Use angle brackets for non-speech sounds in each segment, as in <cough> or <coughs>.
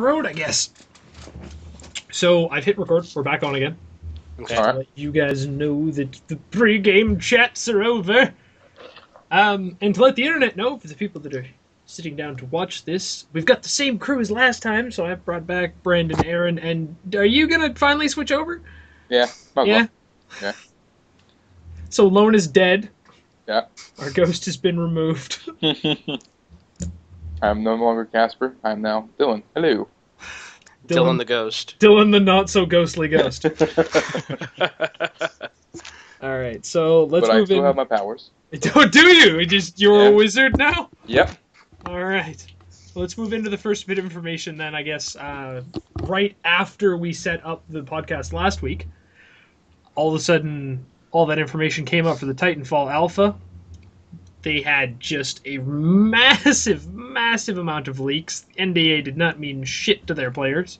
road, I guess. So I've hit record. We're back on again. Okay. All right. Let you guys know that the pre-game chats are over. Um, and to let the internet know for the people that are sitting down to watch this, we've got the same crew as last time. So I've brought back Brandon, Aaron, and are you gonna finally switch over? Yeah. might Yeah. Yeah. So Lone is dead. Yeah. Our ghost has been removed. <laughs> I'm no longer Casper. I'm now Dylan. Hello. Dylan the Ghost. Dylan, the not so ghostly ghost. <laughs> <laughs> All right, so let's but I move still in. have my powers. <laughs> Oh, do you? You Just you're a wizard now. Yep. All right. Well, let's move into the first bit of information then. I guess uh, right after we set up the podcast last week, all of a sudden, all that information came up for the Titanfall Alpha. They had just a massive, massive amount of leaks. NDA did not mean shit to their players.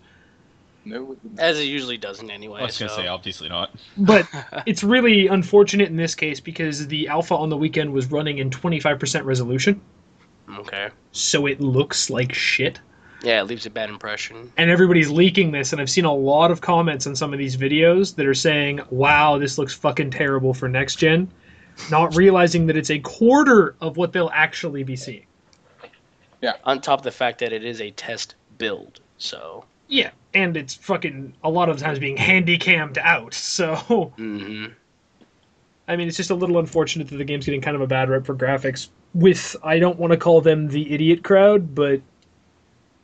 No. As it usually doesn't anyway. I was gonna so. say obviously not. But <laughs> it's really unfortunate in this case because the alpha on the weekend was running in 25% resolution, Okay. so it looks like shit. Yeah, it leaves a bad impression. And everybody's leaking this, and I've seen a lot of comments on some of these videos that are saying, wow, this looks fucking terrible for next gen, not realizing that it's a quarter of what they'll actually be seeing. Yeah. On top of the fact that it is a test build, so. Yeah, and it's fucking a lot of the times being handy cammed out, so. Mm-hmm. I mean, it's just a little unfortunate that the game's getting kind of a bad rep for graphics. With I don't want to call them the idiot crowd, but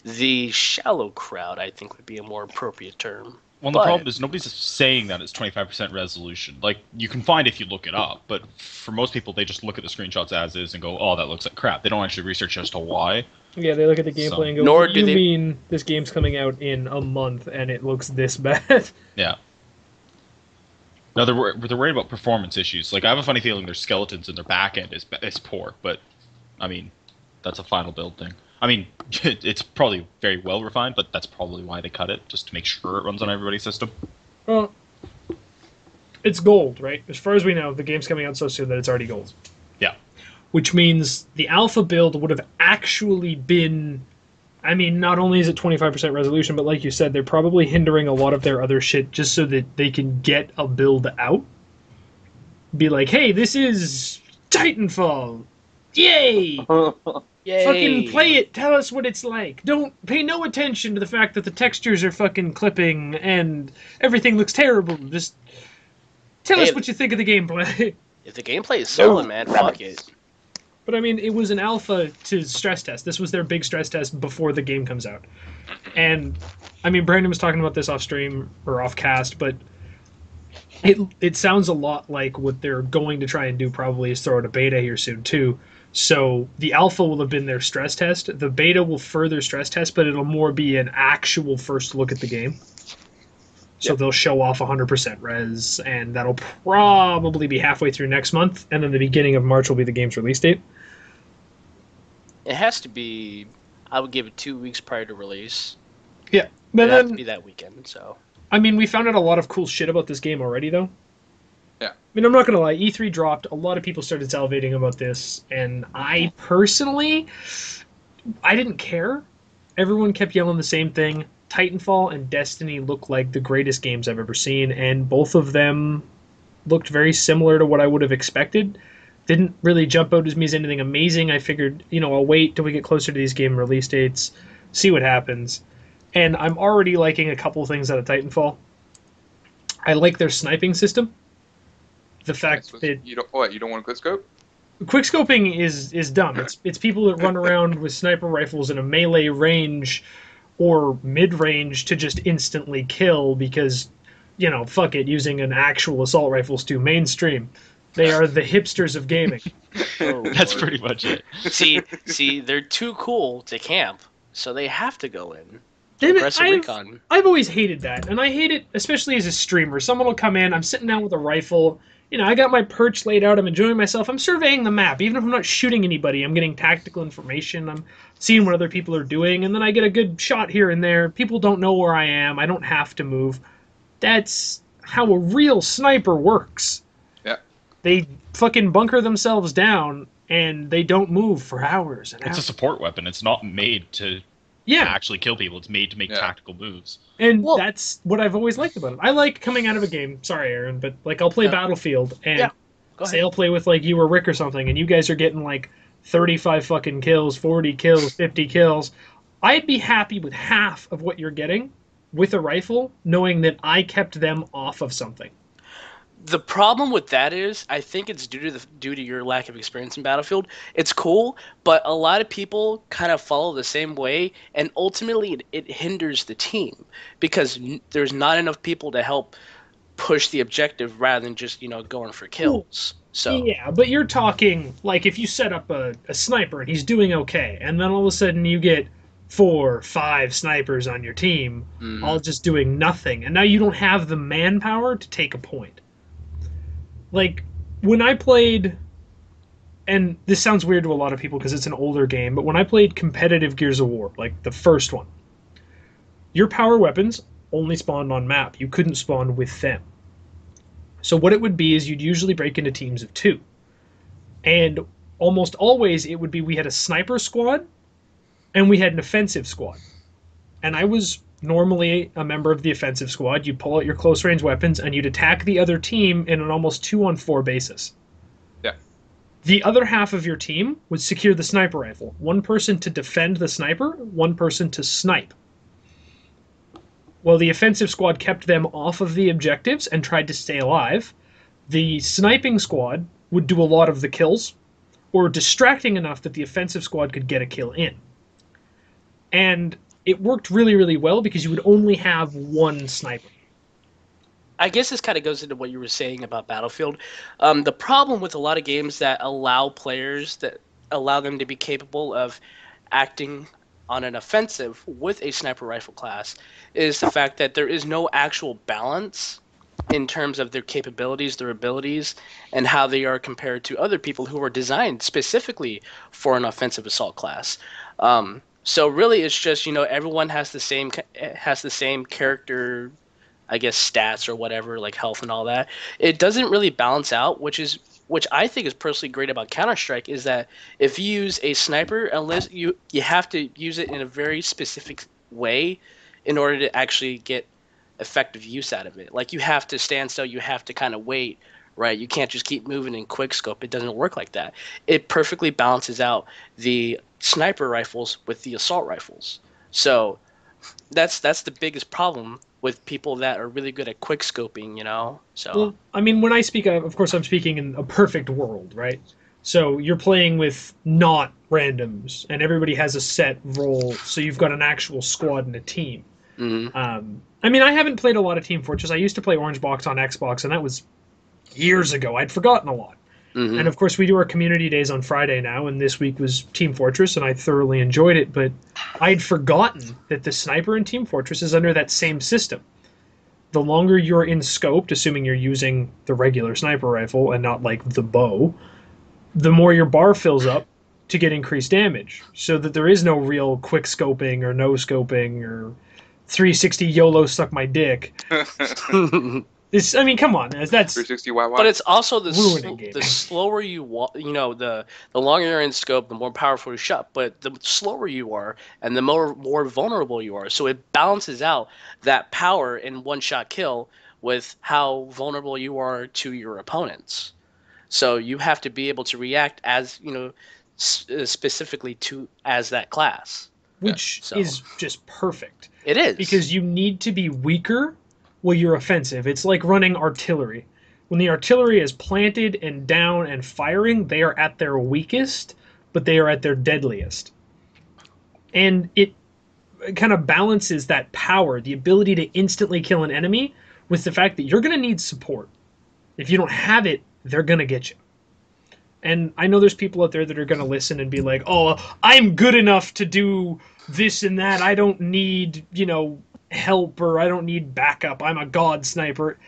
The shallow crowd, I think, would be a more appropriate term. Well, the But- problem is nobody's saying that it's 25% resolution. Like you can find if you look it up, but for most people, they just look at the screenshots as is and go, "Oh, that looks like crap." They don't actually research as to why. yeah, they look at the gameplay So- and go, Nor "What do do you they- mean this game's coming out in a month and it looks this <laughs> bad?" Yeah. Now they're they're worried about performance issues. Like I have a funny feeling their skeletons and their back end is is poor, but I mean, that's a final build thing. I mean, <laughs> it's probably very well refined, but that's probably why they cut it, just to make sure it runs on everybody's system. well, it's gold, right? As far as we know, the game's coming out so soon that it's already gold. Yeah. Which means the alpha build would have actually been. I mean, not only is it 25% resolution, but like you said, they're probably hindering a lot of their other shit just so that they can get a build out. Be like, hey, this is Titanfall. Yay! <laughs> Yay! Fucking play it. Tell us what it's like. Don't pay no attention to the fact that the textures are fucking clipping and everything looks terrible. Just tell us what you think of the gameplay. <laughs> If the gameplay is solid, No, man, fuck it. But I mean, it was an alpha to stress test. This was their big stress test before the game comes out. And I mean, Brandon was talking about this off stream or off cast, but it it sounds a lot like what they're going to try and do probably is throw out a beta here soon too. So the alpha will have been their stress test. The beta will further stress test, but it'll more be an actual first look at the game. So Yep. they'll show off 100% res, and that'll probably be halfway through next month, and then the beginning of March will be the game's release date. It has to be. I would give it two weeks prior to release. Yeah, But It has to then, be that weekend. So I mean, we found out a lot of cool shit about this game already, though. Mean, I'm not gonna lie. E3 dropped. A lot of people started salivating about this, and I personally, I didn't care. Everyone kept yelling the same thing. Titanfall and Destiny look like the greatest games I've ever seen, and both of them looked very similar to what I would have expected. Didn't really jump out as me as anything amazing. I figured, you know, I'll wait till we get closer to these game release dates, see what happens. And I'm already liking a couple things out of Titanfall. I like their sniping system. The fact So that you don't what? You don't want a quick scope? quickscoping is is dumb. It's it's people that run <laughs> around with sniper rifles in a melee range or mid range to just instantly kill because you know fuck it using an actual assault rifle is too mainstream. They are the hipsters of gaming. <laughs> Oh, <laughs> That's Lord. pretty much it. see, see, they're too cool to camp, so they have to go in. Damn it, I've, recon. I've always hated that, and I hate it especially as a streamer. Someone will come in, I'm sitting down with a rifle. You know, I got my perch laid out. I'm enjoying myself. I'm surveying the map, even if I'm not shooting anybody. I'm getting tactical information. I'm seeing what other people are doing, and then I get a good shot here and there. People don't know where I am. I don't have to move. That's how a real sniper works. Yeah. They fucking bunker themselves down and they don't move for hours and It's a support weapon. It's not made to Yeah, actually kill people. It's made to make Yeah. tactical moves. and Well- that's what I've always liked about it. I like coming out of a game. Sorry, Aaron, but like I'll play Yeah. Battlefield and Yeah, say. I'll play with like you or Rick or something, and you guys are getting like 35 fucking kills, 40 kills, 50 kills. I'd be happy with half of what you're getting with a rifle, knowing that I kept them off of something. The problem with that is, I think it's due to the due to your lack of experience in Battlefield. It's cool, but a lot of people kind of follow the same way, and ultimately it, it hinders the team because n- there's not enough people to help push the objective rather than just you know going for kills. So Yeah, but you're talking like if you set up a, a sniper and he's doing okay, and then all of a sudden you get four, five snipers on your team, mhm. all just doing nothing, and now you don't have the manpower to take a point. Like when I played, and this sounds weird to a lot of people because it's an older game, but when I played competitive Gears of War, like the first one, your power weapons only spawned on map. You couldn't spawn with them. So what it would be is you'd usually break into teams of two. And almost always it would be we had a sniper squad and we had an offensive squad. And I was normally a member of the offensive squad. You'd pull out your close range weapons and you'd attack the other team in an almost two on four basis. Yeah. The other half of your team would secure the sniper rifle. One person to defend the sniper, one person to snipe. Well, the offensive squad kept them off of the objectives and tried to stay alive. The sniping squad would do a lot of the kills, or distracting enough that the offensive squad could get a kill in. And it worked really, really well because you would only have one sniper. I guess this kind of goes into what you were saying about Battlefield. Um, the problem with a lot of games that allow players that allow them to be capable of acting on an offensive with a sniper rifle class is the fact that there is no actual balance in terms of their capabilities, their abilities, and how they are compared to other people who are designed specifically for an offensive assault class. Um, so really, it's just you know everyone has the same eh, has the same character I guess stats or whatever, like health and all that. It doesn't really balance out, which is which I think is personally great about Counter Strike is that if you use a sniper, unless you you have to use it in a very specific way in order to actually get effective use out of it. Like you have to stand still, you have to kind of wait, right? You can't just keep moving in quick scope. It doesn't work like that. It perfectly balances out the sniper rifles with the assault rifles. So that's that's the biggest problem with people that are really good at quick scoping, you know. So Well, I mean, when I speak, of of course, I'm speaking in a perfect world, right? So you're playing with not randoms, and everybody has a set role. So you've got an actual squad and a team. mhm. Um, I mean, I haven't played a lot of Team Fortress. I used to play Orange Box on Xbox, and that was years ago. I'd forgotten a lot. Mhm. And of course, we do our community days on Friday now, and this week was Team Fortress, and I thoroughly enjoyed it. But I'd forgotten that the sniper in Team Fortress is under that same system. The longer you're in scoped, assuming you're using the regular sniper rifle and not like the bow, the more your bar fills up to get increased damage. So that there is no real quick scoping or no scoping or 360 YOLO suck my dick. <laughs> <laughs> It's, I mean, come on, that's 360 YY. but it's also the sl- the slower you wa- you know the the longer you're in scope, the more powerful you shot. But the slower you are, and the more more vulnerable you are. So it balances out that power in one shot kill with how vulnerable you are to your opponents. So you have to be able to react as you know s- uh, specifically to as that class. which so- is just perfect. It is because you need to be weaker while you're offensive. It's like running artillery. When the artillery is planted and down and firing, they are at their weakest, but they are at their deadliest. And it kind of balances that power, the ability to instantly kill an enemy, with the fact that you're going to need support. If you don't have it, they're going to get you. And I know there's people out there that are going to listen and be like, "Oh, I'm good enough to do this and that. I don't need, you know, help or I don't need backup. I'm a god sniper."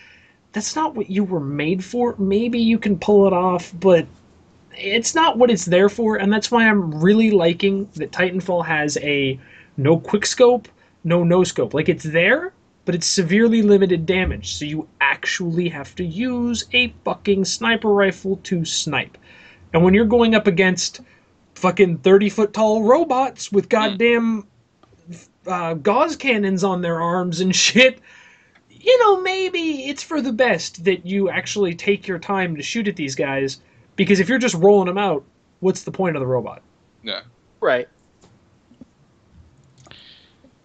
That's not what you were made for. Maybe you can pull it off, but it's not what it's there for, and that's why I'm really liking that Titanfall has a no quick scope, no no scope. Like it's there, but it's severely limited damage, so you actually have to use a fucking sniper rifle to snipe. And when you're going up against fucking 30 foot tall robots with hmm. goddamn uh, gauss cannons on their arms and <laughs> shit. You know, maybe it's for the best that you actually take your time to shoot at these guys, because if you're just rolling them out, what's the point of the robot? yeah. Right.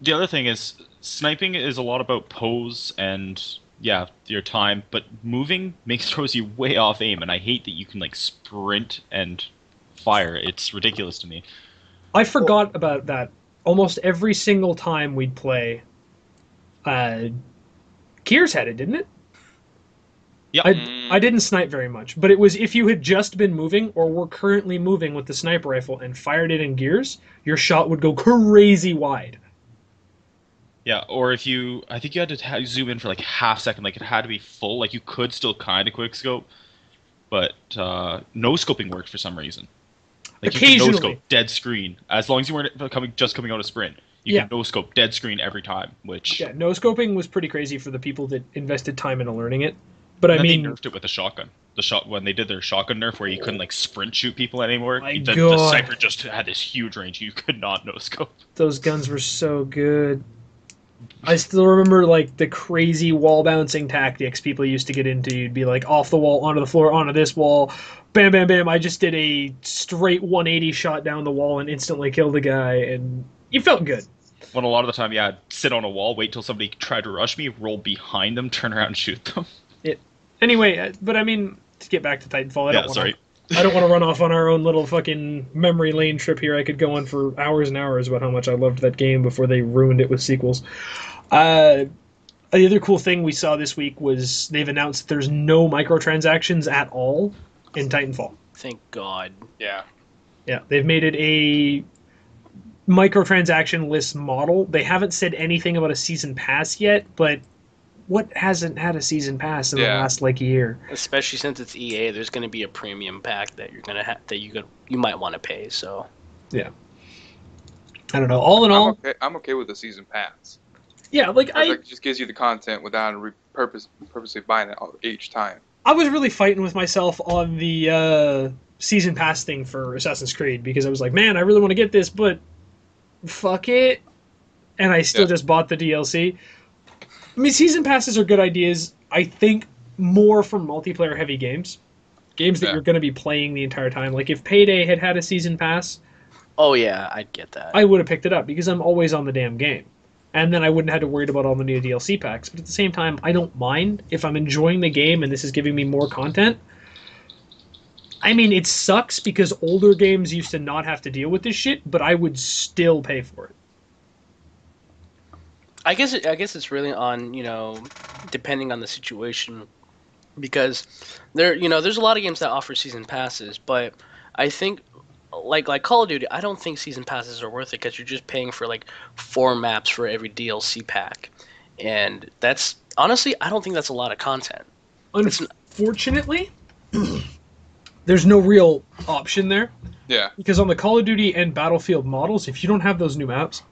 The other thing is sniping is a lot about pose and yeah, your time, but moving <laughs> makes throws you way off aim, and I hate that you can like sprint and fire. It's ridiculous to me. I forgot about that almost every single time we'd play. Uh, Gears had it, didn't it? Yep. I. I didn't snipe very much, but it was if you had just been moving or were currently moving with the sniper rifle and fired it in Gears, your shot would go crazy wide. Yeah, or if you, I think you had to ha- zoom in for like half second, like it had to be full. Like you could still kind of quick scope, but uh, no scoping worked for some reason. Like you no scope dead screen as long as you weren't coming just coming out of sprint. You Yeah. can no scope dead screen every time, which Yeah, no scoping was pretty crazy for the people that invested time into learning it. But I mean, they nerfed it with a shotgun. The shot when they did their shotgun nerf, where you couldn't like sprint shoot people anymore. My the, the sniper just had this huge range. You could not no scope. those guns were so good. I still remember like the crazy wall bouncing tactics people used to get into. You'd be like off the wall, onto the floor, onto this wall, bam, bam, bam. I just did a straight 180 shot down the wall and instantly killed a guy, and you felt good. When a lot of the time, yeah, I'd sit on a wall, wait till somebody tried to rush me, roll behind them, turn around and shoot them. It, Anyway, uh, but I mean, to get back to Titanfall, I yeah, don't wanna, sorry. I don't want to run off on our own little fucking memory lane trip here. I could go on for hours and hours about how much I loved that game before they ruined it with sequels. Uh, the other cool thing we saw this week was they've announced there's no microtransactions at all in Titanfall. Thank God. Yeah. Yeah, they've made it a microtransaction list model. They haven't said anything about a season pass yet, but what hasn't had a season pass in the last like year? Especially since it's EA, there's going to be a premium pack that you're going to have that you could you might want to pay. So yeah, I don't know. All in I'm all, okay. I'm okay with the season pass. yeah, like I, I, it just gives you the content without re- purpose purposely buying it each time. I was really fighting with myself on the uh, season pass thing for Assassin's Creed because I was like, man, I really want to get this, but fuck it, and I still Yeah. just bought the DLC. I mean, season passes are good ideas. I think more for multiplayer heavy games, games that Yeah. you're going to be playing the entire time. Like if Payday had had a season pass, oh yeah, I'd get that. I would have picked it up because I'm always on the damn game. And then I wouldn't have to worry about all the new DLC packs. But at the same time, I don't mind if I'm enjoying the game and this is giving me more content. I mean, it sucks because older games used to not have to deal with this shit, but I would still pay for it. I guess it, I guess it's really on you know depending on the situation because there you know there's a lot of games that offer season passes but I think like like Call of Duty I don't think season passes are worth it because you're just paying for like four maps for every DLC pack. And that's honestly I don't think that's a lot of content. It's Unfortunately, <clears throat> there's no real option there. Yeah. because on the Call of Duty and Battlefield models, if you don't have those new maps,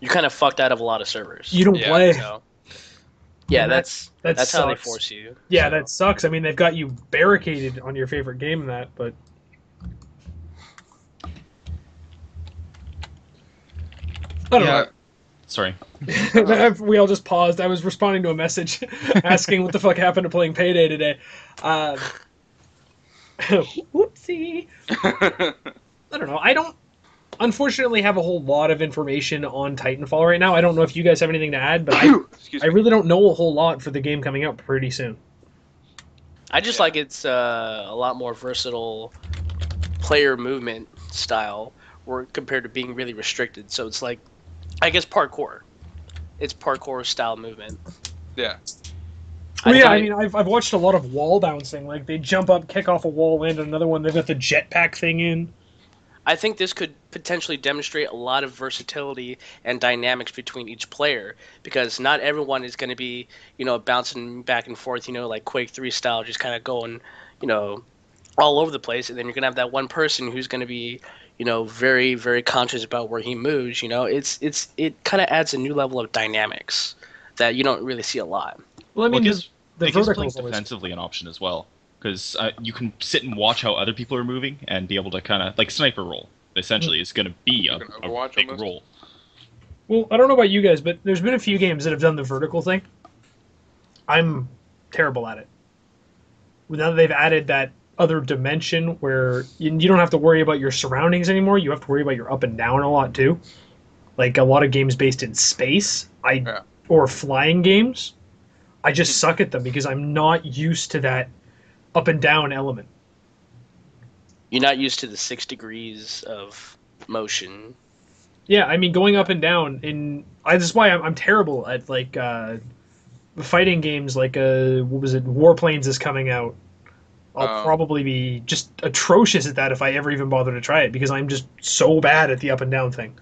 you're kind of fucked out of a lot of servers. You don't Yeah, play. so. Yeah And that- that's that that's how they force you. Yeah, So- that sucks. I mean, they've got you barricaded on your favorite game in that, but I don't Yeah. Sorry. <laughs> we all just paused. I was responding to a message <laughs> asking what the fuck happened to playing Payday today. Um, <laughs> whoopsie. I don't know. I don't unfortunately have a whole lot of information on Titanfall right now. I don't know if you guys have anything to add, but I, <coughs> I really don't know a whole lot for the game coming out pretty soon. I just Yeah. like it's uh, a lot more versatile player movement style, where compared to being really restricted. So it's like, I guess parkour. It's parkour style movement. Yeah. Well, yeah, I mean, I've, I've watched a lot of wall bouncing. Like, they jump up, kick off a wall, land on another one. They've got the jetpack thing in. I think this could potentially demonstrate a lot of versatility and dynamics between each player because not everyone is going to be, you know, bouncing back and forth, you know, like Quake 3 style, just kind of going, you know, all over the place. And then you're going to have that one person who's going to be, you know, very, very conscious about where he moves. You know, it's, it's, it kind of adds a new level of dynamics that you don't really see a lot. Well, I mean, well, it the, it gives playing always. defensively an option as well because uh, you can sit and watch how other people are moving and be able to kind of like sniper roll. Essentially, is going to be a, a big almost? roll. Well, I don't know about you guys, but there's been a few games that have done the vertical thing. I'm terrible at it. Now that they've added that other dimension where you, you don't have to worry about your surroundings anymore, you have to worry about your up and down a lot too. Like a lot of games based in space, I Yeah. or flying games, I just suck at them because I'm not used to that up and down element. You're not used to the six degrees of motion. Yeah, I mean going up and down in I that's why I'm, I'm terrible at like uh fighting games like uh what was it Warplanes is coming out. I'll Oh. probably be just atrocious at that if I ever even bother to try it because I'm just so bad at the up and down thing.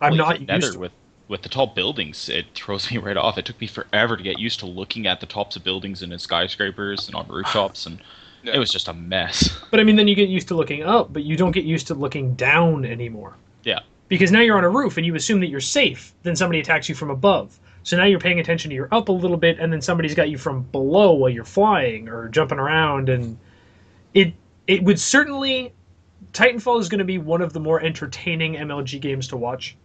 I'm Well, not used to with with the tall buildings. It throws me <laughs> right off. It took me forever to get used to looking at the tops of buildings and in skyscrapers and on rooftops, and Yeah. it was just a mess. <laughs> But I mean, then you get used to looking up, but you don't get used to looking down anymore. Yeah. Because now you're on a roof and you assume that you're safe. Then somebody attacks you from above. So now you're paying attention to your up a little bit, and then somebody's got you from below while you're flying or jumping around, and it it would certainly Titanfall is going to be one of the more entertaining MLG games to watch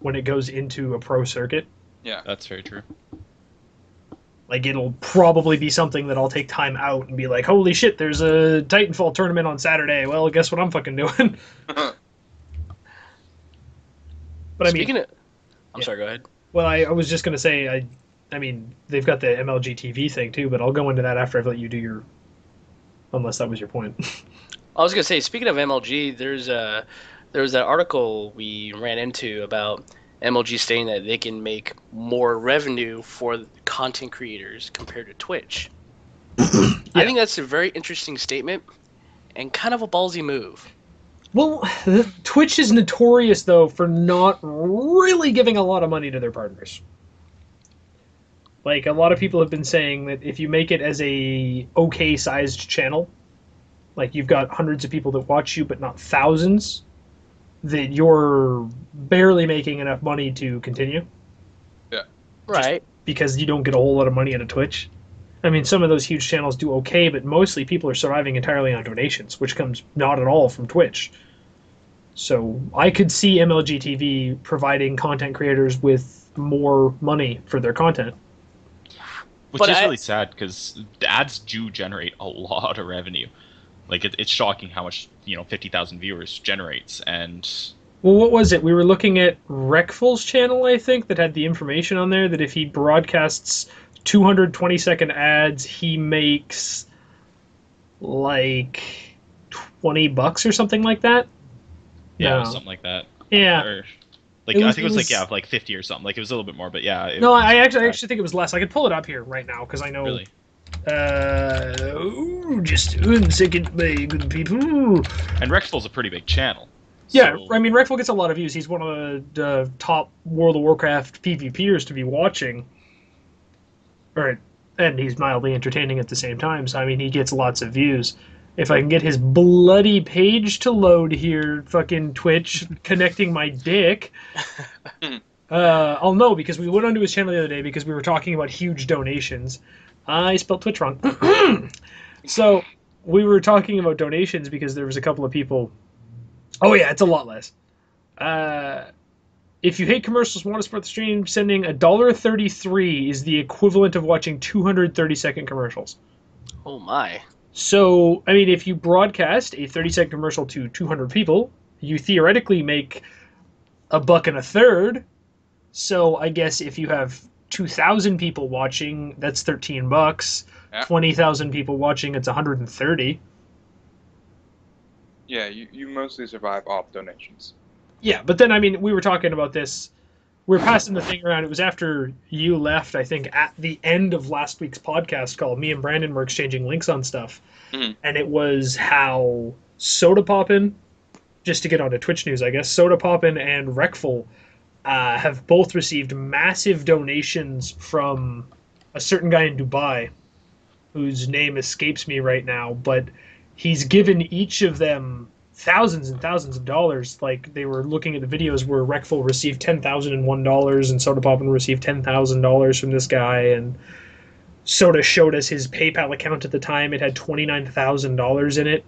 when it goes into a pro circuit. Yeah, that's very true. Like it'll probably be something that I'll take time out and be like, "Holy shit, there's a Titanfall tournament on Saturday." Well, guess what I'm fucking doing. <laughs> But I mean, Speaking of, I'm Yeah. sorry. Go ahead. Well, I, I was just gonna say, I, I mean, they've got the MLG TV thing too, but I'll go into that after I've let you do your. Unless that was your point. <laughs> I was gonna say, speaking of MLG, there's a there was that article we ran into about MLG stating that they can make more revenue for content creators compared to Twitch. <clears throat> I think that's a very interesting statement and kind of a ballsy move. Well, Twitch is notorious though for not really giving a lot of money to their partners. Like a lot of people have been saying that if you make it as a okay sized channel, like you've got hundreds of people that watch you but not thousands, that you're barely making enough money to continue Yeah. Right. because you don't get a whole lot of money out of Twitch. I mean, some of those huge channels do okay, but mostly people are surviving entirely on donations, which comes not at all from Twitch. So I could see MLG TV providing content creators with more money for their content. Which But is I- really sad because ads do generate a lot of revenue. Like it, it's shocking how much you know fifty thousand viewers generates, and Well, what was it? We were looking at Reckful's channel, I think, that had the information on there that if he broadcasts 220 second ads, he makes like 20 bucks or something like that. Yeah, No. something like that. Yeah. Or, like It I think it it was, was- like yeah, like fifty or something. Like it was a little bit more, but yeah. It, No, I actually I actually think it was less. I could pull it up here right now because I know. really. Uh, ooh, just one second, my good people. And Reckful's a pretty big channel. Yeah, I mean, Reckful gets a lot of views. He's one of the uh, top World of Warcraft PvPers to be watching. Right, and he's mildly entertaining at the same time. So I mean, he gets lots of views. If I can get his bloody page to load here, fucking Twitch connecting my dick, <laughs> uh, I'll know because we went onto his channel the other day because we were talking about huge donations. I spelled Twitch wrong. <clears throat> so we were talking about donations because there was a couple of people. Oh yeah, it's a lot less. Uh, if you hate commercials, want to support the stream, sending a dollar thirty-three is the equivalent of watching two hundred thirty-second commercials. Oh my. So, I mean, if you broadcast a 30 second commercial to 200 people, you theoretically make a buck and a third. So, I guess if you have 2,000 people watching, that's 13 bucks. Yeah. 20,000 people watching, it's 130. Yeah, you, you mostly survive off donations. Yeah, but then, I mean, we were talking about this. We were passing the thing around. It was after you left, I think, at the end of last week's podcast call. Me and Brandon were exchanging links on stuff. Mhm. And it was how Soda Poppin', just to get onto Twitch news, I guess, Soda Poppin' and Reckful uh, have both received massive donations from a certain guy in Dubai whose name escapes me right now, but he's given each of them thousands and thousands of dollars. Like they were looking at the videos where Reckful received ten thousand and one dollars and Soda Poppin received ten thousand dollars from this guy and Soda showed us his PayPal account at the time. It had twenty nine thousand dollars in it.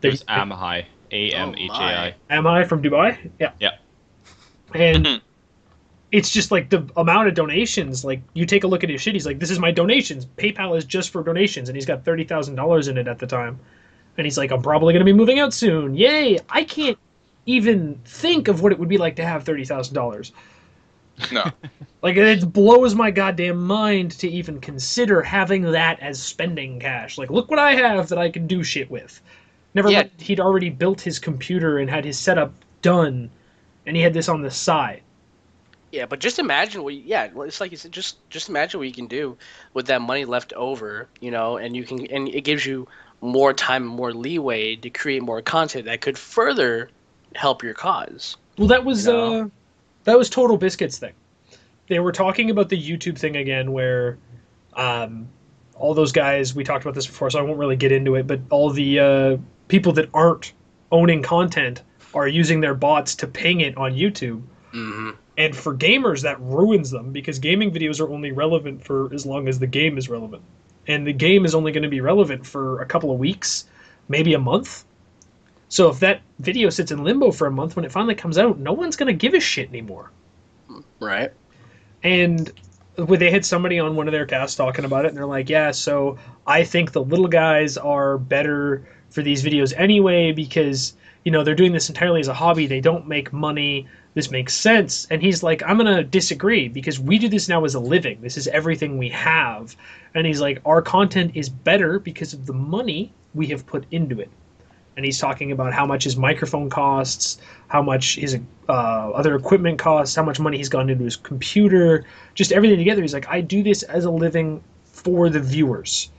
There's Amhai, A M H A I. Am I from Dubai? Yeah. Yeah. And Mhm. it's just like the amount of donations. Like you take a look at his shit. He's like, "This is my donations. PayPal is just for donations," and he's got thirty thousand dollars in it at the time. And he's like, "I'm probably going to be moving out soon. Yay! I can't even think of what it would be like to have thirty thousand dollars. No. <laughs> Like it blows my goddamn mind to even consider having that as spending cash. Like, look what I have that I can do shit with. Never Yeah. mind, he'd already built his computer and had his setup done, and he had this on the side. Yeah, but just imagine what. You, yeah, it's like you said. Just just imagine what you can do with that money left over. You know, and you can and it gives you more time, more leeway to create more content that could further help your cause. Well, that was You know? uh, that was TotalBiscuit's thing. They were talking about the YouTube thing again, where um, all those guys we talked about this before, so I won't really get into it. But all the uh, people that aren't owning content are using their bots to ping it on YouTube. Mm-hmm. And for gamers, that ruins them because gaming videos are only relevant for as long as the game is relevant. And the game is only going to be relevant for a couple of weeks, maybe a month. So if that video sits in limbo for a month, when it finally comes out, no one's going to give a shit anymore. Right. And when they had somebody on one of their casts talking about it, and they're like, "Yeah, so I think the little guys are better for these videos anyway because you know they're doing this entirely as a hobby. They don't make money. This makes sense." And he's like, "I'm gonna disagree because we do this now as a living. This is everything we have." And he's like, "Our content is better because of the money we have put into it." And he's talking about how much his microphone costs, how much his uh, other equipment costs, how much money he's gone into his computer, just everything together. He's like, I do this as a living for the viewers.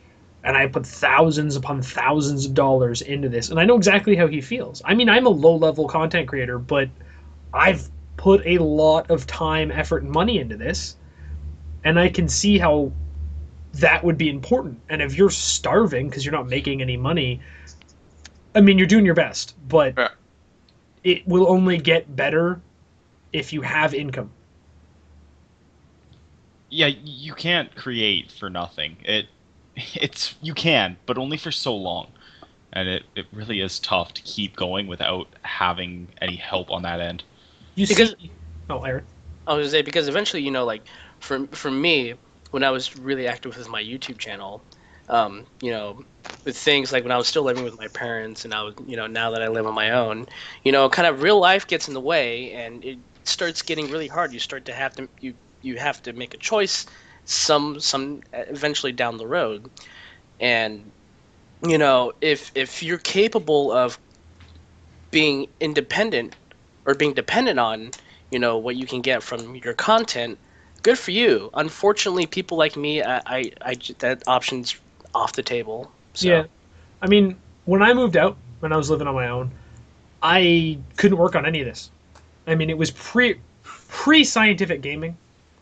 And I put thousands upon thousands of dollars into this. And I know exactly how he feels. I mean, I'm a low level content creator, but I've put a lot of time, effort, and money into this. And I can see how that would be important. And if you're starving because you're not making any money, I mean, you're doing your best, but Yeah. it will only get better if you have income. Yeah, you can't create for nothing. It, it's you can, but only for so long, and it, it really is tough to keep going without having any help on that end. You Because- see, oh, Aaron. I was gonna say because eventually, you know, like for for me, when I was really active with my YouTube channel, um, you know, with things like when I was still living with my parents, and I was, you know, now that I live on my own, you know, kind of real life gets in the way, and it starts getting really hard. You start to have to you you have to make a choice, some some eventually down the road, and you know, if if you're capable of being independent or being dependent on you know what you can get from your content good for you unfortunately people like me I, I, that option's off the table so Yeah. I mean, when I moved out, when I was living on my own, I couldn't work on any of this. I mean, it was pre pre scientific gaming.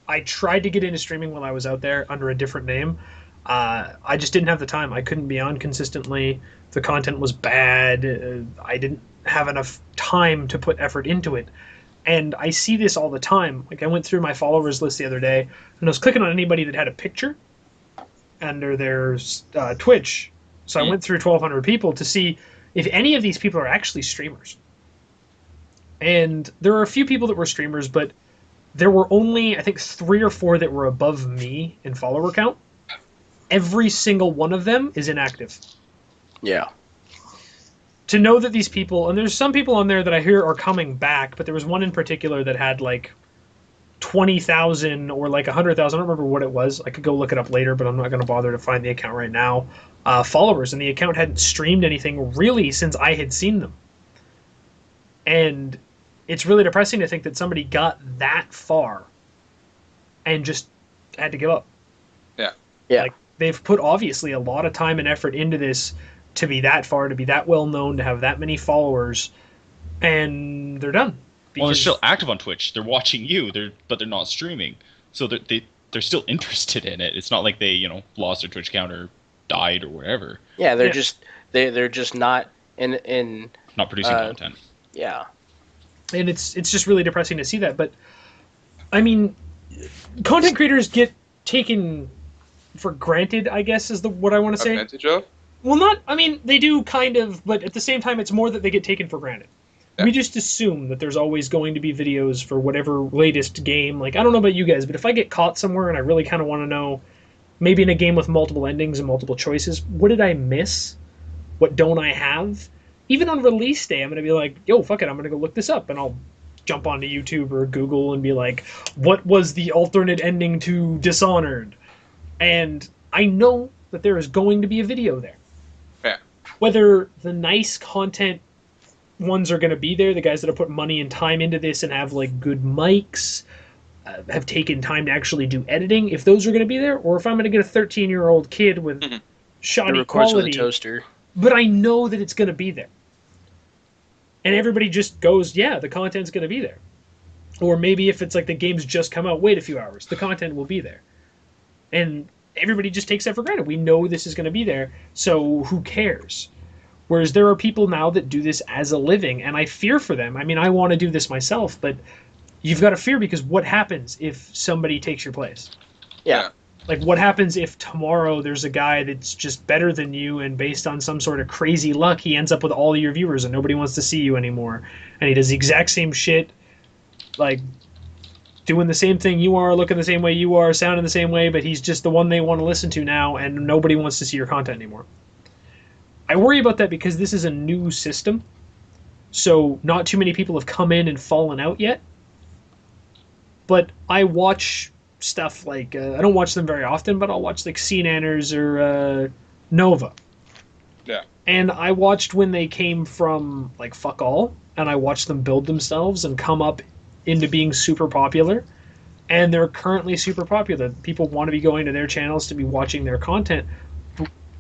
I tried to get into streaming while I was out there under a different name. Uh, I just didn't have the time. I couldn't be on consistently. The content was bad. Uh, I didn't have enough time to put effort into it. And I see this all the time. Like I went through my followers list the other day, and I was clicking on anybody that had a picture under their uh, Twitch. So I went through 1,200 people to see if any of these people are actually streamers. And there were a few people that were streamers, but there were only, I think, three or four that were above me in follower count. Every single one of them is inactive. yeah To know that these people, and there's some people on there that I hear are coming back, but there was one in particular that had like 20,000 or like a 100,000. I don't remember what it was. I could go look it up later, but I'm not going to bother to find the account right now. Uh, followers, and the account hadn't streamed anything really since I had seen them. And it's really depressing to think that somebody got that far and just had to give up. yeah Like they've put obviously a lot of time and effort into this to be that far, to be that well known, to have that many followers, and they're done. Well, they're still active on Twitch. They're watching you. They're but they're not streaming, so they're, they they're still <laughs> interested in it. It's not like they you know lost their Twitch account or died or whatever. yeah they're Yeah. just they they're just not in in Not producing Uh, content. yeah and it's it's just really depressing to see that. But I mean, content creators get taken for granted. I guess is the what I want to say. Advantage of? Well, not. I mean, they do kind of, but at the same time, it's more that they get taken for granted. we just assume that there's always going to be videos for whatever latest game. Like I don't know about you guys, but if I get caught somewhere and I really kind of want to know, maybe in a game with multiple endings and multiple choices, what did I miss? What don't I have? Even on release day, I'm gonna be like, yo, fuck it, I'm gonna go look this up, and I'll jump onto YouTube or Google and be like, what was the alternate ending to Dishonored? And I know that there is going to be a video there. Yeah. Whether the nice content ones are going to be there, the guys that have put money and time into this and have like good mics, uh, have taken time to actually do editing, if those are going to be there, or if I'm going to get a 13 year old kid with Mhm. Shoddy records with a quality, toaster. but I know that it's going to be there. And everybody just goes, yeah, the content's going to be there. Or maybe if it's like the game's just come out, wait a few hours, the content will be there. And everybody just takes that for granted. We know this is going to be there, so who cares? Whereas there are people now that do this as a living, and I fear for them. I mean, I want to do this myself, but you've got to fear because what happens if somebody takes your place? Yeah. Like, what happens if tomorrow there's a guy that's just better than you, and based on some sort of crazy luck, he ends up with all your viewers and nobody wants to see you anymore? And he does the exact same shit, like doing the same thing you are, looking the same way you are, sounding the same way, but he's just the one they want to listen to now, and nobody wants to see your content anymore. I worry about that because this is a new system, so not too many people have come in and fallen out yet. But I watch stuff like uh, I don't watch them very often, but I'll watch like SeaNanners or uh, Nova. Yeah. And I watched when they came from like fuck all, and I watched them build themselves and come up into being super popular. And they're currently super popular. People want to be going to their channels to be watching their content.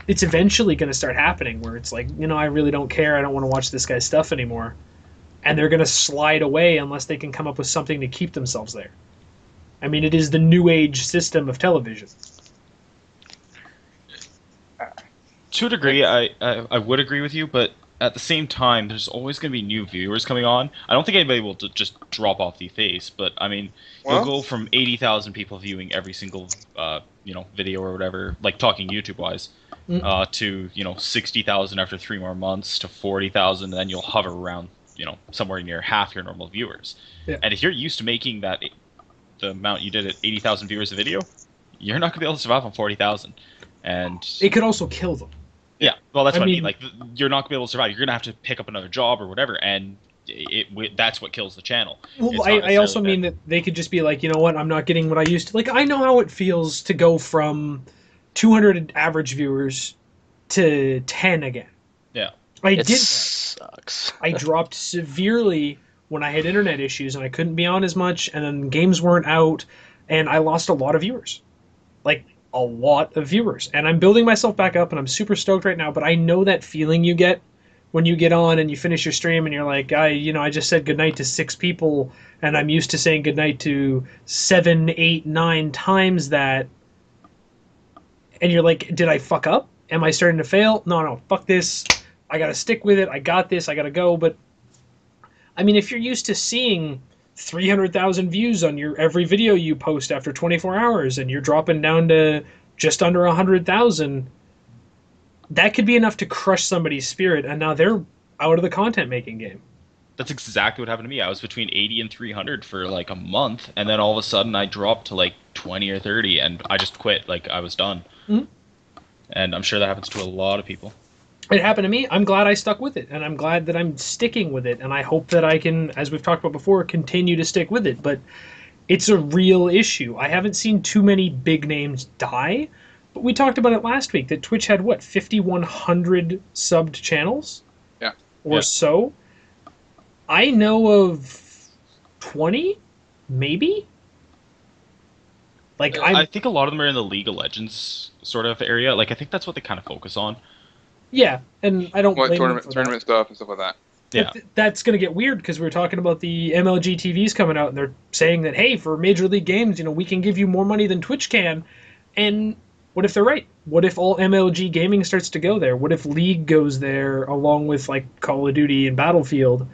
It's eventually going to start happening where it's like, you know, I really don't care. I don't want to watch this guy's stuff anymore. And they're going to slide away unless they can come up with something to keep themselves there. I mean, it is the new age system of television. to a degree, I, I I would agree with you, but at the same time, there's always going to be new viewers coming on. I don't think anybody will just drop off the face, but I mean, Well- you'll go from eighty thousand people viewing every single uh, you know video or whatever, like talking YouTube wise, Mm. uh, to you know sixty thousand after three more months to forty thousand, and then you'll hover around you know somewhere near half your normal viewers. Yeah. And if you're used to making that the amount you did at eighty thousand viewers a video, you're not going to be able to survive on forty thousand. And It could also kill them. Yeah, well, that's I what I mean- mean. Like, th- you're not gonna be able to survive. You're gonna have to pick up another job or whatever, and it, it that's what kills the channel. Well, I, I also mean that they could just be like, you know what, I'm not getting what I used to. Like, I know how it feels to go from 200 average viewers to 10 again. Yeah. I It did sucks. I dropped severely when I had internet issues and I couldn't be on as much, and then games weren't out, and I lost a lot of viewers. A lot of viewers. And I'm building myself back up, and I'm super stoked right now, but I know that feeling you get when you get on and you finish your stream and you're like, I, you know, I just said goodnight to six people, and I'm used to saying goodnight to seven, eight, nine times that. And you're like, did I fuck up? Am I starting to fail? No, no, fuck this. I gotta stick with it. I got this. I gotta go. But I mean, if you're used to seeing 300,000 views on your every video you post after 24 hours, and you're dropping down to just under 100,000, that could be enough to crush somebody's spirit. And now they're out of the content making game. That's exactly what happened to me. I was between 80 and 300 for like a month, and then all of a sudden I dropped to like 20 or 30, and I just quit. Like I was done. Mhm. And I'm sure that happens to a lot of people. It happened to me. I'm glad I stuck with it, and I'm glad that I'm sticking with it, and I hope that I can, as we've talked about before, continue to stick with it. But it's a real issue. I haven't seen too many big names die, but we talked about it last week that Twitch had what 5,100 subbed channels, Yeah. or Yeah. so. I know of 20, maybe. Like I I, think a lot of them are in the League of Legends sort of area. Like I think that's what they kind of focus on. Yeah, and I don't What blame tournament for that. stuff and stuff like that. Yeah. Th- that's going to get weird because we were talking about the MLG TVs coming out, and they're saying that hey, for Major League games, you know, we can give you more money than Twitch can. And what if they're right? What if all MLG gaming starts to go there? What if League goes there along with like Call of Duty and Battlefield?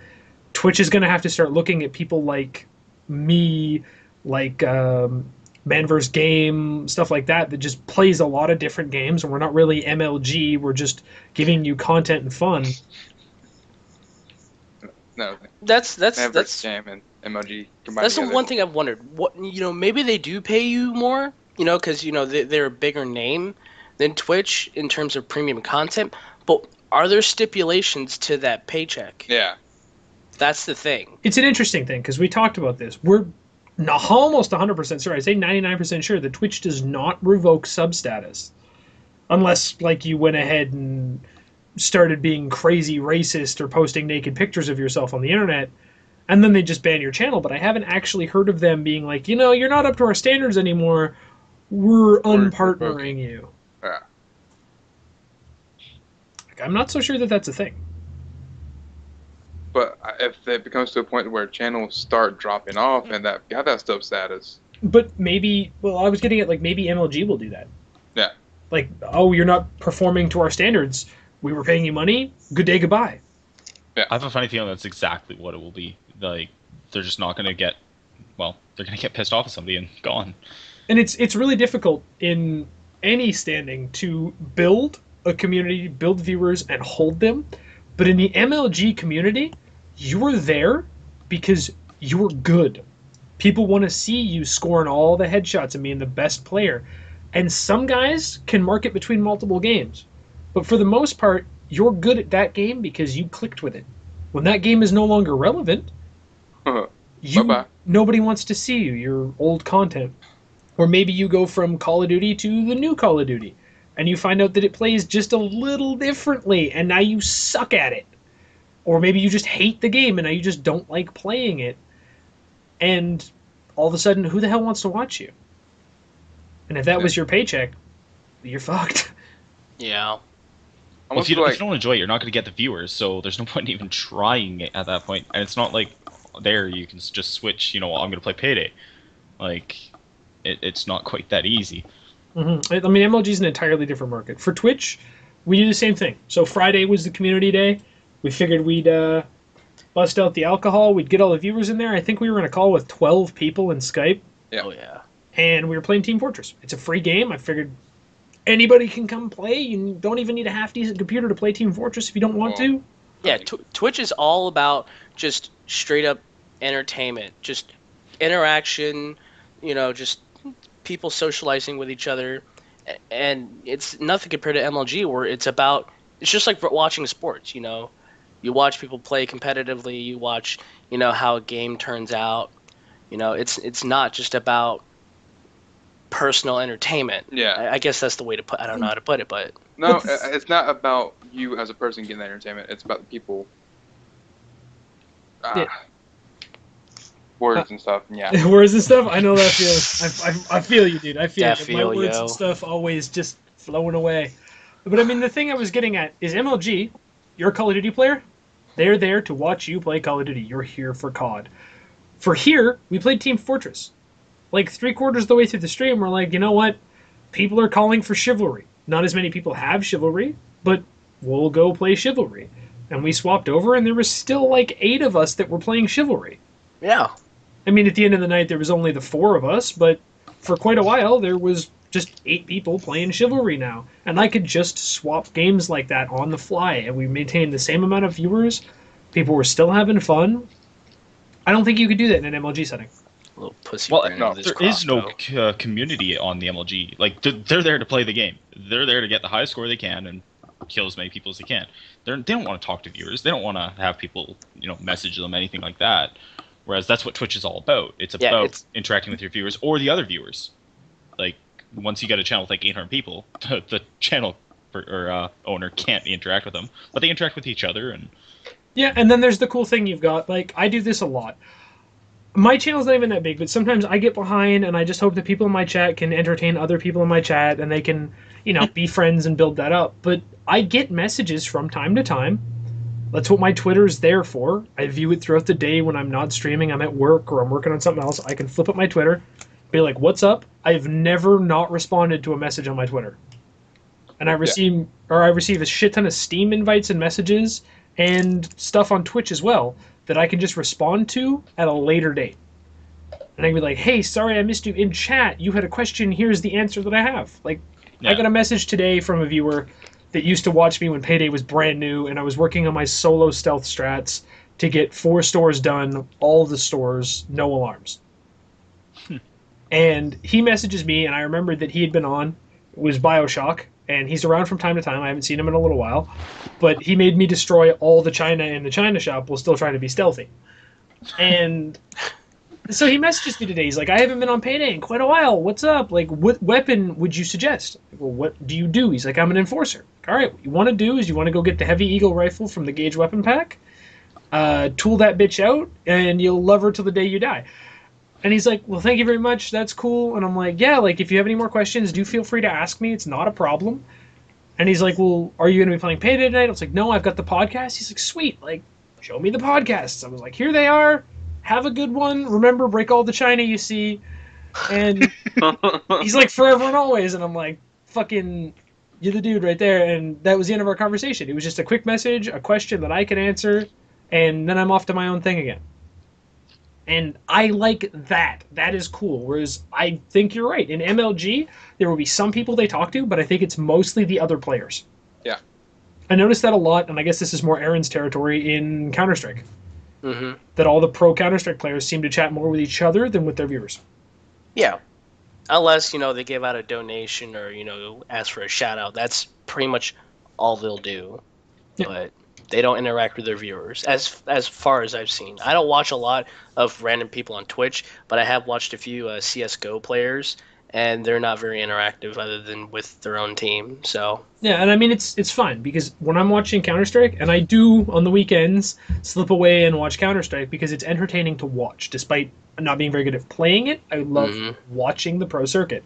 Twitch is going to have to start looking at people like me, like um, Man vs. Game, stuff like that, that just plays a lot of different games, and we're not really MLG. We're just giving you content and fun. No, That's that's Maverick, that's Jam, and MLG combined that's the one thing I've wondered. What you know, maybe they do pay you more, you know, because you know they, they're a bigger name than Twitch in terms of premium content. But are there stipulations to that paycheck? Yeah. That's the thing. It's an interesting thing because we talked about this. We're not, almost 100% sure. I say 99% sure that Twitch does not revoke sub status. Unless, like, you went ahead and started being crazy racist or posting naked pictures of yourself on the internet, and then they just ban your channel. But I haven't actually heard of them being like, you know, you're not up to our standards anymore. We're unpartnering you. Yeah. Like, I'm not so sure that that's a thing. But if it becomes to a point where channels start dropping off and that got that sub status, But maybe, well, I was getting at like maybe MLG will do that. Yeah. Like, oh, you're not performing to our standards. We were paying you money. Good day, goodbye. Yeah. I have a funny feeling that's exactly what it will be. Like they're just not going to get, well, they're going to get pissed off at somebody and gone. And it's it's really difficult in any standing to build a community, build viewers, and hold them. But in the MLG community, you're there because you're good. People want to see you scoring all the headshots and being the best player. And some guys can market between multiple games. But for the most part, you're good at that game because you clicked with it. When that game is no longer relevant, uh-huh. you Bye-bye. nobody wants to see you. You're old content. Or maybe you go from Call of Duty to the new Call of Duty and you find out that it plays just a little differently and now you suck at it. Or maybe you just hate the game and now you just don't like playing it. And all of a sudden, who the hell wants to watch you? And if that was your paycheck, you're fucked. <laughs> Yeah. Well, if, you, like if you don't enjoy it, you're not going to get the viewers, so there's no <laughs> point in even trying it at that point. And it's not like there you can just switch. You know, I'm going to play Payday. Like, it, it's not quite that easy. mm-hmm. I I mean, MLG is an entirely different market. For Twitch, we do the same thing. So Friday was the community day. We figured we'd uh, bust out the alcohol. We'd get all the viewers in there. I think we were in a call with 12 people in Skype, Yeah. Oh yeah. and we were playing Team Fortress. It's a free game. I figured anybody can come play. You don't even need a half decent computer to play Team Fortress if you don't want to. Yeah, tw- Twitch is all about just straight up entertainment, just interaction, you know, just people socializing with each other, and it's nothing compared to MLG where it's about it's just like watching sports, you know. You watch people play competitively, you watch, you know, how a game turns out. You know, it's it's not just about personal entertainment. yeah. I, I guess that's the way to put I don't know how to put it, but No, But the- i- it's not about you as a person getting that entertainment. It's about the people. Ah, Yeah. Words and stuff. Yeah. <laughs> words and stuff. I know that feeling. I, I, I feel you, dude. I feel Yeah, it. My feel, words yo. and stuff always just flowing away. But I mean, the thing I was getting at is MLG. You're a Call of Duty player. They're there to watch you play Call of Duty. You're here for COD. For here, we played Team Fortress. Like three quarters of the way through the stream, we're like, you know what? People are calling for chivalry. Not as many people have chivalry, but we'll go play chivalry. And we swapped over, and there was still like eight of us that were playing chivalry. yeah. I mean, at the end of the night, there was only the four of us, but for quite a while, there was just eight people playing Chivalry now. And I could just swap games like that on the fly, and we maintained the same amount of viewers. People were still having fun. I don't think you could do that in an MLG setting. A Little pussy. Well, no, of this There is no uh, community on the MLG. Like they're, they're there to play the game. They're there to get the highest score they can and kill as many people as they can. They're, they don't want to talk to viewers. They don't want to have people, you know, message them anything like that. Whereas that's what Twitch is all about. It's Yeah, about it's- interacting with your viewers or the other viewers. Like once you get a channel with like 800 people, <laughs> the channel or, or uh, owner can't interact with them, but they interact with each other and Yeah, and then there's the cool thing you've got. Like, I do this a lot. My channel's not even that big, but sometimes I get behind and I just hope that people in my chat can entertain other people in my chat and they can, you know, be friends and build that up. But I get messages from time to time. That's what my Twitter is there for. I view it throughout the day when I'm not streaming, I'm at work or I'm working on something else. I can flip up my Twitter, be like, "What's up?" I've never not responded to a message on my Twitter. And I receive or I receive a shit ton of Steam invites and messages and stuff on Twitch as well that I can just respond to at a later date. And I can be like, "Hey, sorry I missed you in chat. You had a question. Here's the answer that I have." Like, I got a message today from a viewer that used to watch me when Payday was brand new, and I was working on my solo stealth strats. to get four stores done, all the stores, no alarms. And he messages me, and I remembered that he had been on, was Bioshock, and he's around from time to time. I haven't seen him in a little while, but he made me destroy all the China in the China shop while still trying to be stealthy. And so he messages me today. He's like, I haven't been on payday in quite a while. What's up? Like, what weapon would you suggest? Well, what do you do? He's like, I'm an enforcer. All right, what you want to do is you want to go get the heavy eagle rifle from the Gage weapon pack, uh, tool that bitch out, and you'll love her till the day you die. And he's like, Well, thank you very much. That's cool. And I'm like, Yeah, like if you have any more questions, do feel free to ask me. It's not a problem. And he's like, Well, are you going to be playing Payday tonight? I was like, No, I've got the podcast. He's like, Sweet. Like, show me the podcasts. I was like, Here they are. Have a good one. Remember, break all the China you see. And <laughs> he's like, Forever and always. And I'm like, Fucking, you're the dude right there. And that was the end of our conversation. It was just a quick message, a question that I could answer, and then I'm off to my own thing again and I like that. That is cool. Whereas I think you're right. In MLG, there will be some people they talk to, but I think it's mostly the other players. Yeah. I noticed that a lot, and I guess this is more Aaron's territory in Counter Strike. hmm That all the pro Counter Strike players seem to chat more with each other than with their viewers. Yeah. Unless, you know, they give out a donation or, you know, ask for a shout out. That's pretty much all they'll do. Yeah. But they don't interact with their viewers as as far as I've seen. I don't watch a lot of random people on Twitch, but I have watched a few uh, CS:GO players and they're not very interactive other than with their own team. So, Yeah, and I mean it's it's fine because when I'm watching Counter Strike, and I do on the weekends slip away and watch Counter Strike because it's entertaining to watch, despite not being very good at playing it. I love Mhm. watching the pro circuit,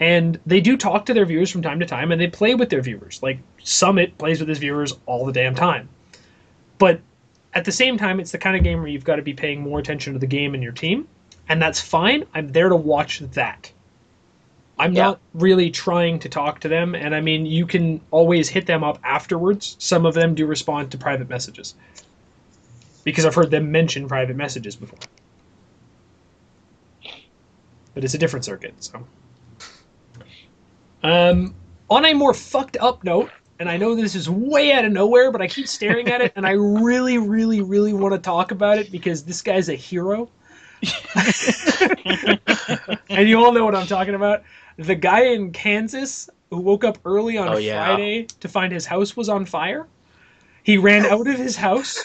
and they do talk to their viewers from time to time, and they play with their viewers. Like Summit plays with his viewers all the damn time, but at the same time, it's the kind of game where you've got to be paying more attention to the game and your team, and that's fine. I'm there to watch that. I'm Yeah. not really trying to talk to them, and I mean, you can always hit them up afterwards. Some of them do respond to private messages because I've heard them mention private messages before. But it's a different circuit, so. Um, on a more fucked up note, and I know this is way out of nowhere, but I keep staring at it, and I really, really, really want to talk about it because this guy's a hero. <laughs> and you all know what I'm talking about. The guy in Kansas who woke up early on Oh, yeah. Friday to find his house was on fire. He ran out of his house,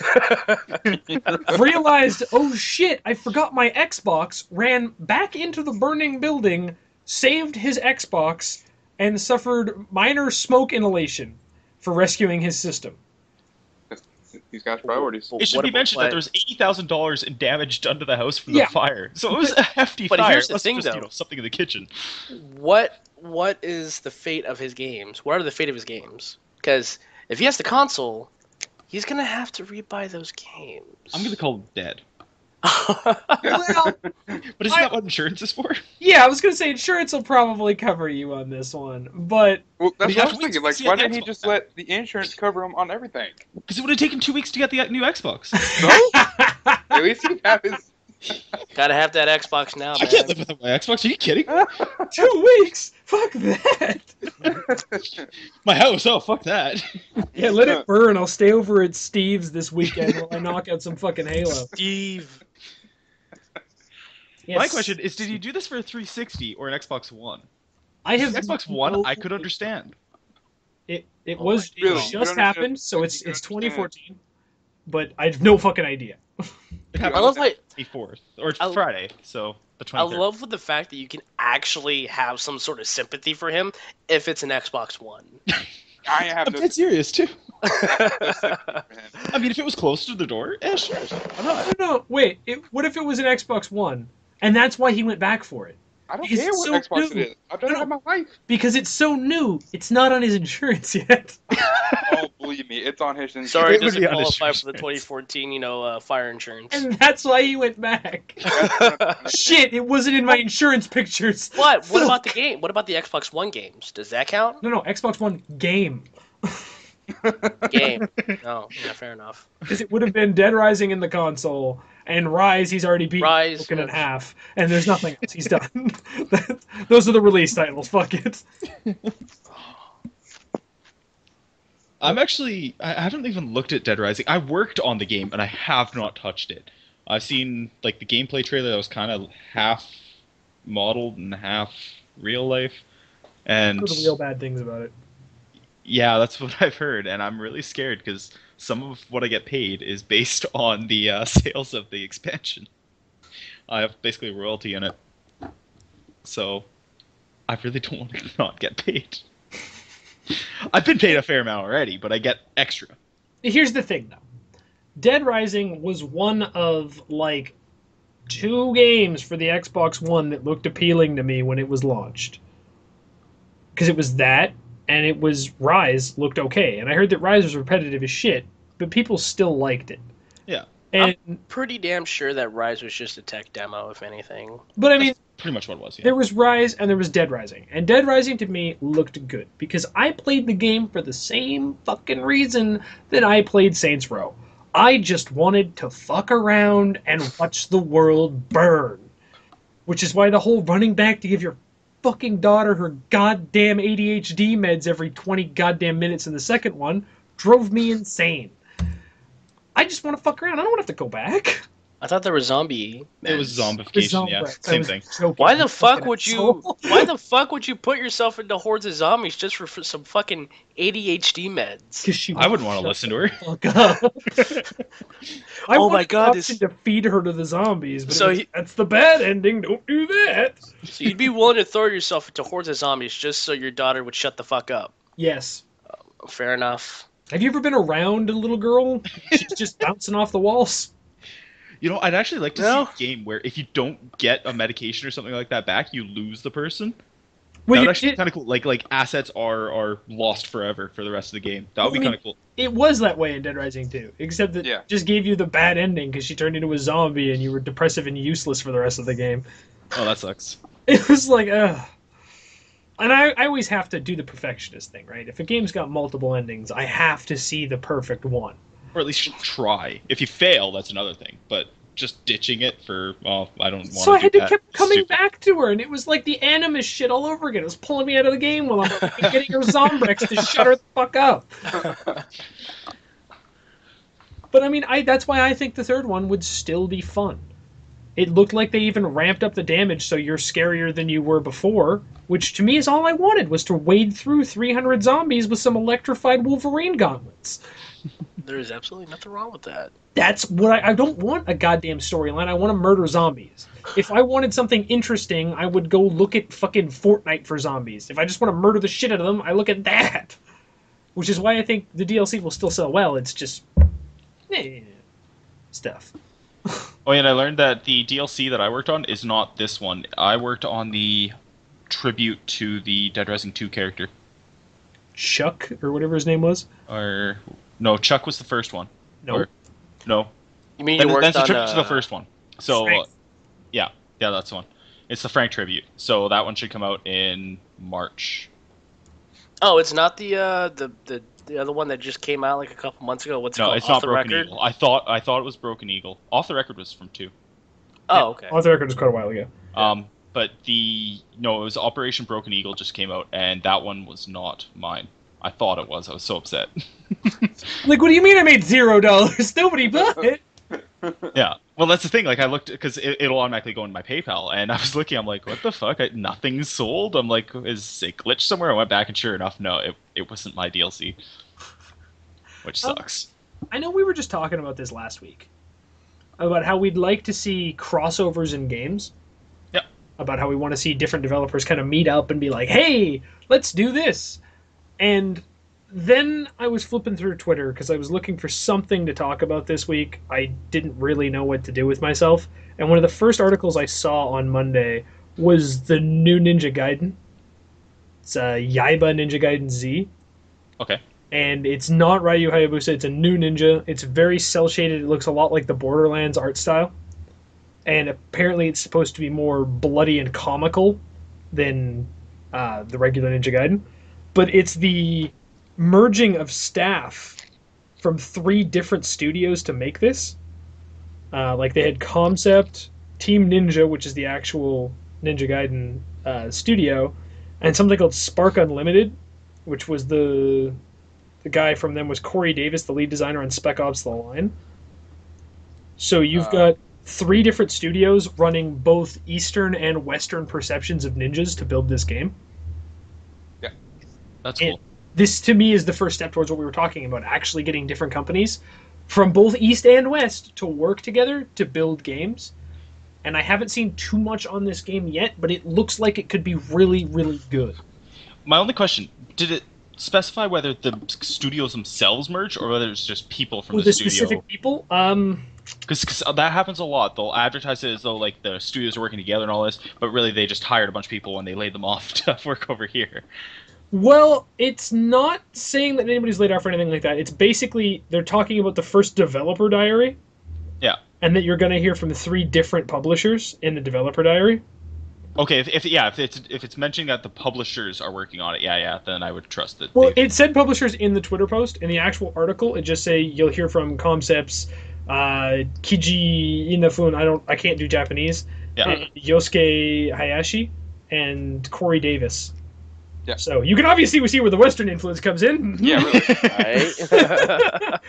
<laughs> realized, oh shit, I forgot my Xbox, ran back into the burning building, saved his Xbox, and suffered minor smoke inhalation for rescuing his system. These guys' priorities. It should What be mentioned what- that there's eighty thousand dollars in damage done to the house from Yeah. the fire, so it was <laughs> a hefty But fire. here's the unless thing, just, you though. know, something in the kitchen. what what is the fate of his games? What are the fate of his games? Because if he has the console, he's gonna have to rebuy those games. I'm gonna call him dead. Well, <laughs> But isn't I- that what insurance is for? yeah, I was gonna say insurance will probably cover you on this one, but Well, that's you what I have was thinking. Like, why didn't he just now. let the insurance cover him on everything? Because it would have taken two weeks to get the new Xbox. <laughs> No, <laughs> at least he have his. Gotta have that Xbox now, I can't live without my Xbox. Are you kidding? two weeks. Fuck that. My house? Oh, fuck that. Yeah, let it burn. I'll stay over at Steve's this weekend while I knock out some fucking Halo. Steve. Yes. My question is: Did you do this for a 360 or an Xbox One? I have Xbox One, I could understand. It it Oh, was it really? just happened, so it's it's understand. 2014. But I have no fucking idea. It I love like the 4th or I- Friday, so the 23rd. I love with the fact that you can actually have some sort of sympathy for him if it's an Xbox One. <laughs> I have I'm no. dead serious too. I <laughs> I mean, if it was close to the door, yeah, sure. i'm not no, no. Wait. It, what if it was an Xbox One, and that's why he went back for it? I don't Because care what so Xbox new. it is. I've done it all my life. Because it's so new. It's not on his insurance <laughs> yet. Oh, believe me, it's on his insurance. Sorry, It it doesn't be on his qualify for the 2014, you know, uh, fire insurance. and that's why he went back. <laughs> Shit, it wasn't in my insurance pictures. What? What about the game? What about the Xbox One games? Does that count? No, no, Xbox One game. Game. <laughs> No. Yeah, fair enough. Because it would have been Dead Rising in the console, and Ryse he's already beaten Ryse, broken in half, and there's nothing else he's done. <laughs> Those are the release titles. Fuck it. <laughs> I'm actually. I I haven't even looked at Dead Rising. I worked on the game and I have not touched it. I've seen like the gameplay trailer that was kind of half modeled and half real life, and Heard real bad things about it. Yeah, that's what I've heard, and I'm really scared because some of what I get paid is based <laughs> on the uh, sales of the expansion. I have basically royalty in it, so I really don't <laughs> want to not get paid. <laughs> I've been paid a fair amount already, but I get extra. Here's the thing, though. Dead Rising was one of like two games for the Xbox One that looked appealing to me when it was launched. Because it was that, and it was Ryse looked okay, and I heard that Ryse was repetitive as shit, but people still liked it. Yeah. And I'm Pretty damn sure that Ryse was just a tech demo, if anything. but I mean, Pretty much what it was. Yeah. There was Ryse and there was Dead Rising. And Dead Rising to me looked good because I played the game for the same fucking reason that I played Saints Row. I just wanted to fuck around and watch the world burn. Which is why the whole running back to give your fucking daughter her goddamn ADHD meds every 20 goddamn minutes in the second one drove me insane. I just want to fuck around. I don't want to have to go back. I thought there was zombie. It was meds. The zombification. Yeah, same thing. joking. Why the fuck would you? <laughs> Why the fuck would you put yourself into hordes of zombies just for, for some fucking ADHD meds? 'Cause she I wouldn't want to listen to her. fuck up. <laughs> I Oh my wanted the God, option this- to feed her to the zombies, but So so he- that's the bad ending. Don't do that. So you'd be willing to throw yourself into hordes of zombies just so your daughter would shut the fuck up? Yes. Fair enough. Have you ever been around a little girl? She's just <laughs> bouncing off the walls. You know, I'd actually like to No. see a game where if you don't get a medication or something like that back, you lose the person. Well, that would actually did- kind of cool. Like like assets are are lost forever for the rest of the game. That would be Well, I kind of cool. it was that way in Dead Rising 2, except that Yeah. just gave you the bad ending because she turned into a zombie and you were depressive and useless for the rest of the game. Oh, that sucks. <laughs> It was like, ugh. And I, I always have to do the perfectionist thing, right? If a game's got multiple endings, I have to see the perfect one. Or at least try. If you fail, that's another thing. But just ditching it for well, I don't want So I had to keep coming Stupid. back to her, and it was like the animus shit all over again. It was pulling me out of the game while I'm fucking getting her Zombrex to shut her the fuck up. <laughs> But I mean, I that's why I think the third one would still be fun. It looked like they even ramped up the damage so you're scarier than you were before, which to me is all I wanted was to wade through 300 zombies with some electrified Wolverine gauntlets. There is absolutely nothing wrong with that. That's what I, I don't want a goddamn storyline. I want to murder zombies. If I wanted something interesting, I would go look at fucking Fortnite for zombies. If I just want to murder the shit out of them, I look at that. Which is why I think the DLC will still sell well. It's just eh, stuff. <laughs> Oh, and I learned that the DLC that I worked on is not this one. I worked on the tribute to the Dead Rising 2 character. Chuck or whatever his name was. Or no, Chuck was the first one. No, Or- No, You mean That- you worked that's the on tribute to the uh, first one. So Frank. yeah, yeah, that's the one. It's the Frank tribute. So that one should come out in March. Oh, it's not the uh the the the other one that just came out like a couple months ago. What's it No, called? it's Off not the Broken record? Eagle. I thought I thought it was Broken Eagle. Off the record was from two. Oh, okay. off the record was quite a while ago. Um, but the no, it was Operation Broken Eagle just came out, and that one was not mine. I thought it was. I was so upset. <laughs> Like, what do you mean I made zero dollars? <laughs> Nobody bought it. yeah. Well, that's the thing. Like, I looked because it, it'll automatically go in my PayPal, and I was looking. I'm like, what the fuck? I, nothing's sold. I'm like, is it glitched somewhere? I went back, and sure enough, no, it it wasn't my DLC, which sucks. I know we were just talking about this last week about how we'd like to see crossovers in games. Yep. About how we want to see different developers kind of meet up and be like, "Hey, let's do this." And then I was flipping through Twitter because I was looking for something to talk about this week. I didn't really know what to do with myself, and one of the first articles I saw on Monday was the new Ninja Gaiden. It's uh, Yaiba Ninja Gaiden Z Okay. and it's not Ryu Hayabusa. It's a new ninja. It's very cel shaded. It looks a lot like the Borderlands art style, and apparently it's supposed to be more bloody and comical than uh, the regular Ninja Gaiden. But it's the merging of staff from three different studios to make this. Uh, like they had Comcept, Team Ninja, which is the actual Ninja Gaiden uh, studio, and something called Spark Unlimited, which was the the guy from them was Corey Davis, the lead designer on Spec Ops: The Line. So you've Uh. got three different studios running both Eastern and Western perceptions of ninjas to build this game. That's cool. this to me is the first step towards what we were talking about actually getting different companies from both east and west to work together to build games and i haven't seen too much on this game yet but it looks like it could be really really good My only question: Did it specify whether the studios themselves merge or whether it's just people from with the the studio? specific people um Because that happens a lot. They'll advertise it as though like the studios are working together and all this, but really they just hired a bunch of people and they laid them off <laughs> to work over here. Well it's not saying that anybody's laid off or anything like that it's basically they're talking about the first developer diary Yeah. and that you're going to hear from the three different publishers in the developer diary Okay, if, if yeah, if it's if it's mentioning that the publishers are working on it, yeah, yeah, then I would trust that. Well, it said publishers in the Twitter post. In the actual article, it just say you'll hear from Comcept's, uh, Keiji Inafune. I don't, I can't do Japanese. Yeah. Yosuke Hayashi and Corey Davis. Yeah. So you can obviously see where the Western influence comes in. <laughs> Yeah, really. Right? <laughs>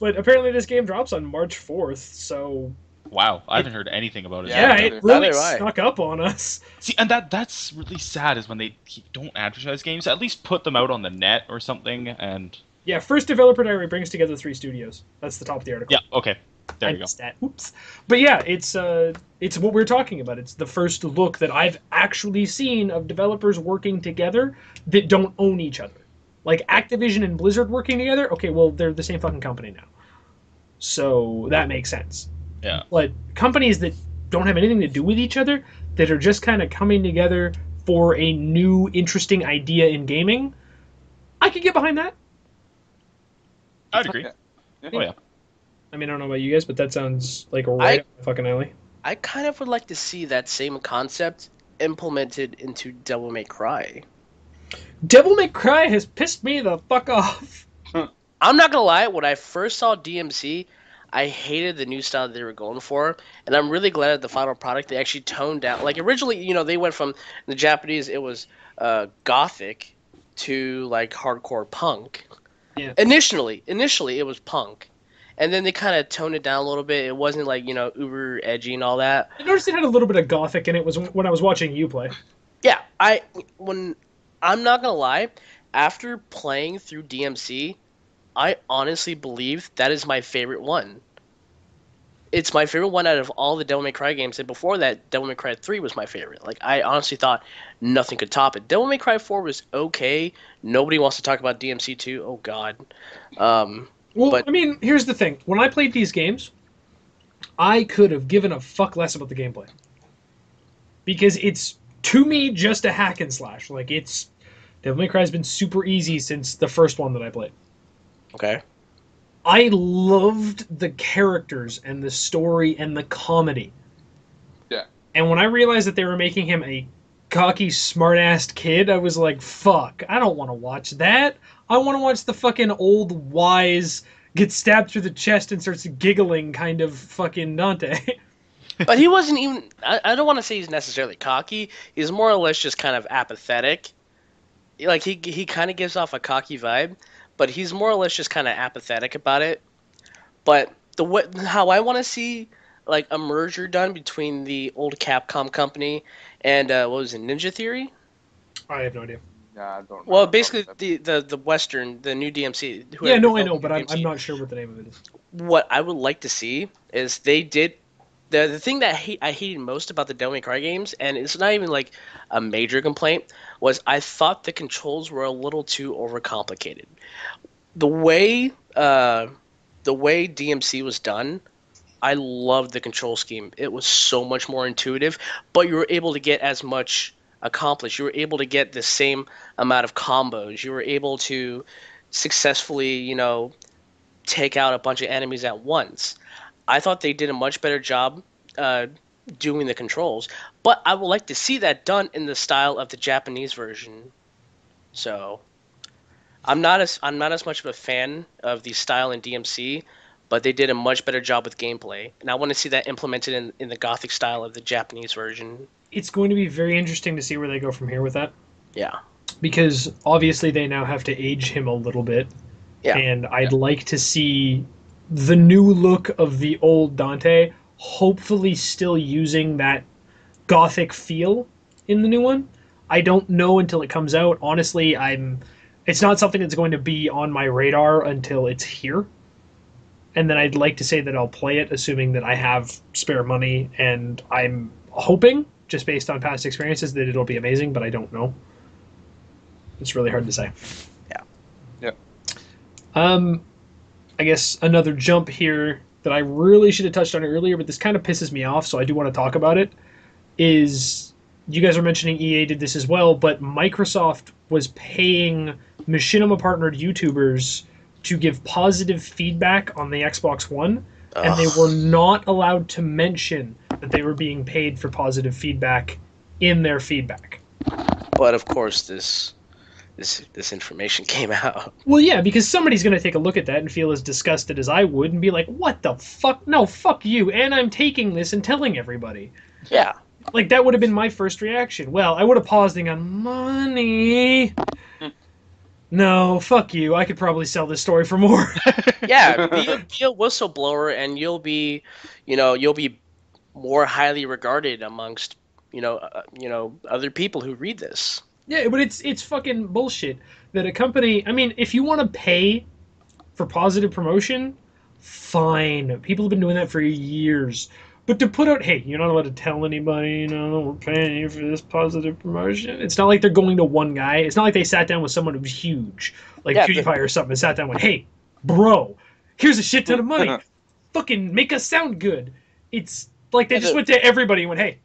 but apparently, this game drops on March fourth. So wow, I haven't heard anything about it. Yeah, yeah, it really Neither snuck up on us. See, and that that's really sad is when they don't advertise games. At least put them out on the net or something. And Yeah, first developer diary brings together three studios. That's the top of the article. yeah, okay, there I you go. that. Oops. But yeah, it's uh, it's what we're talking about. It's the first look that I've actually seen of developers working together that don't own each other. Like Activision and Blizzard working together. Okay, well they're the same fucking company now, so that makes sense. Yeah. But companies that don't have anything to do with each other, that are just kind of coming together for a new interesting idea in gaming, I could get behind that. I'd agree. Yeah. Oh yeah. I mean, I don't know about you guys, but that sounds like right up my fucking alley. I kind of would like to see that same concept implemented into Devil May Cry. Devil May Cry has pissed me the fuck off. <laughs> I'm not gonna lie, when I first saw DMC, I hated the new style that they were going for, and I'm really glad at the final product they actually toned down. Like originally, you know, they went from the Japanese, it was uh, gothic to like hardcore punk. Yeah. Initially, initially it was punk, and then they kind of toned it down a little bit. It wasn't like you know uber edgy and all that. I noticed it had a little bit of gothic in it was when I was watching you play. Yeah, I when I'm not gonna lie, after playing through DMC, I honestly believe that is my favorite one. It's my favorite one out of all the Devil May Cry games, and before that, Devil May Cry 3 was my favorite. Like I honestly thought nothing could top it. Devil May Cry 4 was okay. Nobody wants to talk about DMC 2. Oh god. Um, Well, But- I mean, here's the thing. When I played these games, I could have given a fuck less about the gameplay. Because it's to me just a hack and slash. Like it's Devil May Cry has been super easy since the first one that I played. okay. I loved the characters and the story and the comedy. Yeah. And when I realized that they were making him a cocky, smart-ass kid, I was like, "Fuck! I don't want to watch that. I want to watch the fucking old wise get stabbed through the chest and starts giggling kind of fucking Dante." <laughs> but he wasn't even I, I don't want to say he's necessarily cocky he's more or less just kind of apathetic like he he kind of gives off a cocky vibe but he's more or less just kind of apathetic about it but the way, how i want to see like a merger done between the old capcom company and uh, what was it ninja theory I have no idea. Yeah, I don't. well know. basically the, the the western the new dmc yeah, no, I know, but I'm, DMC. I'm not sure what the name of it is. what I would like to see is they did the the thing that I, hate, I hated most about the Devil May Cry games, and it's not even like a major complaint, was I thought the controls were a little too overcomplicated. The way uh, the way DMC was done, I loved the control scheme. It was so much more intuitive, but you were able to get as much accomplished. You were able to get the same amount of combos. You were able to successfully, you know, take out a bunch of enemies at once. I thought they did a much better job uh, doing the controls, but I would like to see that done in the style of the Japanese version. So, I'm not as I'm not as much of a fan of the style in DMC, but they did a much better job with gameplay, and I want to see that implemented in, in the Gothic style of the Japanese version. It's going to be very interesting to see where they go from here with that. Yeah. because obviously they now have to age him a little bit. Yeah. And I'd like to see the new look of the old Dante, hopefully still using that gothic feel in the new one. I don't know until it comes out. Honestly, I'm it's not something that's going to be on my radar until it's here. And then I'd like to say that I'll play it assuming that I have spare money and I'm hoping just based on past experiences that it'll be amazing, but I don't know. It's really hard to say. Yeah. Yep. Um, I guess another jump here that I really should have touched on earlier, but this kind of pisses me off, so I do want to talk about it. Is you guys are mentioning EA did this as well, but Microsoft was paying machinima partnered YouTubers to give positive feedback on the Xbox One, and they were not allowed to mention that they were being paid for positive feedback in their feedback. But of course, this this this information <laughs> came out. Well, yeah, because somebody's going to take a look at that and feel as disgusted as I would and be like, what the fuck? No, fuck you. And I'm taking this and telling everybody. Yeah. Like, that would have been my first reaction. Well, I would have paused and gone, money. Hmm. No, fuck you. I could probably sell this story for more. <laughs> Yeah. <laughs> Be a, be a whistleblower, and you'll be, you know, you'll be more highly regarded amongst, you know, uh, you know, other people who read this. yeah, but it's it's fucking bullshit that a company. I mean, if you want to pay for positive promotion, fine. People have been doing that for years. But to put out, hey, you're not allowed to tell anybody, you know, we're paying you for this positive promotion. It's not like they're going to one guy. It's not like they sat down with someone who's huge, like Yeah, PewDiePie but- or something, and sat down and went, hey, bro, here's a shit ton of money. Fucking make us sound good. It's like they Yeah, just the- went to everybody and went, hey,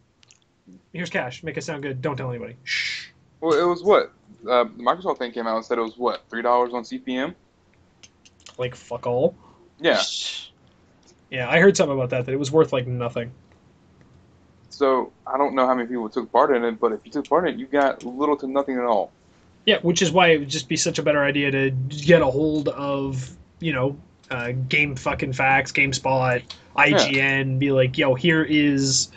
here's cash. Make us sound good. Don't tell anybody. Shh. Well, it was what uh, the Microsoft thing came out and said it was what three dollars on CPM. Like, fuck all. Yeah. Yeah, I heard something about that, that it was worth like nothing. So I don't know how many people took part in it, but if you took part in it, you got little to nothing at all. Yeah, which is why it would just be such a better idea to get a hold of, you know, uh, Game fucking Facts, GameSpot, IGN, be like, yo, here is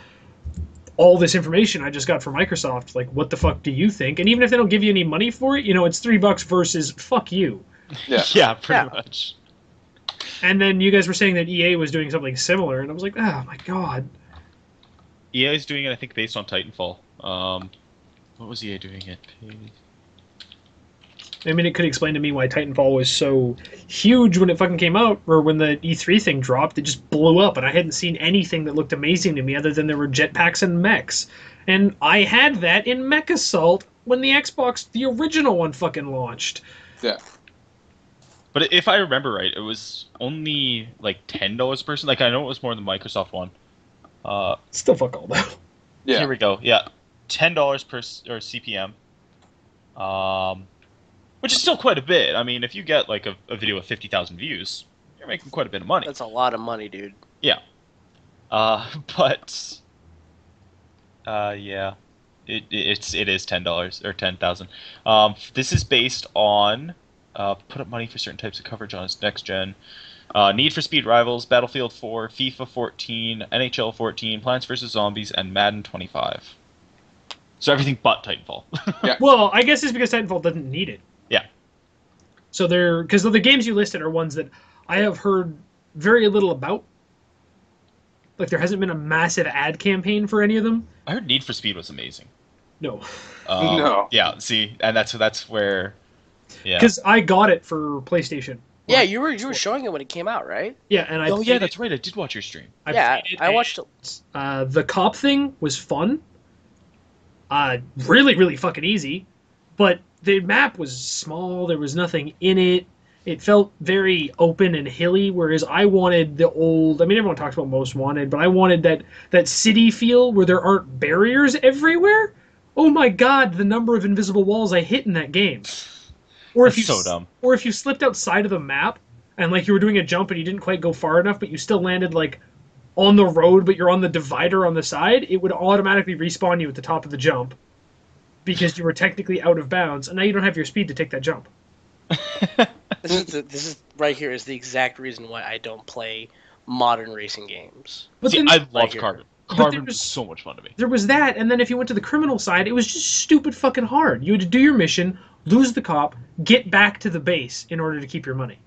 all this information I just got from Microsoft. Like, what the fuck do you think? And even if they don't give you any money for it, you know, it's three bucks versus fuck you. Yeah. <laughs> yeah, pretty Yeah. much. And then you guys were saying that EA was doing something similar, and I was like, oh my god. EA is doing it, I think, based on Titanfall. Um, what was EA doing it? I mean, it could explain to me why Titanfall was so huge when it fucking came out, or when the E3 thing dropped. It just blew up, and I hadn't seen anything that looked amazing to me other than there were jetpacks and mechs. And I had that in Mech Assault when the Xbox, the original one, fucking launched. Yeah. But if I remember right, it was only like ten dollars per person. Like I know it was more than the Microsoft one. Uh, Still fuck all though. Yeah. Here we go. Yeah, ten dollars per or CPM. Um, which is still quite a bit. I mean, if you get like a, a video with fifty thousand views, you're making quite a bit of money. That's a lot of money, dude. Yeah. Uh, <laughs> but uh, yeah, it, it's it is ten dollars or ten thousand. Um, this is based on uh, put up money for certain types of coverage on its next gen. Uh, Need for Speed Rivals, Battlefield 4, FIFA 14, NHL 14, Plants vs Zombies, and Madden 25. So everything but Titanfall. <laughs> yeah. Well, I guess it's because Titanfall doesn't need it. Yeah. So they're because the games you listed are ones that I have heard very little about. Like there hasn't been a massive ad campaign for any of them. I heard Need for Speed was amazing. No. Um, <laughs> No. Yeah. See, and that's that's where. Yeah. Because I got it for PlayStation. Yeah, you were you were showing it when it came out, right? Yeah, and I oh played yeah, it- that's right. I did watch your stream. I yeah, it I watched it. Uh, the cop thing was fun. Uh, really, really fucking easy, but the map was small. There was nothing in it. It felt very open and hilly. Whereas I wanted the old. I mean, everyone talks about Most Wanted, but I wanted that that city feel where there aren't barriers everywhere. Oh my god, the number of invisible walls I hit in that game. Or if That's you so dumb. or if you slipped outside of the map and like you were doing a jump and you didn't quite go far enough, but you still landed like on the road, but you're on the divider on the side, it would automatically respawn you at the top of the jump because you were technically out of bounds, and now you don't have your speed to take that jump. <laughs> This is the, this is right here is the exact reason why I don't play modern racing games. But See, then I Right love here. Carbon. Carbon there's- was so much fun to me. there was that, and then if you went to the criminal side, it was just stupid fucking hard. You had to do your mission lose the cop, get back to the base in order to keep your money.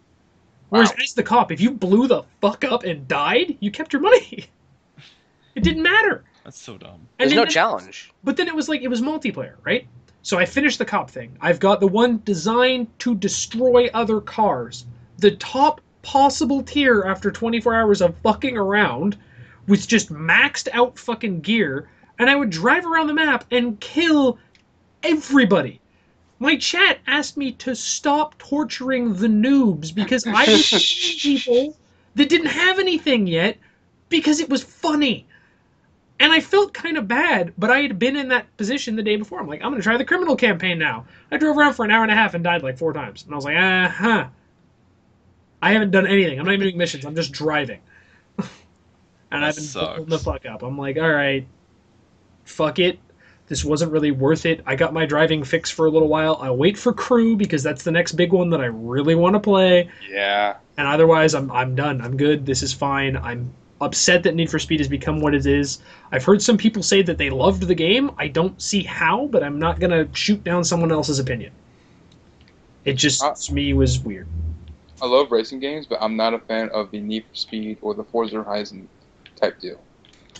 Whereas Wow. as the cop, if you blew the fuck up and died, you kept your money. <laughs> It didn't matter. That's so dumb. And There's then- no challenge. But then it was like it was multiplayer, right? So I finished the cop thing. I've got the one designed to destroy other cars. The top possible tier after 24 hours of fucking around with just maxed out fucking gear, and I would drive around the map and kill everybody. My chat asked me to stop torturing the noobs because I was <laughs> people that didn't have anything yet because it was funny. And I felt kind of bad, but I had been in that position the day before. I'm like, I'm going to try the criminal campaign now. I drove around for an hour and a half and died like four times. And I was like, uh huh. I haven't done anything. I'm not even doing missions. I'm just driving. <laughs> and That I've been sucks. the fuck up. I'm like, all right, fuck it. This wasn't really worth it. I got my driving fix for a little while. I'll wait for crew because that's the next big one that I really want to play. Yeah. And otherwise, I'm I'm done. I'm good. This is fine. I'm upset that Need for Speed has become what it is. I've heard some people say that they loved the game. I don't see how, but I'm not gonna shoot down someone else's opinion. It just Uh, to me was weird. I love racing games, but I'm not a fan of the Need for Speed or the Forza Horizon type deal.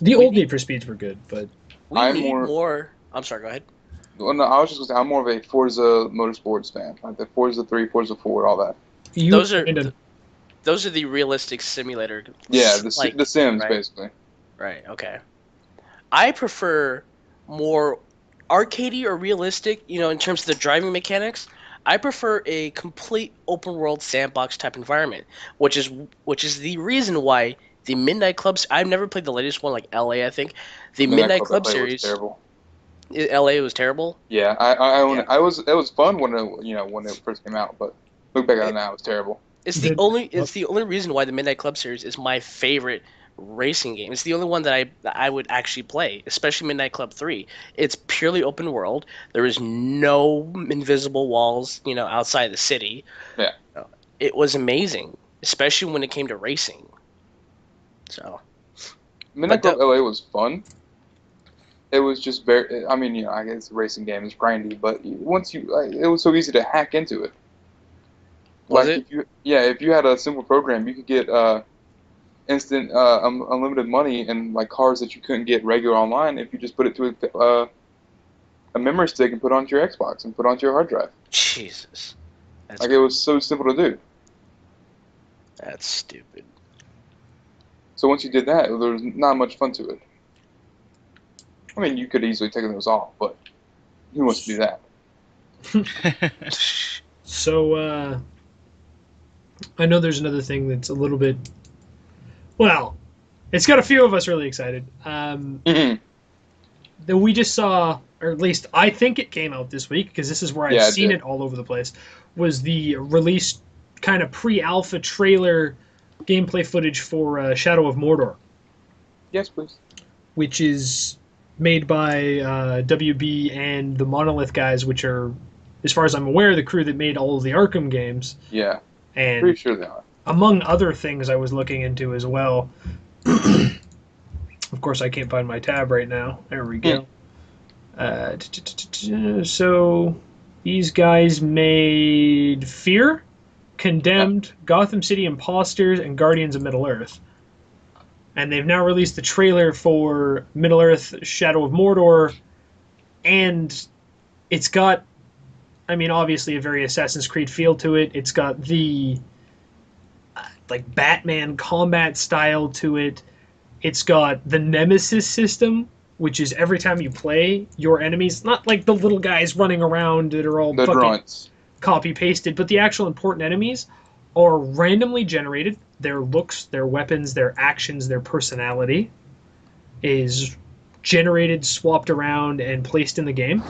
The we old need- Need for Speeds were good, but We I'm need more- more... I'm sorry. Go ahead. Well, no, I was just gonna say I'm more of a Forza Motorsports fan, like the Forza Three, Forza Four, all that. you Those are kind of- those are the realistic simulator. Yeah, the, like, the Sims right. basically. Right. Okay. I prefer more arcadey or realistic. You know, in terms of the driving mechanics, I prefer a complete open world sandbox type environment, which is which is the reason why the Midnight Clubs. I've never played the latest one, like L.A. I think the Midnight I Club played was series. terrible. I- L.A. was terrible. Yeah, I I, I, Yeah. I was it was fun when it you know when it first came out, but look back at it now, it's terrible. It's the only it's the only reason why the Midnight Club series is my favorite racing game. It's the only one that I that I would actually play, especially Midnight Club 3. It's purely open world. There is no invisible walls, you know, outside the city. Yeah. It was amazing, especially when it came to racing. So, Midnight But Club LA was fun. It was just very. I mean, you know, I guess racing game is grindy, but once you, like, it was so easy to hack into it. Was like it? If you, yeah, if you had a simple program, you could get uh, instant, uh, um, unlimited money and like cars that you couldn't get regular online if you just put it to a, uh, a memory stick and put it onto your Xbox and put it onto your hard drive. Jesus. That's Like it was so simple to do. that's stupid. So once you did that, there was not much fun to it. I mean, you could easily take those off, but who wants to do that? <laughs> So uh, I know there's another thing that's a little bit. Well, it's got a few of us really excited. Um, that we just saw, or at least I think it came out this week because this is where I've Yeah, seen did. it all over the place. Was the released kind of pre-alpha trailer gameplay footage for uh, Shadow of Mordor, yes, please. which is made by uh, WB and the Monolith guys, which are, as far as I'm aware, the crew that made all of the Arkham games. Yeah, And pretty sure they are. among other things I was looking into as well. of course, I can't find my tab right now. There we go. Uh, t- t- so these guys made Fear, Condemned, Gotham City Imposters, and Guardians of Middle Earth. And they've now released the trailer for Middle Earth Shadow of Mordor, and it's got, I mean, obviously a very Assassin's Creed feel to it. It's got the uh, like Batman combat style to it. It's got the Nemesis system, which is every time you play, your enemies, not like the little guys running around that are all The fucking copy pasted, but the actual important enemies are randomly generated. Their looks, their weapons, their actions, their personality is generated, swapped around, and placed in the game.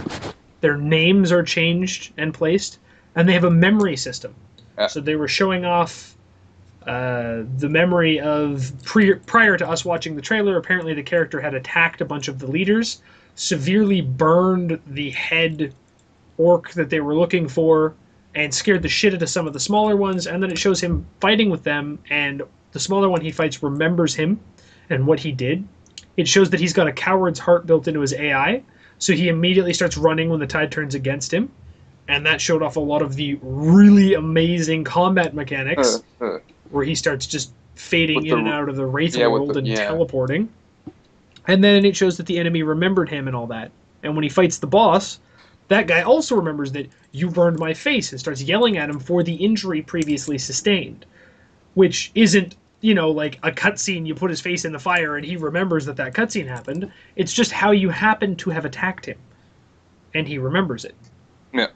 Their names are changed and placed, and they have a memory system. Yeah. So they were showing off uh, the memory of pre- prior to us watching the trailer. Apparently, the character had attacked a bunch of the leaders, severely burned the head orc that they were looking for, and scared the shit out of some of the smaller ones. And then it shows him fighting with them, and the smaller one he fights remembers him and what he did. It shows that he's got a coward's heart built into his AI, so he immediately starts running when the tide turns against him. and that showed off a lot of the really amazing combat mechanics Uh, <laughs> uh, where he starts just fading With in the- and out of the wraith yeah, world the- and yeah. teleporting. And then it shows that the enemy remembered him and all that. And when he fights the boss, that guy also remembers that you burned my face and starts yelling at him for the injury previously sustained, which isn't you know like a cutscene. You put his face in the fire and he remembers that that cutscene happened. It's just how you happen to have attacked him, and he remembers it. Yeah.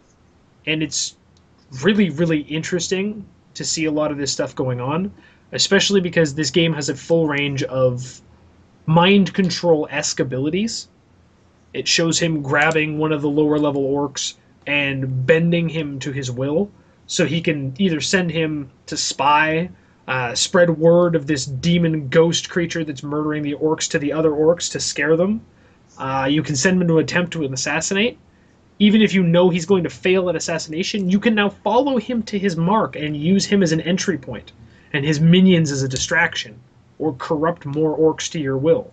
And it's really really interesting to see a lot of this stuff going on, especially because this game has a full range of mind control esque abilities. It shows him grabbing one of the lower level orcs and bending him to his will so he can either send him to spy, uh, spread word of this demon ghost creature that's murdering the orcs to the other orcs to scare them. Uh, you can send him to attempt to assassinate. Even if you know he's going to fail at assassination, you can now follow him to his mark and use him as an entry point and his minions as a distraction or corrupt more orcs to your will.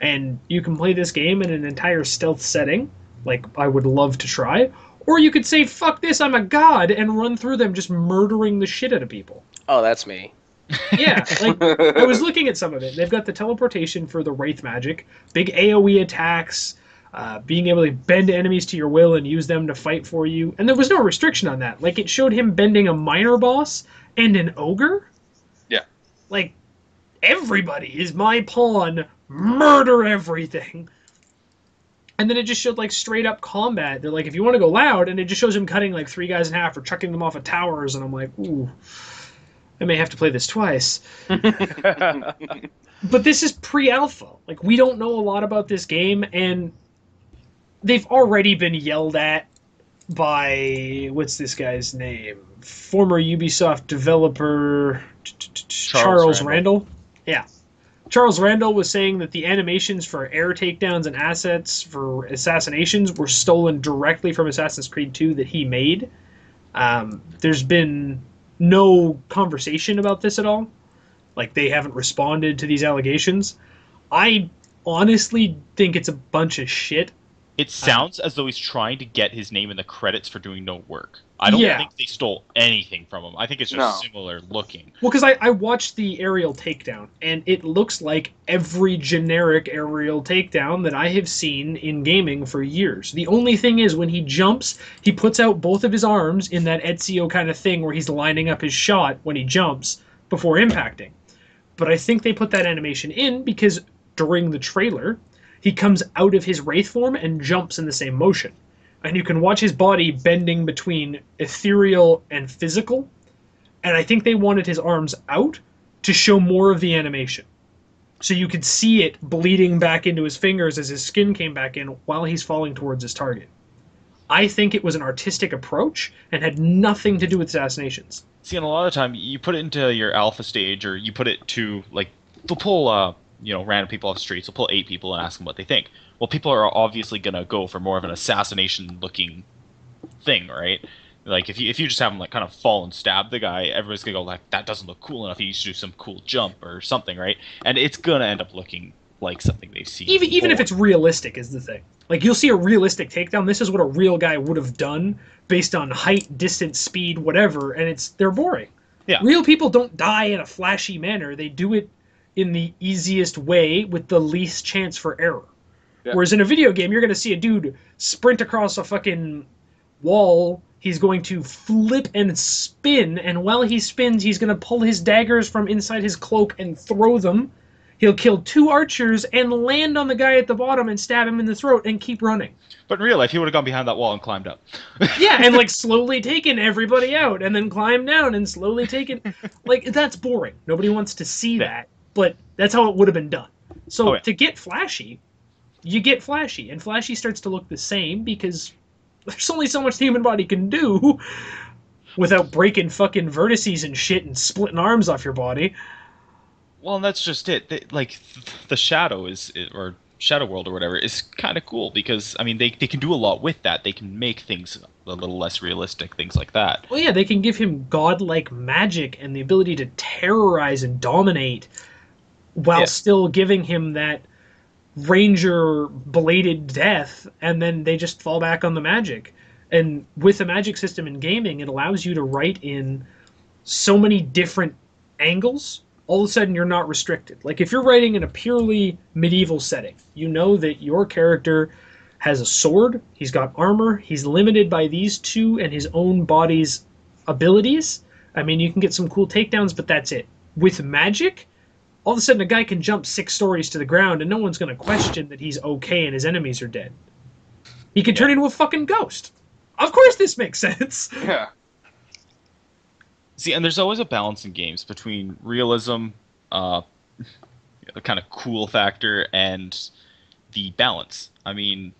And you can play this game in an entire stealth setting, like I would love to try, or you could say, fuck this, I'm a god, and run through them just murdering the shit out of people. Oh, that's me. <laughs> Yeah, like I was looking at some of it. They've got the teleportation for the Wraith magic, big AoE attacks, uh, being able to bend enemies to your will and use them to fight for you. And there was no restriction on that. Like it showed him bending a minor boss and an ogre. Yeah. Like everybody is my pawn. Murder everything. And then it just showed like straight up combat. They're like, if you want to go loud, and it just shows him cutting like three guys in half or chucking them off of towers, and I'm like, ooh, I may have to play this twice. <laughs> but this is pre-alpha. Like we don't know a lot about this game, and they've already been yelled at by what's this guy's name? Former Ubisoft developer Charles, Randall. Randall. Yeah. Charles Randall was saying that the animations for air takedowns and assets for assassinations were stolen directly from Assassin's Creed 2 that he made. Um, there's been no conversation about this at all. Like they haven't responded to these allegations. I honestly think it's a bunch of shit. It sounds as though he's trying to get his name in the credits for doing no work. I don't Yeah. think they stole anything from him. I think it's just No. similar looking. Well, because I, I watched the aerial takedown, and it looks like every generic aerial takedown that I have seen in gaming for years. The only thing is, when he jumps, he puts out both of his arms in that Ezio kind of thing where he's lining up his shot when he jumps before impacting. But I think they put that animation in because during the trailer, he comes out of his wraith form and jumps in the same motion. And you can watch his body bending between ethereal and physical and I think they wanted his arms out to show more of the animation. So you could see it bleeding back into his fingers as his skin came back in while he's falling towards his target. I think it was an artistic approach and had nothing to do with assassinations. See, and a lot of time, you put it into your alpha stage, or you put it to like they'll pull, uh, you know, random people off the streets. They'll pull eight people and ask them what they think. Well, people are obviously gonna go for more of an assassination-looking thing, right? Like if you if you just have him like kind of fall and stab the guy, everybody's gonna go like that doesn't look cool enough. He needs to do some cool jump or something, right? And it's gonna end up looking like something they've seen. Even even if it's realistic is the thing. Like you'll see a realistic takedown. This is what a real guy would have done based on height, distance, speed, whatever, and it's they're boring. Yeah. Real people don't die in a flashy manner. They do it in the easiest way with the least chance for error. Yeah. Whereas in a video game, you're going to see a dude sprint across a fucking wall. He's going to flip and spin, and while he spins, he's going to pull his daggers from inside his cloak and throw them. He'll kill two archers and land on the guy at the bottom and stab him in the throat and keep running. but in real life, he would have gone behind that wall and climbed up. <laughs> Yeah, and like slowly taken everybody out and then climb down and slowly taken. <laughs> Like, that's boring. Nobody wants to see Yeah. that, but that's how it would have been done. So Oh, yeah. to get flashy, you get flashy, and flashy starts to look the same because there's only so much the human body can do without breaking fucking vertices and shit and splitting arms off your body. Well, and that's just it. They, like the shadow is, or shadow world or whatever is kind of cool because I mean they they can do a lot with that. They can make things a little less realistic, things like that. Well, yeah, they can give him godlike magic and the ability to terrorize and dominate while Yeah. still giving him that ranger bladed death, and then they just fall back on the magic. And with the magic system in gaming, it allows you to write in so many different angles. All of a sudden, you're not restricted. Like if you're writing in a purely medieval setting, you know that your character has a sword, he's got armor, he's limited by these two and his own body's abilities. I mean, you can get some cool takedowns, but that's it. With magic, all of a sudden a guy can jump six stories to the ground and no one's going to question that he's okay and his enemies are dead. He can turn into a fucking ghost. Of course, this makes <laughs> sense. Yeah. See, and there's always a balance in games between realism, uh, <laughs> the kind of cool factor, and the balance. I mean,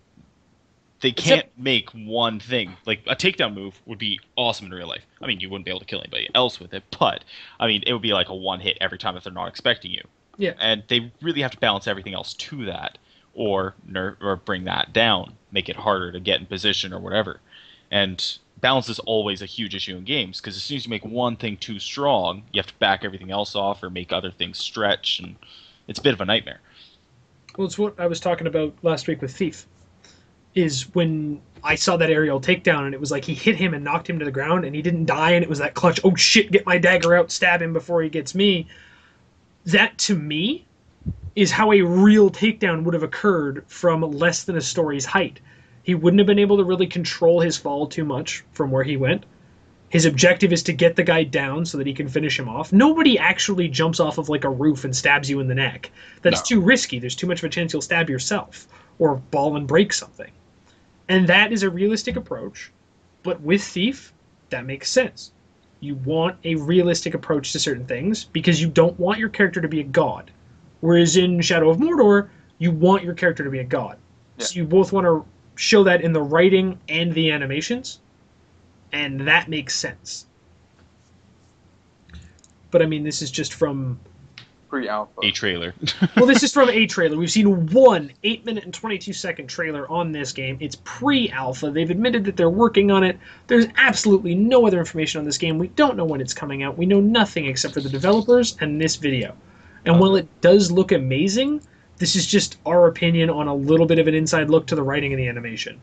they can't make one thing. Like a takedown move would be awesome in real life. I mean, you wouldn't be able to kill anybody else with it, but I mean, it would be like a one hit every time if they're not expecting you. Yeah. And they really have to balance everything else to that, or ner- or bring that down, make it harder to get in position or whatever. And balance is always a huge issue in games because as soon as you make one thing too strong, you have to back everything else off or make other things stretch, and it's a bit of a nightmare. Well, it's what I was talking about last week with Thief. Is when I saw that aerial takedown and it was like he hit him and knocked him to the ground and he didn't die and it was that clutch, oh shit, get my dagger out, stab him before he gets me. That to me is how a real takedown would have occurred from less than a story's height. He wouldn't have been able to really control his fall too much from where he went. His objective is to get the guy down so that he can finish him off. Nobody actually jumps off of like a roof and stabs you in the neck. That's No. too risky. There's too much of a chance you'll stab yourself or ball and break something. And that is a realistic approach. But with Thief, that makes sense. You want a realistic approach to certain things because you don't want your character to be a god. Whereas in Shadow of Mordor, you want your character to be a god. So you both want to show that in the writing and the animations, and that makes sense. But I mean, this is just from Pre-alpha. A trailer. <laughs> well, this is from a trailer. We've seen one eight minute and twenty two second trailer on this game. It's pre alpha. They've admitted that they're working on it. There's absolutely no other information on this game. We don't know when it's coming out. We know nothing except for the developers and this video. And while it does look amazing, this is just our opinion on a little bit of an inside look to the writing and the animation.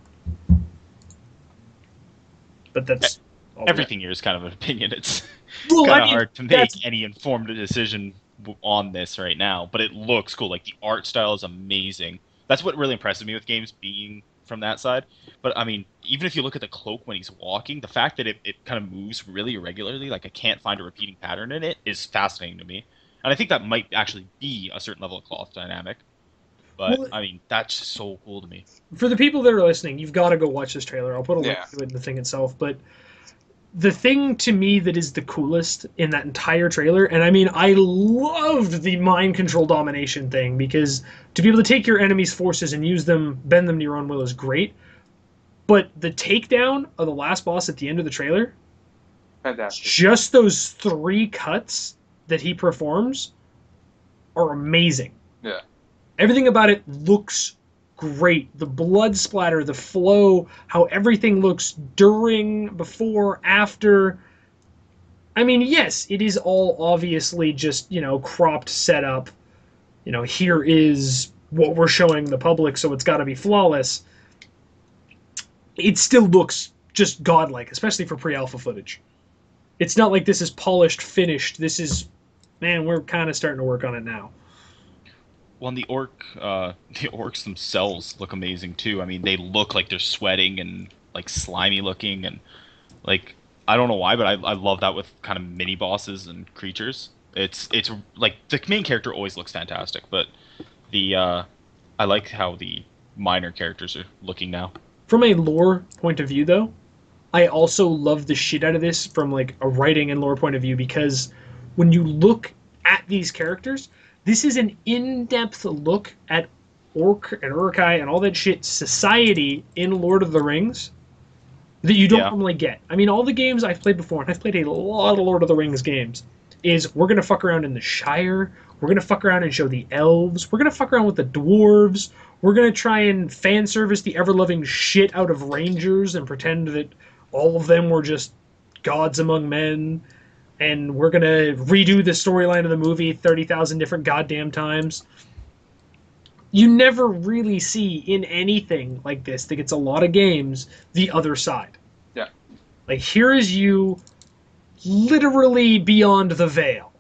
But that's all we got. Everything here is kind of an opinion. It's Well, kind I of mean, hard to make any informed decision w- on this right now, but it looks cool. Like the art style is amazing. That's what really impresses me with games being from that side. But I mean, even if you look at the cloak when he's walking, the fact that it, it kind of moves really irregularly, like I can't find a repeating pattern in it, is fascinating to me. And I think that might actually be a certain level of cloth dynamic. But Well, I mean, that's just so cool to me. for the people that are listening, you've got to go watch this trailer. I'll put a link Yeah. to it in the thing itself. But the thing to me that is the coolest in that entire trailer, and I mean, I loved the mind control domination thing because to be able to take your enemy's forces and use them, bend them to your own will is great. But the takedown of the last boss at the end of the trailer, Fantastic. just those three cuts that he performs are amazing. Yeah. Everything about it looks great. The blood splatter, the flow, how everything looks during, before, after. I mean, yes, it is all obviously just, you know, cropped setup. You know, here is what we're showing the public, so it's got to be flawless. It still looks just godlike, especially for pre alpha footage. It's not like this is polished, finished. This is, man, we're kind of starting to work on it now. Well, the orc, uh, <laughs> the orcs themselves look amazing too. I mean, they look like they're sweating and like slimy looking, and like I don't know why, but I, I love that with kind of mini bosses and creatures. It's it's like the main character always looks fantastic, but the uh, I like how the minor characters are looking now. From a lore point of view, though, I also love the shit out of this from like a writing and lore point of view because when you look at these characters, this is an in-depth look at Orc and Uruk-hai and all that shit society in Lord of the Rings that you don't Yeah. normally get. I mean, all the games I've played before, and I've played a lot of Lord of the Rings games, is we're gonna fuck around in the Shire, we're gonna fuck around and show the elves, we're gonna fuck around with the dwarves, we're gonna try and fan service the ever loving shit out of rangers and pretend that all of them were just gods among men, and we're gonna redo the storyline of the movie thirty thousand different goddamn times. You never really see in anything like this that gets a lot of games the other side. Yeah. Like here is you literally beyond the veil.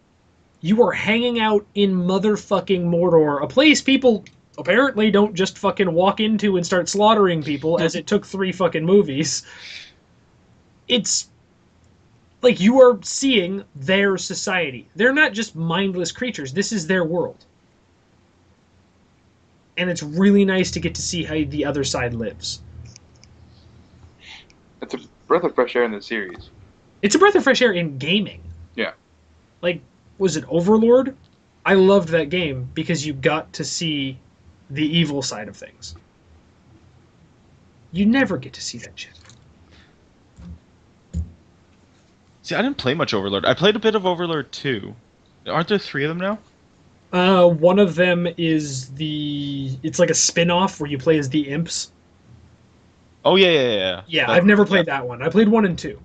You are hanging out in motherfucking Mordor, a place people apparently don't just fucking walk into and start slaughtering people as it took three fucking movies. It's like you are seeing their society. They're not just mindless creatures. This is their world. And it's really nice to get to see how the other side lives. It's a breath of fresh air in the series. It's a breath of fresh air in gaming. Yeah. Like, was it Overlord? I loved that game because you got to see the evil side of things. You never get to see that shit. See, I didn't play much Overlord. I played a bit of Overlord 2. Aren't there three of them now? Uh, one of them is the. It's like a spin off where you play as the imps. Oh yeah, yeah, yeah. Yeah, Yeah, That- I've never played that one. I played one and two.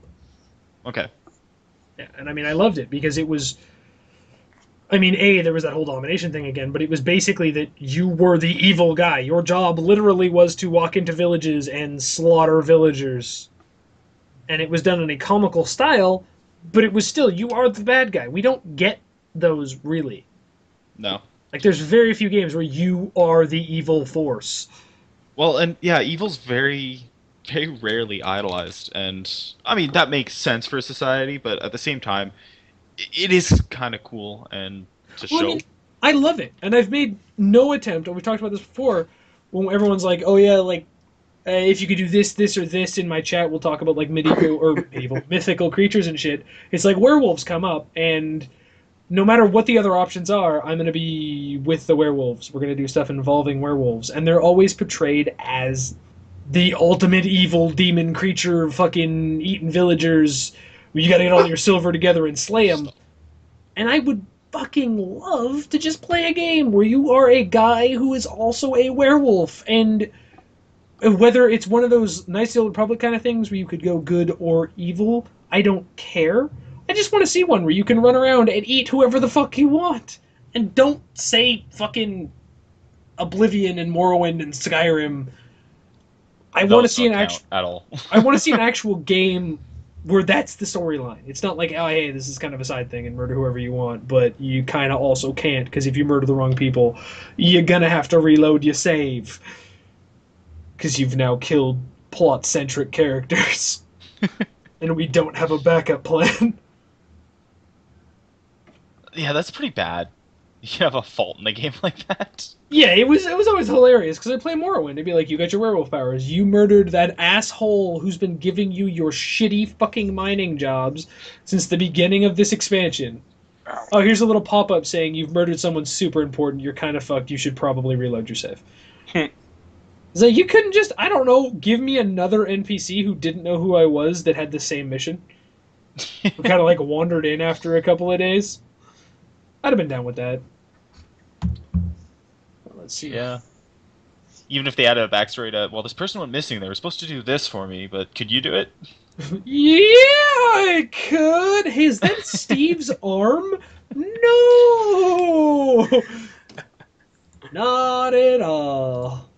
Okay. Yeah, and I mean, I loved it because it was. I mean, A, there was that whole domination thing again, but it was basically that you were the evil guy. Your job literally was to walk into villages and slaughter villagers. And it was done in a comical style, but it was still, you are the bad guy. We don't get those really. No. Like, there's very few games where you are the evil force. Well, and yeah, evil's very, very rarely idolized, and I mean that makes sense for society, but at the same time, it is kind of cool and to Well, I show. mean, I love it, and I've made no attempt. And we talked about this before, when everyone's like, "Oh yeah, like uh, if you could do this, this, or this in my chat, we'll talk about like medieval or <laughs> medieval mythical creatures and shit." It's like werewolves come up, and no matter what the other options are, I'm gonna be with the werewolves. We're gonna do stuff involving werewolves, and they're always portrayed as the ultimate evil demon creature, fucking eating villagers. You gotta get all your silver together and slay them. And I would fucking love to just play a game where you are a guy who is also a werewolf and whether it's one of those nice old republic kind of things where you could go good or evil i don't care i just want to see one where you can run around and eat whoever the fuck you want and don't say fucking oblivion and morrowind and skyrim i want to <laughs> see an actual at all. I want to see an actual game where that's the storyline. It's not like, oh, hey, this is kind of a side thing and murder whoever you want, but you kind of also can't because if you murder the wrong people, you're gonna have to reload your save because you've now killed plot-centric characters, <laughs> and we don't have a backup plan. yeah, that's pretty bad. You have a fault in a game <laughs> like that. yeah, it was it was always hilarious because I play Morrowind. It'd be like, you got your werewolf powers. You murdered that asshole who's been giving you your shitty fucking mining jobs since the beginning of this expansion. Oh, here's a little pop up saying you've murdered someone super important. You're kind of fucked. You should probably reload your save. <laughs> it's like you couldn't just I don't know give me another NPC who didn't know who I was that had the same mission. <laughs> Kind of like wandered in after a couple of days. I'd have been down with that. Let's see. Yeah. Even if they added a backstory to, well, this person went missing. They were supposed to do this for me, but could you do it? <laughs> Yeah, I could. Hey, is that Steve's <laughs> arm? No, not at all.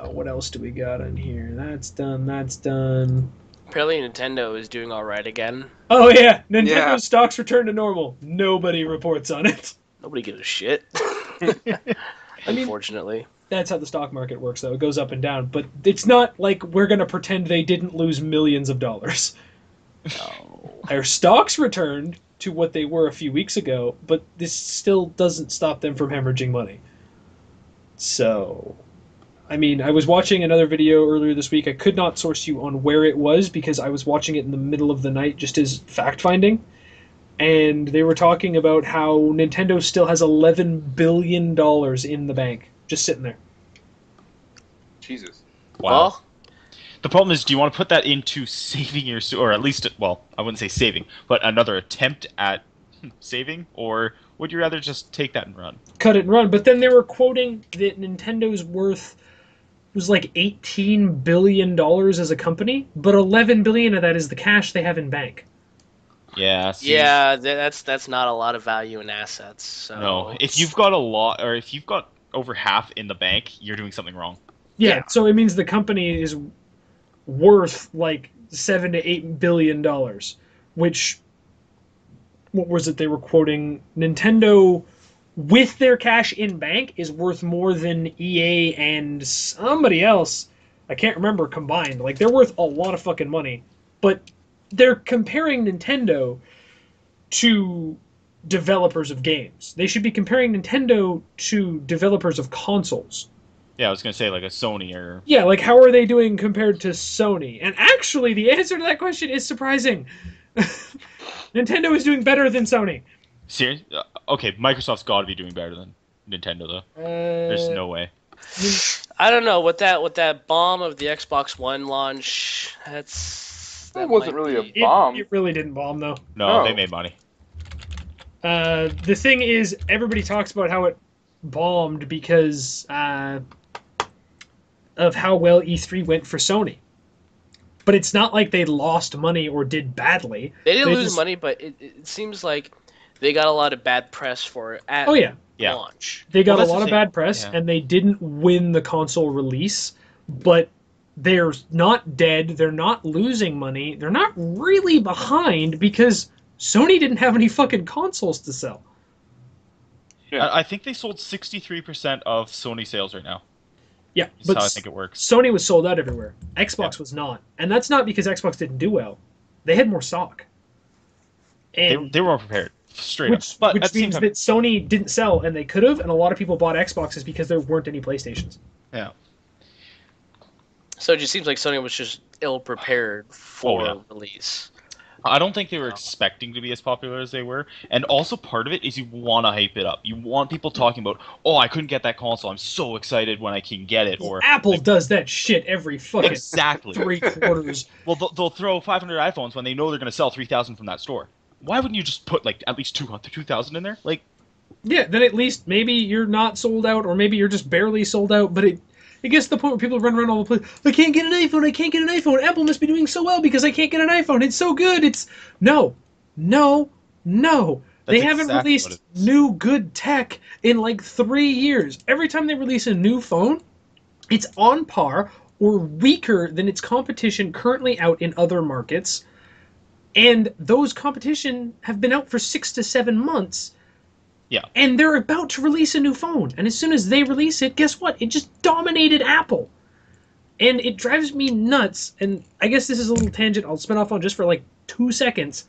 Uh, what else do we got on here? That's done. That's done. Apparently, Nintendo is doing all right again. Oh yeah, Nintendo Yeah. stocks return to normal. Nobody reports on it. <laughs> Nobody gives a shit. <laughs> mean- Unfortunately, That's how the stock market works, though. It goes up and down, but it's not like we're gonna pretend they didn't lose millions of dollars. no. Their stocks returned to what they were a few weeks ago, but this still doesn't stop them from hemorrhaging money. So, I mean, I was watching another video earlier this week. I could not source you on where it was because I was watching it in the middle of the night just as fact finding. And they were talking about how Nintendo still has $11 billion in the bank, just sitting there. Jesus. Wow. Well, the problem is, do you want to put that into saving your, or at least, well, I wouldn't say saving, but another attempt at <laughs> saving, or would you rather just take that and run? cut it and run. But then they were quoting that Nintendo's worth was like eighteen billion dollars as a company, but eleven billion of that is the cash they have in bank. Yeah. see, yeah, that's that's not a lot of value in assets. So No, if you've got a lot, or if you've got over half in the bank, you're doing something wrong. Yeah, Yeah. so it means the company is worth like seven to eight billion dollars, which what was it they were quoting? Nintendo with their cash in bank is worth more than EA and somebody else. I can't remember combined. Like they're worth a lot of fucking money, but they're comparing Nintendo to developers of games. They should be comparing Nintendo to developers of consoles. Yeah, I was gonna say like a Sony or Yeah, like how are they doing compared to Sony? And actually, the answer to that question is surprising. <laughs> Nintendo is doing better than Sony. Serious. Uh, okay, Microsoft's got to be doing better than Nintendo though. Uh, There's no way. I don't know with that with that bomb of the Xbox One launch. That's That wasn't might really a be- It, bomb. it really didn't bomb though. No, No. they made money. Uh, the thing is, everybody talks about how it bombed because uh, of how well E3 went for Sony. But it's not like they lost money or did badly. They didn't They lose just- money, but it, it seems like they got a lot of bad press for it at Oh yeah, Yeah. launch. they got Well, a lot of thing. bad press, Yeah. and they didn't win the console release. But they're not dead. They're not losing money. They're not really behind because Sony didn't have any fucking consoles to sell. Yeah. I, I think they sold 63% of Sony sales right now. Yeah, That's but I think it works. Sony was sold out everywhere. Xbox was not, and that's not because Xbox didn't do well. They had more stock, They, they were more prepared, straight which up. But which at the same means time, that Sony didn't sell, and they could have, and a lot of people bought Xboxes because there weren't any PlayStations. yeah. So it just seems like Sony was just ill prepared <sighs> oh, for yeah. release. I don't think they were expecting to be as popular as they were. And also part of it is you want to hype it up. You want people talking about, "Oh, I couldn't get that console. I'm so excited when I can get it." Or Apple like, does that shit every fucking exactly. three quarters. <laughs> Well, they'll, they'll throw 500 iPhones when they know they're going to sell 3,000 from that store. Why wouldn't you just put like at least 200 2,000 in there? Like, Yeah, then at least maybe you're not sold out, or maybe you're just barely sold out. But it it gets to the point where people run around all the place. I can't get an iPhone. I can't get an iPhone. Apple must be doing so well because I can't get an iPhone. It's so good. It's no, no, no. they That's haven't exactly released what it is. new good tech in like three years. Every time they release a new phone, it's on par or weaker than its competition currently out in other markets. And those competition have been out for six to seven months. Yeah. And they're about to release a new phone. And as soon as they release it, guess what? It just dominated Apple. And it drives me nuts. And I guess this is a little tangent I'll spin off on just for like two seconds.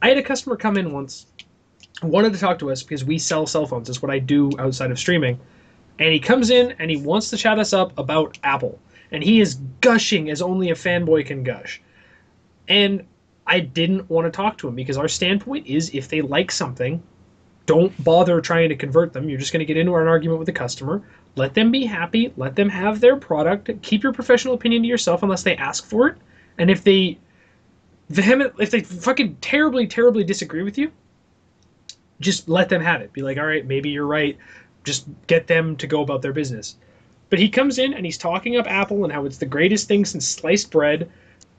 I had a customer come in once, wanted to talk to us because we sell cell phones. That's what I do outside of streaming. And he comes in and he wants to chat us up about Apple. And he is gushing as only a fanboy can gush. And I didn't want to talk to him because our standpoint is if they like something, don't bother trying to convert them. You're just going to get into an argument with the customer. Let them be happy. Let them have their product. Keep your professional opinion to yourself unless they ask for it. And if they vehement, if they fucking terribly, terribly disagree with you, just let them have it. Be like, all right, maybe you're right. Just get them to go about their business. But he comes in and he's talking up Apple and how it's the greatest thing since sliced bread.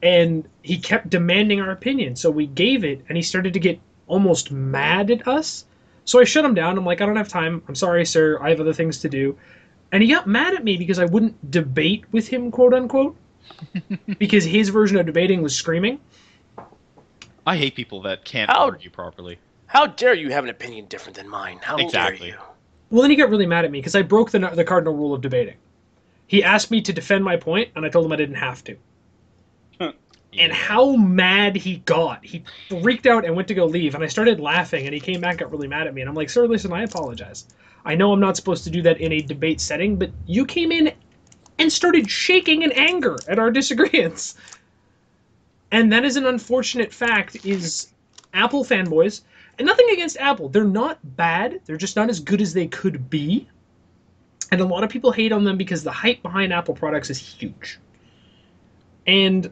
And he kept demanding our opinion. So we gave it, and he started to get almost mad at us. So I shut him down. I'm like, I don't have time. I'm sorry, sir. I have other things to do. And he got mad at me because I wouldn't debate with him, quote unquote, <laughs> because his version of debating was screaming. I hate people that can't How- argue properly. How dare you have an opinion different than mine? How Exactly. dare you? Well, then he got really mad at me because I broke the, the cardinal rule of debating. He asked me to defend my point, and I told him I didn't have to. And how mad he got. He freaked out and went to go leave, and I started laughing, and he came back, got really mad at me. And I'm like, sir, listen, I apologize. I know I'm not supposed to do that in a debate setting, but you came in and started shaking in anger at our <laughs> disagreements. And that is an unfortunate fact is Apple fanboys, and nothing against Apple. They're not bad. They're just not as good as they could be. And a lot of people hate on them because the hype behind Apple products is huge. And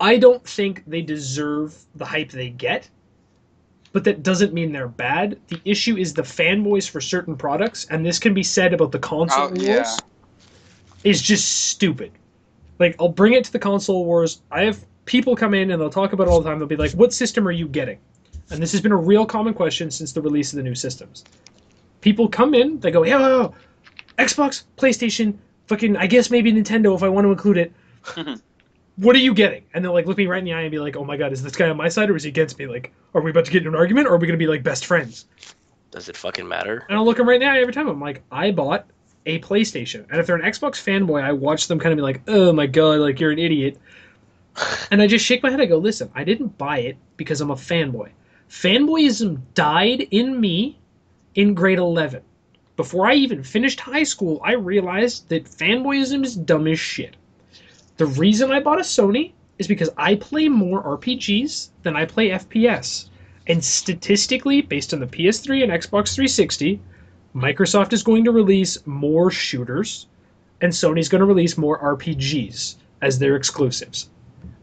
I don't think they deserve the hype they get, but that doesn't mean they're bad. The issue is the fanboys for certain products, and this can be said about the console Oh, wars, yeah. is just stupid. Like, I'll bring it to the console wars. I have people come in and they'll talk about it all the time. They'll be like, What system are you getting? And this has been a real common question since the release of the new systems. People come in, they go, Yo, yo, yo, Xbox, PlayStation, fucking, I guess maybe Nintendo if I want to include it. <laughs> what are you getting? And they'll like look me right in the eye and be like, oh my god, is this guy on my side or is he against me? Like, are we about to get in an argument or are we gonna be like best friends? Does it fucking matter? And I'll look them right in the eye every time. I'm like, I bought a PlayStation, and if they're an Xbox fanboy, I watch them kind of be like, oh my god, like you're an idiot. <laughs> And I just shake my head. I go, listen, I didn't buy it because I'm a fanboy. Fanboyism died in me in grade 11. Before I even finished high school, I realized that fanboyism is dumb as shit. The reason I bought a Sony is because I play more RPGs than I play FPS. And statistically, based on the PS3 and Xbox 360, Microsoft is going to release more shooters, and Sony's going to release more RPGs as their exclusives.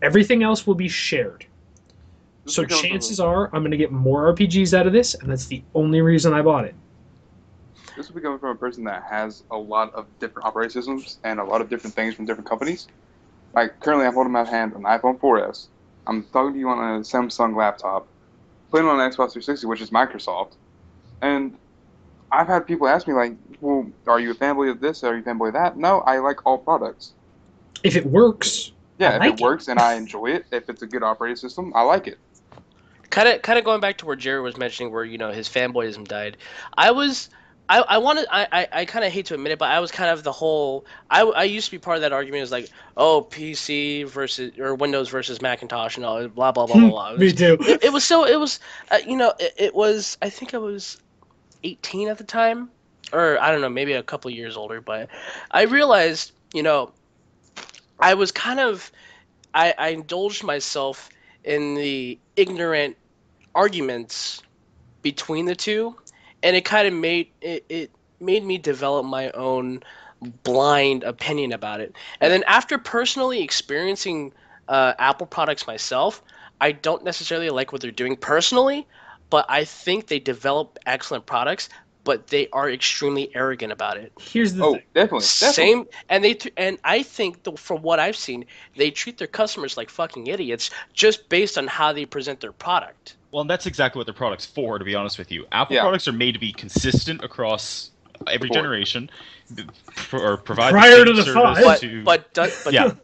Everything else will be shared. So is coming from- chances are I'm going to get more RPGs out of this, and that's the only reason I bought it. This will be coming from a person that has a lot of different operating systems and a lot of different things from different companies. Like currently, I'm holding in my hand an iPhone 4S. I'm talking to you on a Samsung laptop, playing on an Xbox 360, which is Microsoft, and I've had people ask me like, "Well, are you a fanboy of this? Are you a fanboy of that?" No, I like all products. If it works, Yeah, I if like it it. works and I <laughs> enjoy it, if it's a good operating system, I like it. kind of kind of going back to where Jerry was mentioning where you know his fanboyism died. I was I I wanted I I, I kind of hate to admit it, but I was kind of the whole I I used to be part of that argument. It was like oh PC versus or Windows versus Macintosh and all blah blah blah blah blah. It me was, too. it, it was so it was uh, you know it, it was I think I was 18 at the time or I don't know maybe a couple years older, but I realized you know I was kind of I, I indulged myself in the ignorant arguments between the two and it kind of made it, it made me develop my own blind opinion about it. And then after personally experiencing uh, apple products myself i don't necessarily like what they're doing personally but i think they develop excellent products but they are extremely arrogant about it Here's the Oh, thing. definitely, definitely. same and they th- and i think the, from what i've seen they treat their customers like fucking idiots just based on how they present their product Well, and that's exactly what their product's for, to be honest with you. Apple Yeah. products are made to be consistent across every Board. generation, th- or provide Prior same to the five. but to- but do, but, yeah. but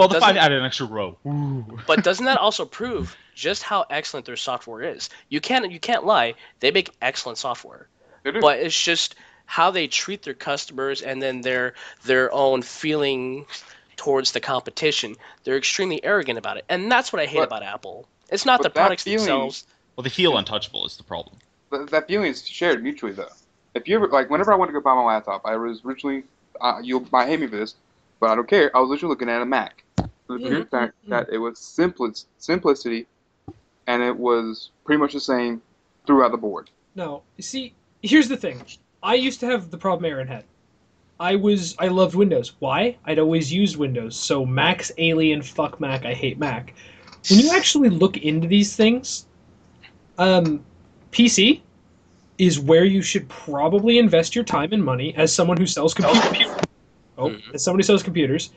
well, the doesn't- five added an extra row. Ooh. but <laughs> doesn't that also prove just how excellent their software is you can't you can't lie they make excellent software They do. But it's just how they treat their customers and then their their own feeling towards the competition they're extremely arrogant about it and that's what i hate But- about apple it's not the products feeling- themselves Well, they feel untouchable is the problem. Th- that feeling is shared mutually though. If you ever like, whenever I went to go buy my laptop, I was originally, uh, you might hate me for this, but I don't care. I was literally looking at a Mac. For the Mhm, fact that it was simplicity, simplicity, and it was pretty much the same throughout the board. No, you see, here's the thing. I used to have the problem Aaron had. I was I loved Windows. Why? I'd always used Windows. So Mac's alien, fuck Mac, I hate Mac. When you actually look into these things, um, PC is where you should probably invest your time and money as someone who sells computers. Oh, Mhm. as somebody who sells computers,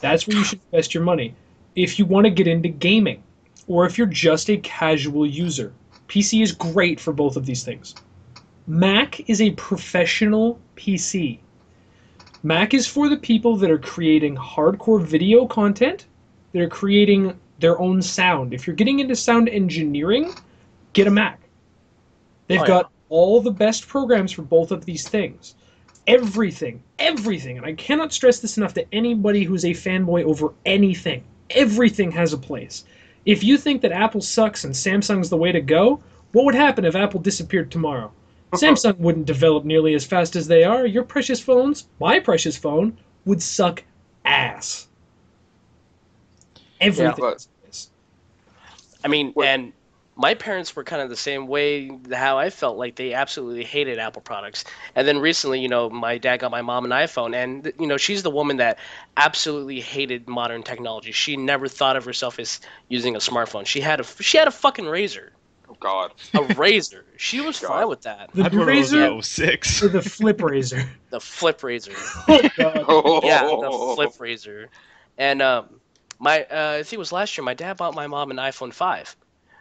that's where you should invest your money. If you want to get into gaming, or if you're just a casual user, PC is great for both of these things. Mac is a professional PC. Mac is for the people that are creating hardcore video content, that are creating their own sound. If you're getting into sound engineering, get a Mac. They've Oh, yeah. got all the best programs for both of these things. Everything, everything, and I cannot stress this enough to anybody who's a fanboy over anything. Everything has a place. If you think that Apple sucks and Samsung's the way to go, what would happen if Apple disappeared tomorrow? Samsung wouldn't develop nearly as fast as they are. Your precious phones, my precious phone, would suck ass. Everything. but- I mean, What- and my parents were kind of the same way. How I felt like they absolutely hated Apple products. And then recently, you know, my dad got my mom an iPhone, and you know, she's the woman that absolutely hated modern technology. She never thought of herself as using a smartphone. She had a she had a fucking Razr, God. <laughs> a Razr. She was God. fine with that. The I had one Razr in 06. or the flip Razr? <laughs> The flip Razr. <laughs> Oh god. Oh. yeah, the flip Razr. And um, my uh, I think it was last year. My dad bought my mom an iPhone five.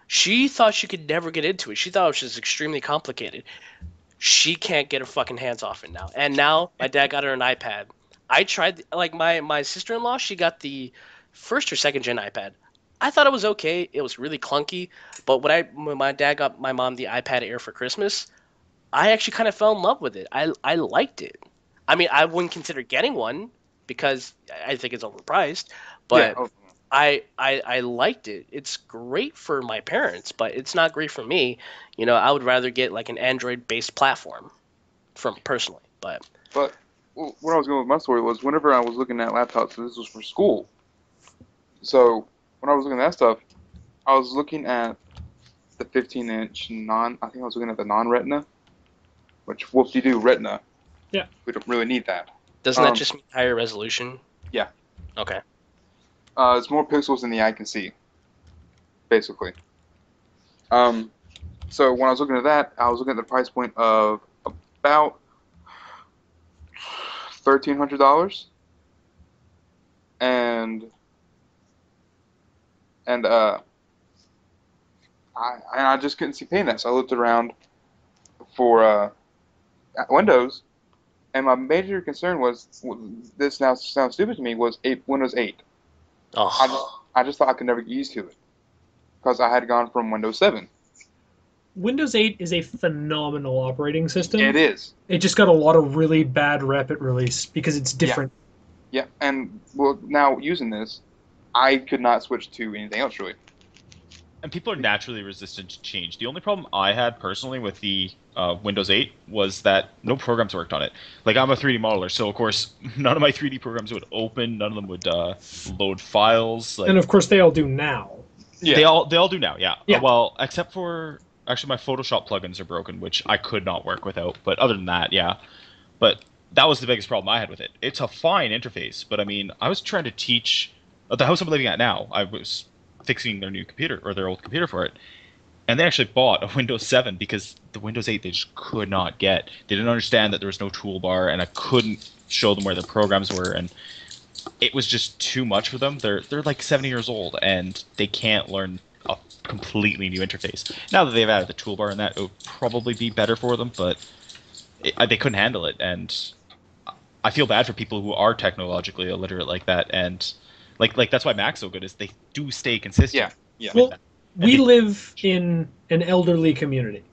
She thought she could never get into it. She thought it was just extremely complicated. She can't get her fucking hands off it now. And now my dad got her an iPad. I tried like my my sister in law. She got the first or second gen iPad. I thought it was okay. It was really clunky, but when I when my dad got my mom the iPad Air for Christmas, I actually kind of fell in love with it. I I liked it. I mean, I wouldn't consider getting one because I think it's overpriced, but yeah, oh, I, I I liked it. It's great for my parents, but it's not great for me. You know, I would rather get like an Android based platform from personally. But But well, where I was going with my story was whenever I was looking at laptops, so this was for school. So when I was looking at that stuff, I was looking at the 15 inch non. I think I was looking at the non Retina, which whoop de doo Retina. Yeah. We don't really need that. doesn't that Um, just mean higher resolution? Yeah. Okay. Uh, it's more pixels than the eye can see, basically. Um, so when I was looking at that, I was looking at the price point of about thirteen hundred dollars, and and uh, I and I just couldn't see paying that, so I looked around for uh, Windows, and my major concern was this now sounds stupid to me was eight, Windows eight. I Oh, just, I just thought I could never get used to it because I had gone from Windows 7. Windows 8 is a phenomenal operating system. It is. It just got a lot of really bad rep at release because it's different. Yeah, and well, now using this, I could not switch to anything else really. and people are naturally resistant to change. The only problem I had personally with the uh, Windows 8 was that no programs worked on it. Like I'm a 3D modeler, so of course <laughs> none of my 3D programs would open. None of them would uh, load files. Like And of course, they all do now. Yeah. they all they all do now. Yeah. Yeah. Uh, well, except for actually my Photoshop plugins are broken, which I could not work without. But other than that, yeah. But that was the biggest problem I had with it. It's a fine interface, but I mean, I was trying to teach at the house I'm living at now. I was fixing their new computer or their old computer for it, and they actually bought a Windows 7 because the Windows 8 they just could not get. They didn't understand that there was no toolbar, and I couldn't show them where the programs were, and it was just too much for them. They're they're like 70 years old, and they can't learn a completely new interface. Now that they've added the toolbar and that, it would probably be better for them, but it, they couldn't handle it, and I feel bad for people who are technologically illiterate like that, and like like that's why Mac's so good is they do stay consistent. Yeah, yeah. Well, we they- live in an elderly community.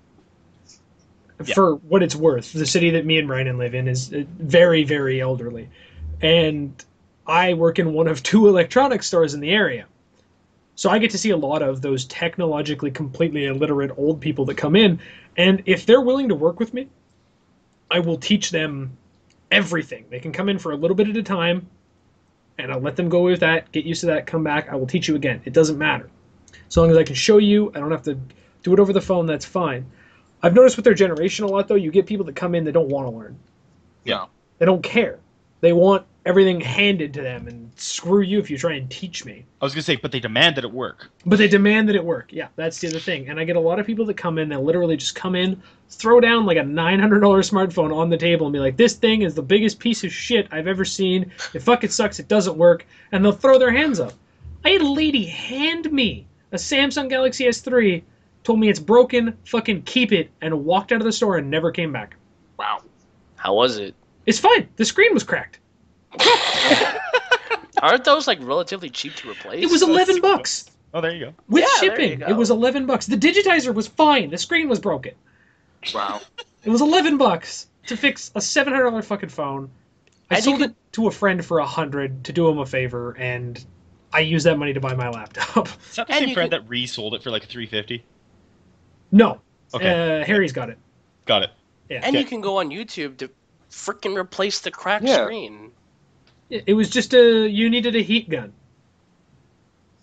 Yeah. For what it's worth, the city that me and Ryan live in is uh, very, very elderly. And I work in one of two electronics stores in the area. So I get to see a lot of those technologically completely illiterate old people that come in. And if they're willing to work with me, I will teach them everything. They can come in for a little bit at a time, and I'll let them go with that, get used to that, come back. I will teach you again. It doesn't matter. So long as I can show you, I don't have to do it over the phone, that's fine. I've noticed with their generation a lot, though, you get people that come in that don't want to learn. Yeah. They don't care. They want everything handed to them, and screw you if you try and teach me. I was gonna say, but they demand that it work. But they demand that it work. Yeah, that's the other thing. And I get a lot of people that come in, they'll literally just come in, throw down like a $900 smartphone on the table and be like, this thing is the biggest piece of shit I've ever seen. It fucking sucks. It doesn't work. And they'll throw their hands up. I had a lady hand me a Samsung Galaxy S3, told me it's broken, fucking keep it, and walked out of the store and never came back. Wow. how was it? It's fine. The screen was cracked. <laughs> Aren't those like relatively cheap to replace? It was 11 bucks. Oh, there you go. With Yeah, there you shipping, go. it was 11 bucks. The digitizer was fine. The screen was broken. Wow. It was 11 bucks to fix a $700 fucking phone. I And you sold could- it to a friend for a 100 to do him a favor and I used that money to buy my laptop. <laughs> Is that the And same you friend could- that resold it for like 350? no. Okay, Uh, Harry's got it. got it. And Yeah. you can go on YouTube to freaking replace the cracked Yeah. screen. It it was just a you needed a heat gun.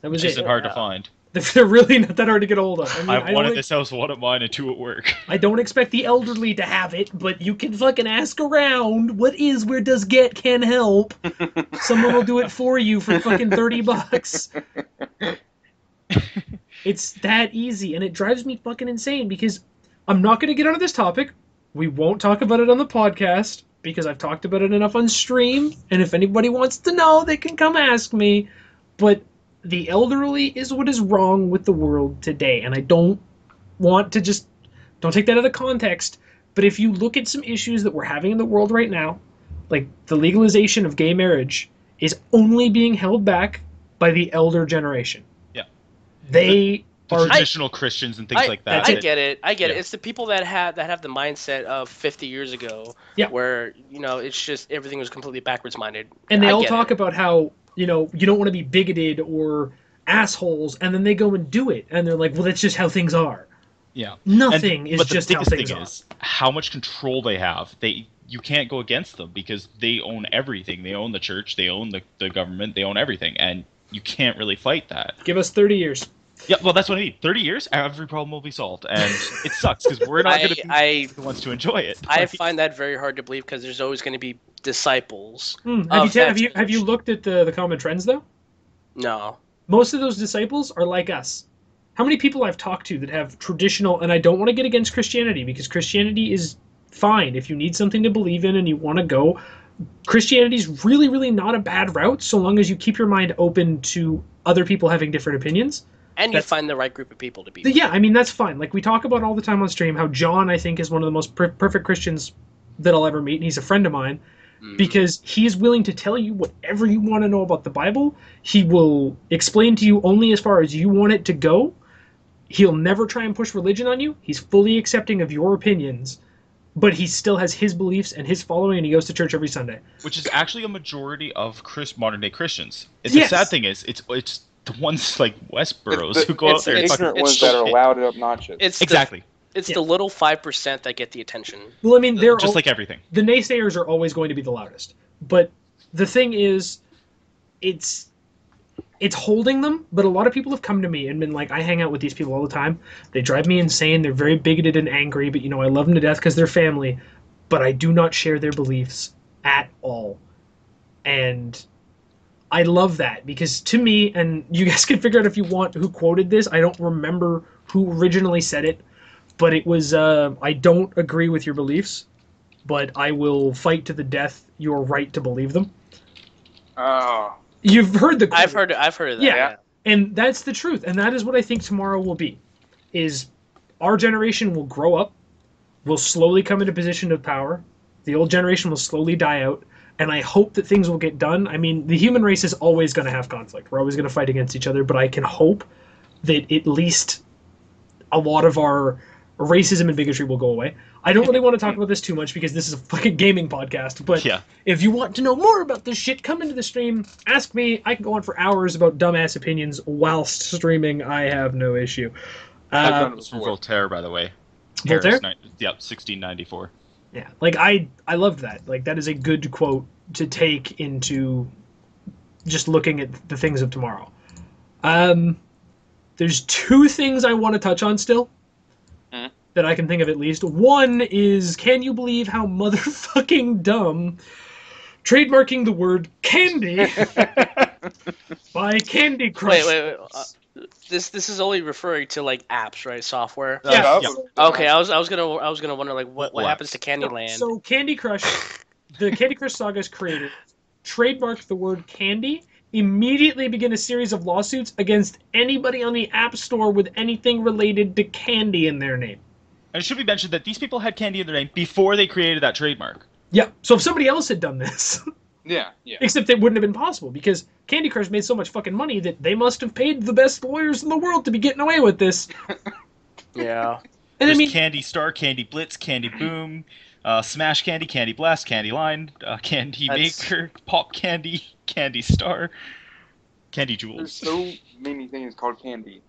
That was Which it. isn't hard to uh, find. <laughs> They're really not that hard to get a hold of. I mean, I I, wanted don't, this house, one at mine, and two at work. <laughs> I don't expect the elderly to have it, but you can fucking ask around. What is where does get can help? <laughs> Someone will do it for you for fucking 30 bucks. It's that easy, and it drives me fucking insane because I'm not going to get onto this topic. We won't talk about it on the podcast because I've talked about it enough on stream, and if anybody wants to know, they can come ask me. But the elderly is what is wrong with the world today, and I don't want to just don't take that out of the context. But if you look at some issues that we're having in the world right now, like the legalization of gay marriage is only being held back by the elder generation. Yeah. They The are traditional Christians and things I, like that. I that- get it. I get it. It's the people that have that have the mindset of 50 years ago, Yeah. where you know it's just everything was completely backwards minded. and they I all talk it. about how you know you don't want to be bigoted or assholes and then they go and do it and they're like well that's just how things are Yeah. nothing And- is but the just how biggest things thing are is how much control they have. They you can't go against them because they own everything. They own the church, they own the, the government, they own everything, and you can't really fight that. give us 30 years Yeah, well, that's what I mean. Thirty years, every problem will be solved, and <laughs> it sucks because we're not I, going to be I the ones to enjoy it. I Like, find that very hard to believe because there's always going to be disciples. Hmm, have, you ta- have you have you looked at the the common trends though No. most of those disciples are like us how many people i've talked to that have traditional and i don't want to get against christianity because christianity is fine if you need something to believe in and you want to go christianity is really really not a bad route so long as you keep your mind open to other people having different opinions And you find the right group of people to be. yeah i mean that's fine like we talk about all the time on stream how john i think is one of the most per- perfect christians that i'll ever meet and he's a friend of mine Mhm. because he is willing to tell you whatever you want to know about the Bible. He will explain to you only as far as you want it to go. He'll never try and push religion on you. He's fully accepting of your opinions, but he still has his beliefs and his following, and he goes to church every Sunday. which is actually a majority of Chris, modern day Christians. It's Yes. the sad thing is, it's it's the ones like Westboros It's the- who go out there and it's fucking ignorant ones that are loud and obnoxious. it's the- exactly it's Yeah. the little five percent that get the attention. Well, I mean, they're just al- like everything. the naysayers are always going to be the loudest. But the thing is, it's it's holding them. But a lot of people have come to me and been like, I hang out with these people all the time. They drive me insane. They're very bigoted and angry, but you know, I love them to death because they're family. But I do not share their beliefs at all. And I love that because to me, and you guys <laughs> can figure out if you want who quoted this. I don't remember who originally said it, but it was uh, I don't agree with your beliefs, but I will fight to the death your right to believe them. oh, You've heard the I've heard I've heard of that. Yeah. Yeah. and that's the truth and that is what i think tomorrow will be is our generation will grow up will slowly come into position of power the old generation will slowly die out and i hope that things will get done i mean the human race is always going to have conflict we're always going to fight against each other but i can hope that at least a lot of our racism and bigotry will go away i don't really want to talk about this too much because this is a fucking gaming podcast but Yeah. if you want to know more about this shit, come into the stream. Ask me. I can go on for hours about dumbass opinions whilst streaming. I have no issue. I've Uh, done it It's from before. Voltaire, by the way. Voltaire? Paris, yep, 1694. Yeah, like I, I loved that. Like that is a good quote to take into just looking at the things of tomorrow. Um, there's two things I want to touch on still. Hmm. That I can think of at least. One is, can you believe how motherfucking <laughs> dumb trademarking the word candy <laughs> by Candy Crush. Wait, wait, wait. This this is only referring to like apps, right? Software. Yeah. that yeah. was- Okay, I was I was gonna I was gonna wonder like what, what What? happens to Candyland. So Candy Crush, <laughs> the Candy Crush Saga's creator, trademarked the word candy. Immediately begin a series of lawsuits against anybody on the App Store with anything related to candy in their name. And it should be mentioned that these people had candy in their name before they created that trademark. Yeah. So if somebody else had done this, Yeah, yeah. <laughs> except it wouldn't have been possible because Candy Crush made so much fucking money that they must have paid the best lawyers in the world to be getting away with this. <laughs> yeah. And I mean, Candy Star, Candy Blitz, Candy Boom, uh, Smash Candy, Candy Blast, Candy Line, uh, Candy That's- Maker, Pop Candy, <laughs> Candy Star, Candy Jewels. There's so many things called candy.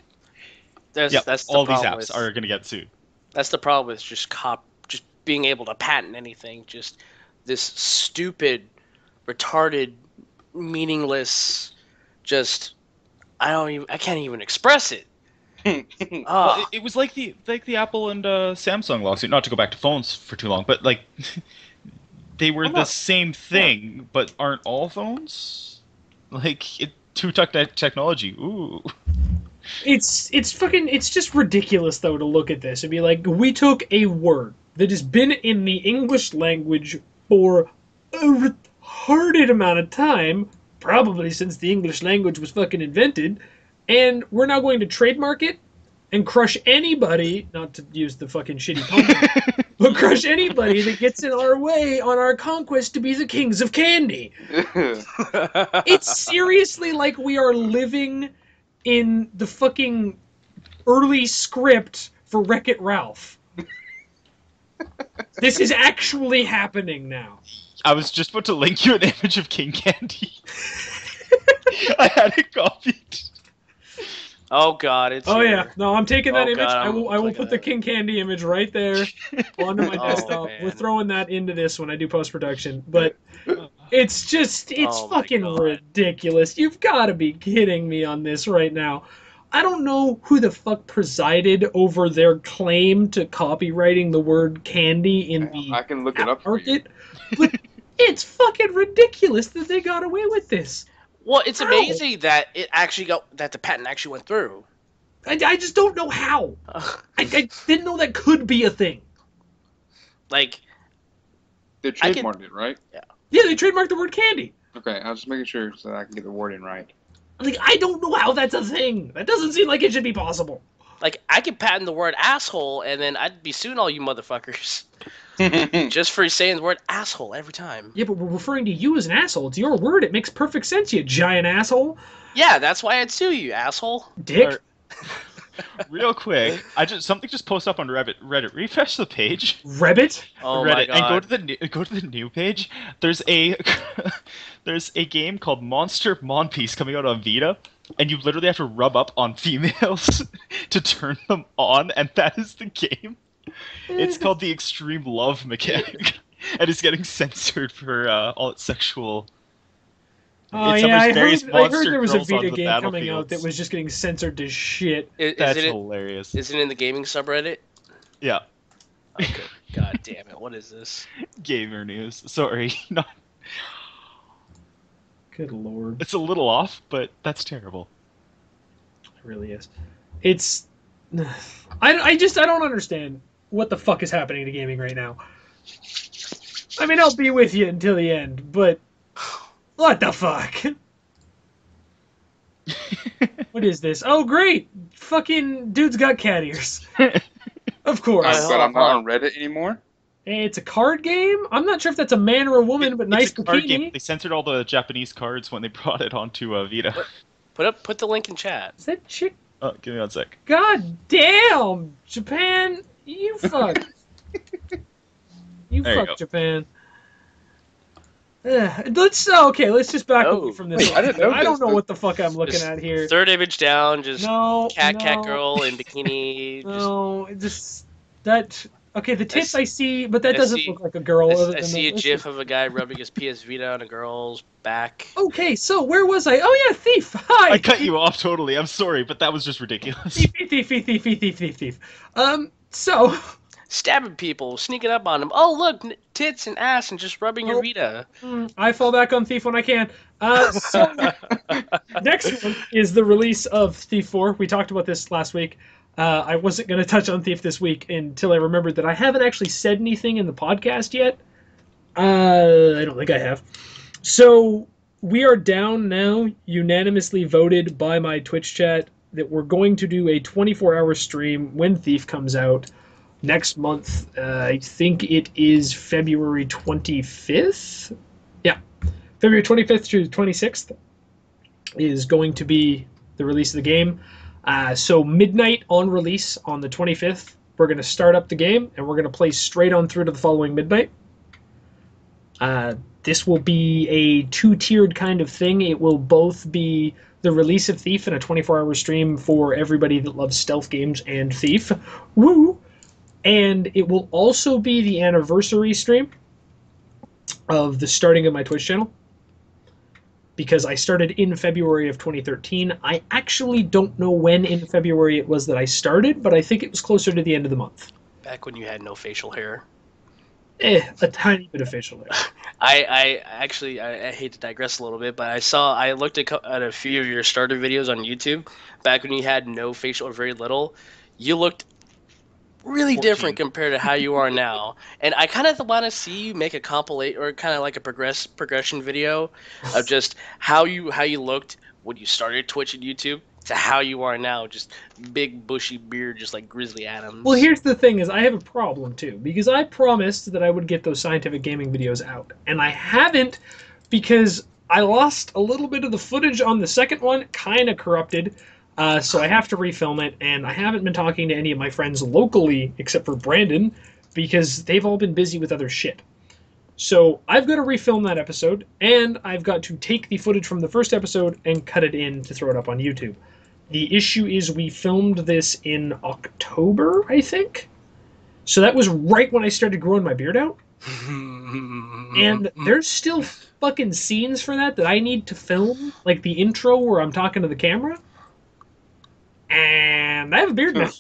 That's Yep, that's the all these apps with, are going to get sued. That's the problem with just cop just being able to patent anything. Just this stupid, retarded, meaningless. Just I don't even I can't even express it. <laughs> Well, Ah, it, it was like the like the Apple and uh, Samsung lawsuit. Not to go back to phones for too long, but like <laughs> they were Well, the no. same thing, but aren't all phones? Like it, two tech technology. Ooh. it's it's fucking it's just ridiculous though to look at this and be like we took a word that has been in the english language for a retarded amount of time probably since the english language was fucking invented and we're now going to trademark it and crush anybody not to use the fucking shitty pun <laughs> We'll crush anybody that gets in our way on our conquest to be the kings of candy. <laughs> It's seriously like we are living in the fucking early script for Wreck It Ralph. <laughs> This is actually happening now. I was just about to link you an <laughs> image of King Candy. I had it copied. oh God, it's Oh here. yeah, no, I'm taking that Oh, image. God, I will. I will clicking put the. King Candy image right there <laughs> onto my Oh, desktop. man. We're throwing that into this when I do post production. But it's just, it's Oh, fucking ridiculous. You've got to be kidding me on this right now. I don't know who the fuck presided over their claim to copywriting the word candy in the I can look it up. for you. market, but it's fucking ridiculous that they got away with this. Well, it's How? amazing that it actually got that the patent actually went through. I, I just don't know how. <laughs> I, I didn't know that could be a thing. like They I can- trademarked it, right? Yeah, Yeah, they trademarked the word candy. Okay, I was just making sure so I can get the word in right. Like, I don't know how that's a thing. That doesn't seem like it should be possible. like I could patent the word asshole, and then I'd be suing all you motherfuckers <laughs> <laughs> just for saying the word asshole every time. Yeah, but we're referring to you as an asshole. It's your word. It makes perfect sense, you giant asshole. Yeah, that's why I'd sue you, asshole. Dick. Or- <laughs> Real quick, I just something just posted up on Reddit. Reddit, refresh the page. Reddit. Oh Reddit my and go to the new, go to the new page. There's a <laughs> there's a game called Monster Monpiece coming out on Vita, and you literally have to rub up on females to turn them on, and that is the game. It's called the Extreme Love Mechanic, <laughs> and it's getting censored for uh, all its sexual. Oh, it yeah, I heard, I heard there was a girls Vita game coming out that was just getting censored to shit. Is, That's isn't, it, hilarious. isn't it in the gaming subreddit? Yeah, Okay. god damn it! What is this? <laughs> gamer news. Sorry, <laughs> not. Good lord. It's a little off, but that's terrible. It really is. It's. <sighs> I, I just I don't understand what the fuck is happening to gaming right now. I mean, I'll be with you until the end, but what the fuck? <laughs> what is this? Oh, great! Fucking dude's got cat ears. <laughs> Of course. Uh, hold but I'm not on Reddit anymore. It's a card game. I'm not sure if that's a man or a woman, but It's nice a card game. They censored all the Japanese cards when they brought it onto uh, Vita. Put up, put the link in chat. Is that chick? Oh, give me one sec. God damn, Japan! You fuck. <laughs> you there fuck you Japan. Yeah, let's oh, okay. Let's just back oh. up from this. Wait, I, I, don't know what the fuck I'm looking just at here. Third image down, just no, cat, no. cat girl in <laughs> bikini. no, just... that. Okay, the tits I, I see, but that I doesn't see, look like a girl. I, see the, a gif of a guy rubbing his PS Vita on a girl's back. Okay, so where was I? Oh yeah, thief. Hi. I cut you off totally. I'm sorry, but that was just ridiculous. Thief, thief, thief, thief, thief, thief, thief. Um so <laughs> Stabbing people, sneaking up on them. Oh, look, tits and ass and just rubbing your. Vita. mm, I fall back on Thief when I can. Uh, so <laughs> next one is the release of Thief 4. We talked about this last week. Uh, I wasn't going to touch on Thief this week until I remembered that I haven't actually said anything in the podcast yet. Uh, I don't think I have. So we are down now, unanimously voted by my Twitch chat that we're going to do a 24 hour stream when Thief comes out next month. Uh, I think it is February 25th. Yeah, February 25th to 26th is going to be the release of the game. Uh, so midnight on release on the 25th, we're going to start up the game and we're going to play straight on through to the following midnight. Uh, this will be a two-tiered kind of thing. It will both be the release of Thief in a 24-hour stream for everybody that loves stealth games and Thief. Woo! And it will also be the anniversary stream of the starting of my Twitch channel because I started in February of 2013. I actually don't know when in February it was that I started, but I think it was closer to the end of the month. Back when you had no facial hair. Eh, a tiny bit of facial hair. <laughs> I, I actually I, I hate to digress a little bit, but I saw I looked at, at a few of your starter videos on YouTube back when you had no facial or very little. You looked really 14. different compared to how you are now, <laughs> and I kind of want to see you make a compilate or kind of like a progress progression video of <laughs> just how you how you looked when you started Twitch and YouTube to how you are now, just big bushy beard, just like Grizzly Adams. Well, here's the thing: is I have a problem too because I promised that I would get those scientific gaming videos out, and I haven't because I lost a little bit of the footage on the second one, kind of corrupted. Uh, so I have to refilm it, and I haven't been talking to any of my friends locally except for Brandon because they've all been busy with other shit. So I've got to refilm that episode, and I've got to take the footage from the first episode and cut it in to throw it up on YouTube. The issue is we filmed this in October, I think. So that was right when I started growing my beard out. And there's still fucking scenes for that that I need to film, like the intro where I'm talking to the camera. And I have a beard now.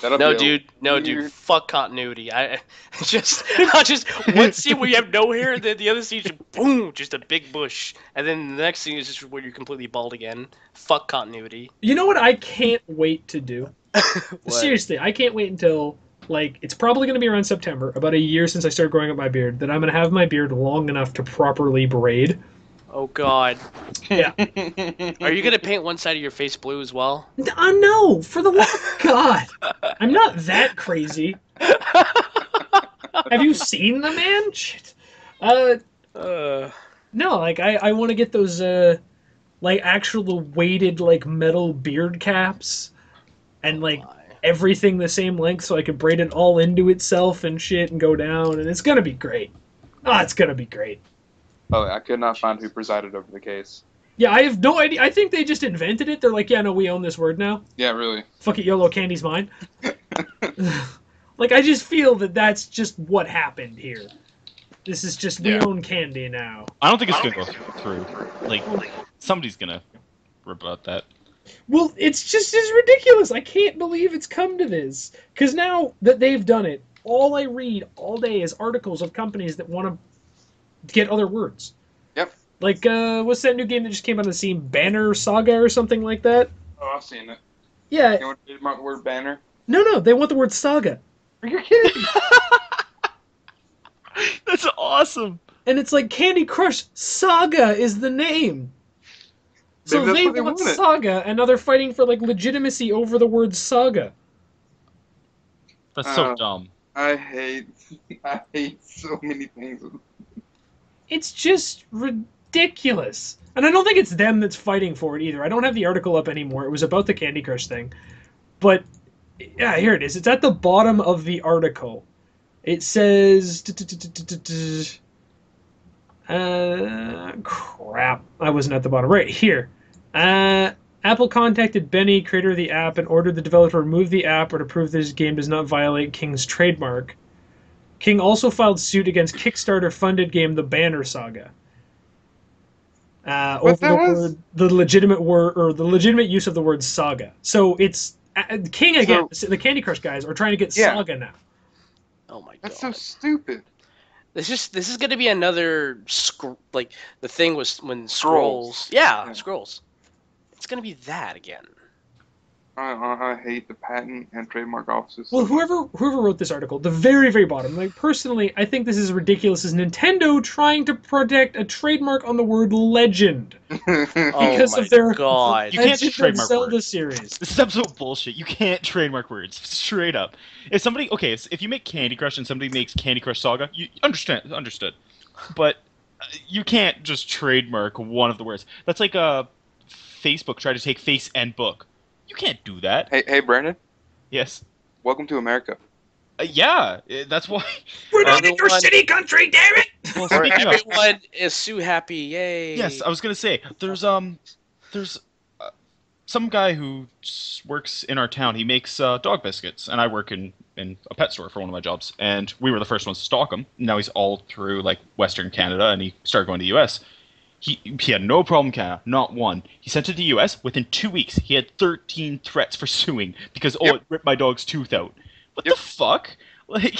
That'll no, be dude, no, weird- dude, fuck continuity. I <laughs> just, I just one scene where you have no hair, then the other scene just boom, just a big bush, and then the next scene is just where you're completely bald again. Fuck continuity. You know what I can't wait to do? <laughs> Seriously, I can't wait until like it's probably going to be around September, about a year since I started growing up my beard, that I'm going to have my beard long enough to properly braid. Oh God, Yeah. are you gonna paint one side of your face blue as well? Uh, no, for the love of <laughs> God, I'm not that crazy. Have you seen the man? Shit. Uh, Uh, no, like I, I want to get those uh, like actual weighted like metal beard caps, and like everything the same length, so I could braid it all into itself and shit and go down, and it's gonna be great. Oh, it's gonna be great. Oh, I could not find who presided over the case. Yeah, I have no idea. I think they just invented it. They're like, yeah, no, we own this word now. Yeah, really. Fuck it, YOLO Candy's mine. <laughs> like, I just feel that that's just what happened here. This is just we Yeah. own candy now. I don't think it's gonna go through. Like somebody's gonna rebut that. Well, it's just as ridiculous. I can't believe it's come to this. Because now that they've done it, all I read all day is articles of companies that want to get other words. Yep. Like, uh, what's that new game that just came out on the scene? Banner Saga or something like that? Oh, I've seen it. Yeah. You want to read my word banner? No, no, they want the word Saga. Are you kidding? <laughs> That's awesome. And it's like Candy Crush Saga is the name. So Maybe they what they want wanted. Saga, and now they're fighting for like legitimacy over the word Saga. That's so Uh, dumb. I hate, <laughs> I hate so many things. It's just ridiculous. And I don't think it's them that's fighting for it either. I don't have the article up anymore. It was about the Candy Crush thing. But yeah, here it is. It's at the bottom of the article. It says uh crap. I wasn't at the bottom. Right here. Uh Apple contacted Benny, creator of the app, and ordered the developer to remove the app or to prove this game does not violate King's trademark. King also filed suit against Kickstarter-funded game The Banner Saga. Uh, over the the word, the legitimate word or the legitimate use of the word saga. So it's uh, King again. the Candy Crush guys are trying to get Yeah. saga now. oh my God. That's so stupid. This is this is gonna be another sc- like the thing was when Scrolls. scrolls. Yeah, Yeah. scrolls. It's gonna be that again. I, I, I hate the patent and trademark offices. Well, whoever whoever wrote this article, the very very bottom, like personally, I think this is ridiculous Is Nintendo trying to protect a trademark on the word legend <laughs> Oh because my of their God. You can't Legend trademark Zelda words. series. This is absolute bullshit. You can't trademark words straight up. If somebody okay, if you make Candy Crush and somebody makes Candy Crush Saga, you understand understood. But uh, you can't just trademark one of the words. That's like uh, Facebook tried to take face and book. You can't do that. hey, hey, Brandon. Yes. Welcome to America. Uh, yeah, uh, that's why. We're not in your shitty country, damn it! <laughs> Well, Or speaking of, Everyone is so happy. Yay. Yes, I was gonna say there's um there's uh, some guy who works in our town. He makes uh, dog biscuits, and I work in in a pet store for one of my jobs. And we were the first ones to stock him. Now he's all through like Western Canada, and he started going to the U.S. He he had no problem in Canada, not one. He sent it to the U.S. Within two weeks, he had 13 threats for suing because oh Yep. it ripped my dog's tooth out. What Yep. the fuck? Like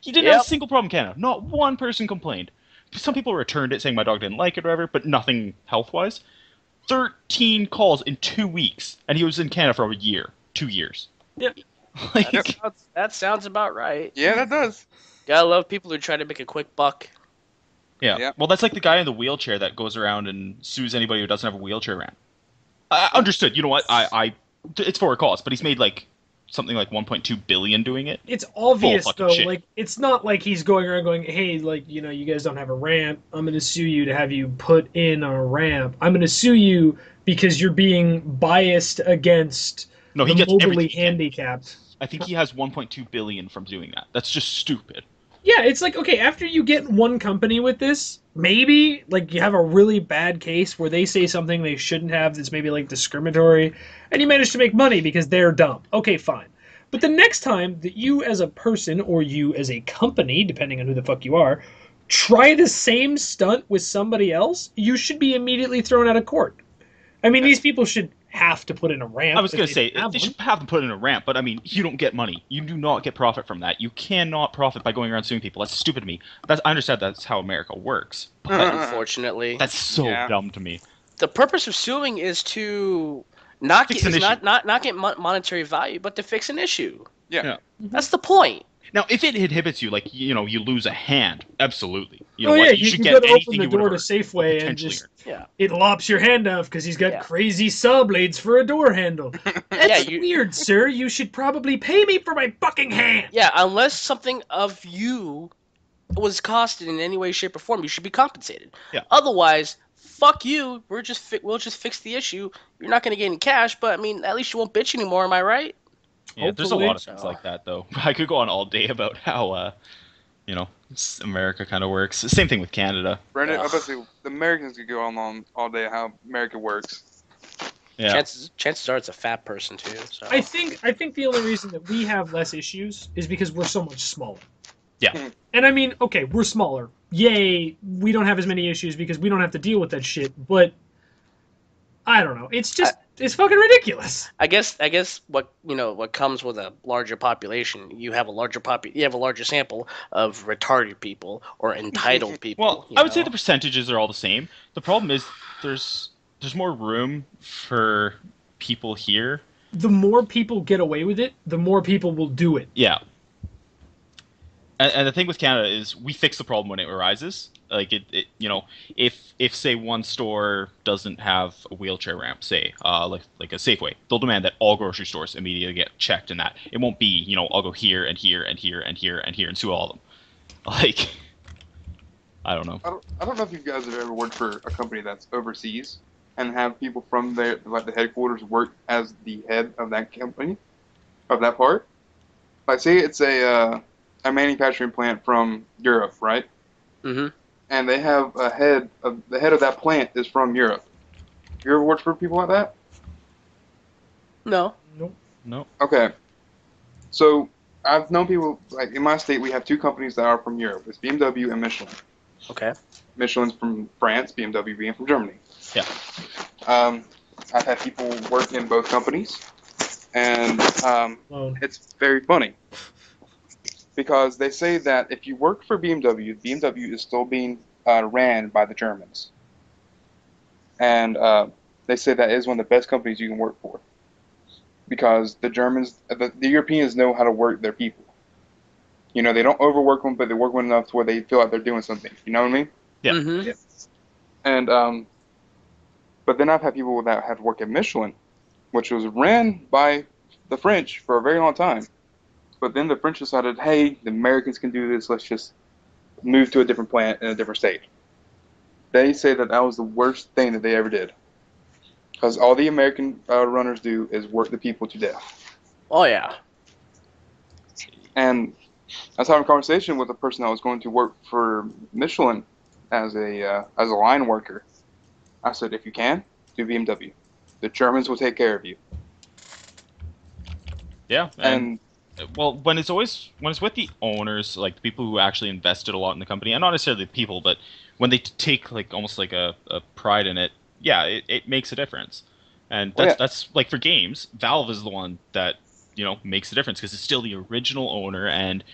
he didn't have a single problem in Canada. Not one person complained some people returned it saying my dog didn't like it or whatever, but nothing health wise. 13 calls in two weeks, and he was in Canada for a year, two years. Yep. <laughs> like, That sounds, that sounds about right. Yeah, that does. Gotta love people who try to make a quick buck. Yeah. Yeah. Well, that's like the guy in the wheelchair that goes around and sues anybody who doesn't have a wheelchair ramp. I I understood. You know what? I, I, it's for a cause, but he's made like something like 1.2 billion doing it. It's obvious though. shit. Like it's not like he's going around going, "Hey, like you know, you guys don't have a ramp. I'm going to sue you to have you put in a ramp. I'm going to sue you because you're being biased against No, he the gets mobilely everything. he can. handicapped." I think he has 1.2 billion from doing that. That's just stupid. Yeah, it's like okay, after you get one company with this, maybe like you have a really bad case where they say something they shouldn't have that's maybe like discriminatory, and you manage to make money because they're dumb. Okay, fine. But the next time that you as a person or you as a company, depending on who the fuck you are, try the same stunt with somebody else, you should be immediately thrown out of court. I mean, these people should have to put in a ramp. I was gonna say they should have them put in a ramp, but I mean, you don't get money. You do not get profit from that. You cannot profit by going around suing people. That's stupid to me. That's I understand that's how America works, but <laughs> <laughs> Unfortunately, that's so Yeah. dumb to me. the purpose of suing is to not Fix get not, not not get monetary value, but to fix an issue. Yeah. Yeah. That's the point. Now, if it inhibits you, like you know, you lose a hand, absolutely. You know oh what? yeah, you, you, should can get go to anything open the door to Safeway and just Yeah. it lops your hand off because he's got Yeah. crazy saw blades for a door handle. <laughs> That's you- weird, sir. You should probably pay me for my fucking hand. Yeah, unless something of you was costed in any way, shape, or form, you should be compensated. Yeah. Otherwise, fuck you. We're just fi- we'll just fix the issue. You're not gonna get any cash, but I mean, at least you won't bitch anymore. Am I right? Yeah, there's a lot of things like that, though. <laughs> I could go on all day about how, uh, you know, America kind of works. Same thing with Canada. Brandon, I'm Ugh. about to say the Americans could go on on all day how America works. Yeah. Chances chances are it's a fat person too. So. I think I think the only reason that we have less issues is because we're so much smaller. Yeah. And I mean, okay, we're smaller. Yay, we don't have as many issues because we don't have to deal with that shit. But I don't know. It's just it's fucking ridiculous. I guess I guess what you know what comes with a larger population, you have a larger popu- you have a larger sample of retarded people or entitled <laughs> people. Well, I would say the percentages are all the same. The problem is there's there's more room for people here. The more people get away with it, the more people will do it. Yeah. And, and the thing with Canada is we fix the problem when it arises. Like it, it, you know, if if say one store doesn't have a wheelchair ramp, say, uh, like like a Safeway, they'll demand that all grocery stores immediately get checked, and that it won't be, you know, I'll go here and here and here and here and here and sue all of them. <laughs> Like, I don't know. I don't, I don't know if you guys have ever worked for a company that's overseas and have people from their like the headquarters work as the head of that company, of that part. Like say it's a uh, a manufacturing plant from Europe, right? Mhm. And they have a head of the head of that plant is from Europe. You ever worked for people like that? No. Nope. No. Okay. So I've known people like in my state we have two companies that are from Europe. It's BMW and Michelin. Okay. Michelin's from France, BMW being from Germany. Yeah. Um, I've had people work in both companies, and um, it's very funny because they say that if you work for BMW, BMW is still being uh, ran by the Germans, and uh, they say that is one of the best companies you can work for because the Germans, the, the Europeans know how to work their people. You know, they don't overwork them, but they work them enough to where they feel like they're doing something. You know what I mean? Yeah. Mm-hmm. And um, but then I've had people that have worked at Michelin, which was ran by the French for a very long time. But then the French decided, hey, the Americans can do this. Let's just move to a different plant in a different state. They say that that was the worst thing that they ever did, because all the American uh, runners do is work the people to death. Oh yeah. And I was having a conversation with a person that was going to work for Michelin as a uh, as a line worker. I said, if you can, do BMW. The Germans will take care of you. Yeah. And, well when it's always when it's with the owners like the people who actually invested a lot in the company and not necessarily the people but when they t- take like almost like a, a pride in it yeah it, it makes a difference. And Oh, that's yeah. that's like for games valve is the one that you know makes a difference because it's still the original owner and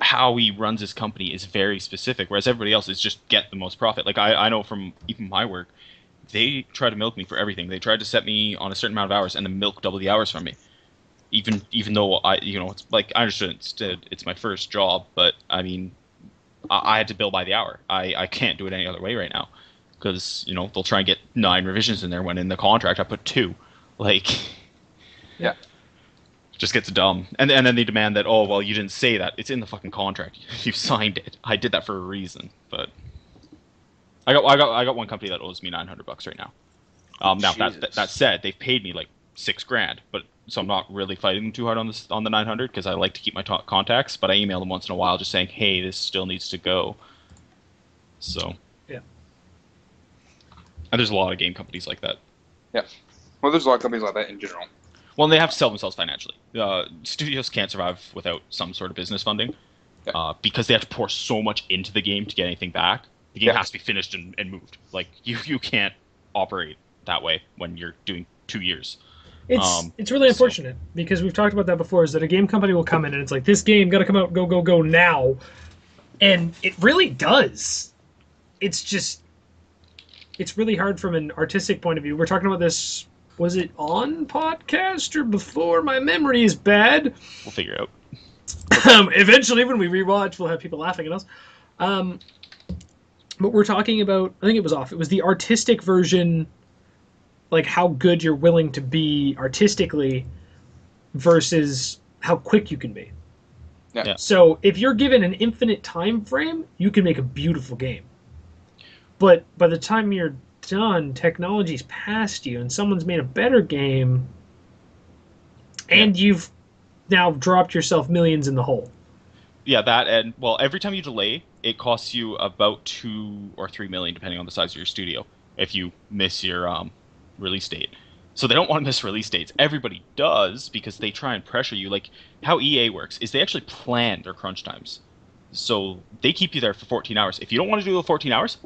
how he runs his company is very specific whereas everybody else is just get the most profit. Like i, I know from even my work they try to milk me for everything. They tried to set me on a certain amount of hours and then milk double the hours from me even even though I you know it's like I understood it's it's my first job, but I mean I, I had to bill by the hour. I, I can't do it any other way right now because you know they'll try and get nine revisions in there when in the contract I put two. Like, Yeah. just gets dumb. And and then they demand that oh well you didn't say that it's in the fucking contract <laughs> you signed it. I did that for a reason, but I got I got I got one company that owes me nine hundred bucks right now. Um, now that, that that said, they've paid me like six grand, but so I'm not really fighting too hard on this on the 900 because I like to keep my ta contacts. But I email them once in a while, just saying, "Hey, this still needs to go." So Yeah. and there's a lot of game companies like that. Yeah, well, there's a lot of companies like that in general. Well, they have to sell themselves financially. Uh, studios can't survive without some sort of business funding Yeah. uh, because they have to pour so much into the game to get anything back. The game Yeah. has to be finished and, and moved. Like you, you can't operate that way when you're doing two years. It's Um, it's really so- unfortunate because we've talked about that before. Is that a game company will come in and it's like this game got to come out, go go go now, and it really does. It's just it's really hard from an artistic point of view. We're talking about this. Was it on podcast or before? My memory is bad. We'll figure it out. um, eventually, when we rewatch, we'll have people laughing at us. Um, but we're talking about, I think it was off. It was the artistic version, like how good you're willing to be artistically versus how quick you can be. Yeah. Yeah. So if you're given an infinite time frame, you can make a beautiful game. But by the time you're done, technology's past you, and someone's made a better game, and you've now dropped yourself millions in the hole. Yeah, that and well, every time you delay, it costs you about two or three million, depending on the size of your studio. If you miss your um, release date, so they don't want to miss release dates. Everybody does because they try and pressure you. Like how EA works is they actually plan their crunch times, so they keep you there for 14 hours. If you don't want to do the 14 hours,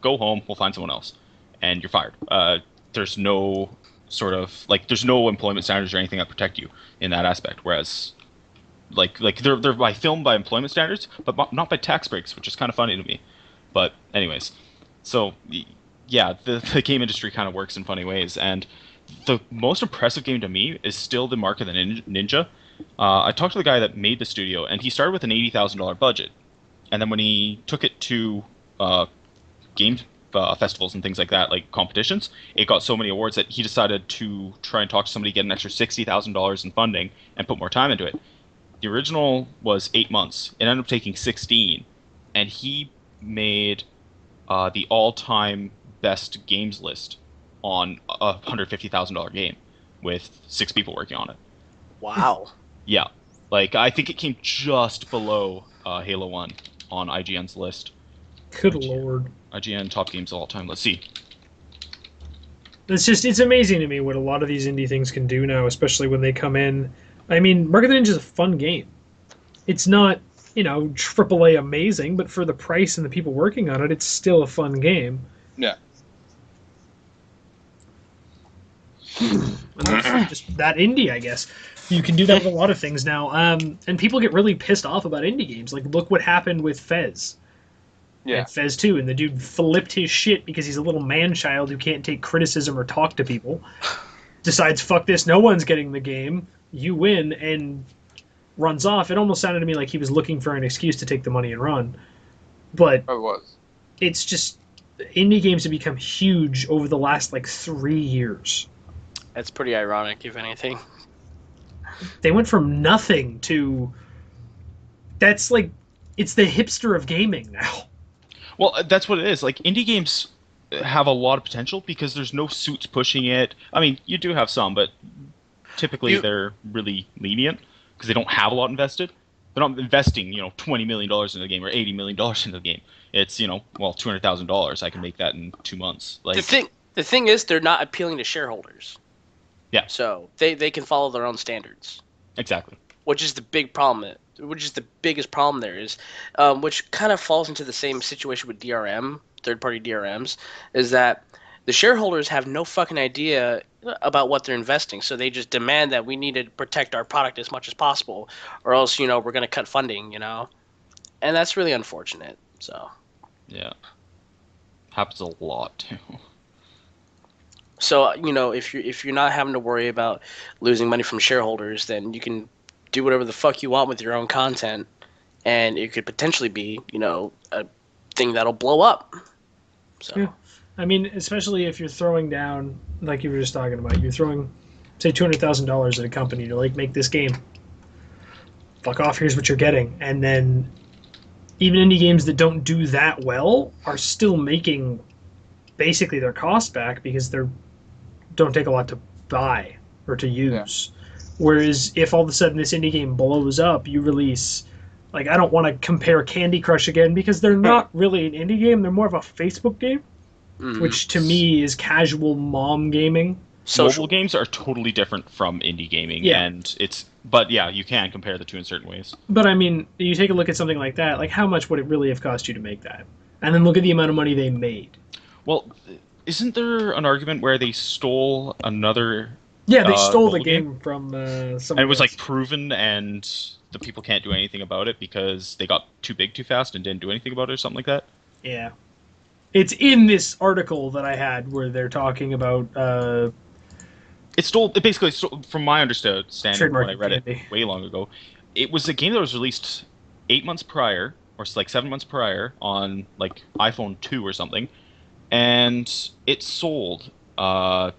go home. We'll find someone else, and you're fired. Uh, there's no sort of like there's no employment standards or anything that protect you in that aspect. Whereas like like they're they're by film by employment standards, but not by tax breaks, which is kind of funny to me. But anyways, so yeah, the, <laughs> the game industry kind of works in funny ways, and the most impressive game to me is still the Mark of the Ninja. Uh, I talked to the guy that made the studio, and he started with an eighty thousand dollar budget, and then when he took it to uh, game uh, festivals and things like that, like competitions, it got so many awards that he decided to try and talk to somebody, get an extra sixty thousand dollars in funding, and put more time into it. The original was eight months. It ended up taking sixteen, and he made uh, the all-time best games list on a hundred fifty thousand dollar game with six people working on it. Wow. <laughs> Yeah, like I think it came just below uh, Halo One on IGN's list. Good Gotcha. lord. IGN top games of all time. Let's see. It's just it's amazing to me what a lot of these indie things can do now, especially when they come in. I mean, Mark of the Ninja is a fun game. It's not, you know, AAA amazing, but for the price and the people working on it, it's still a fun game. Yeah. And that's <clears throat> just that indie, I guess. You can do that with a lot of things now. Um, and people get really pissed off about indie games. Like, look what happened with Fez. Yeah. Fez 2, and the dude flipped his shit because he's a little man child who can't take criticism or talk to people. Decides, fuck this, no one's getting the game. You win, and runs off. It almost sounded to me like he was looking for an excuse to take the money and run. But it was. it's just indie games have become huge over the last like three years. That's pretty ironic, if anything. They went from nothing to that's like it's the hipster of gaming now. Well, uh, that's what it is. Like indie games have a lot of potential because there's no suits pushing it. I mean, you do have some, but typically You- they're really lenient because they don't have a lot invested. They're not investing, you know, twenty million dollars into the game or eighty million <laughs> dollars into the game. It's you know, well, two hundred thousand dollars. I can make that in two months. Like, the thing the thing is they're not appealing to shareholders. Yeah. So they, they can follow their own standards. exactly. which is the big problem which is the biggest problem there is um, which kind of falls into the same situation with drm third party drms is that the shareholders have no fucking idea about what they're investing so they just demand that we need to protect our product as much as possible or else you know we're going to cut funding you know and that's really unfortunate so Yeah. Happens a lot too. So you know, if you if you're not having to worry about losing money from shareholders, then you can do whatever the fuck you want with your own content, and it could potentially be you know a thing that'll blow up. So Yeah. I mean, especially if you're throwing down, like you were just talking about, you're throwing, say, two hundred thousand dollars at a company to like make this game. Fuck off! Here's what you're getting, and then even indie games that don't do that well are still making basically their cost back because they're don't take a lot to buy or to use. Whereas if all of a sudden this indie game blows up, you release like I don't want to compare Candy Crush again because they're not really an indie game; they're more of a Facebook game, Mhm. which to me is casual mom gaming. social. Mobile games are totally different from indie gaming, Yeah. and it's but yeah, you can compare the two in certain ways. But I mean, you take a look at something like that, like how much would it really have cost you to make that? And then look at the amount of money they made. Well, isn't there an argument where they stole another Yeah, they Uh, stole the game, game? from uh, and it was else. like proven and the people can't do anything about it because they got too big too fast and didn't do anything about it or something like that. Yeah. It's in this article that I had where they're talking about uh, It stole. It basically, stole, from my understanding, when I read it way long ago, it was a game that was released eight months prior, or like seven months prior, on like iPhone two or something, and it sold uh,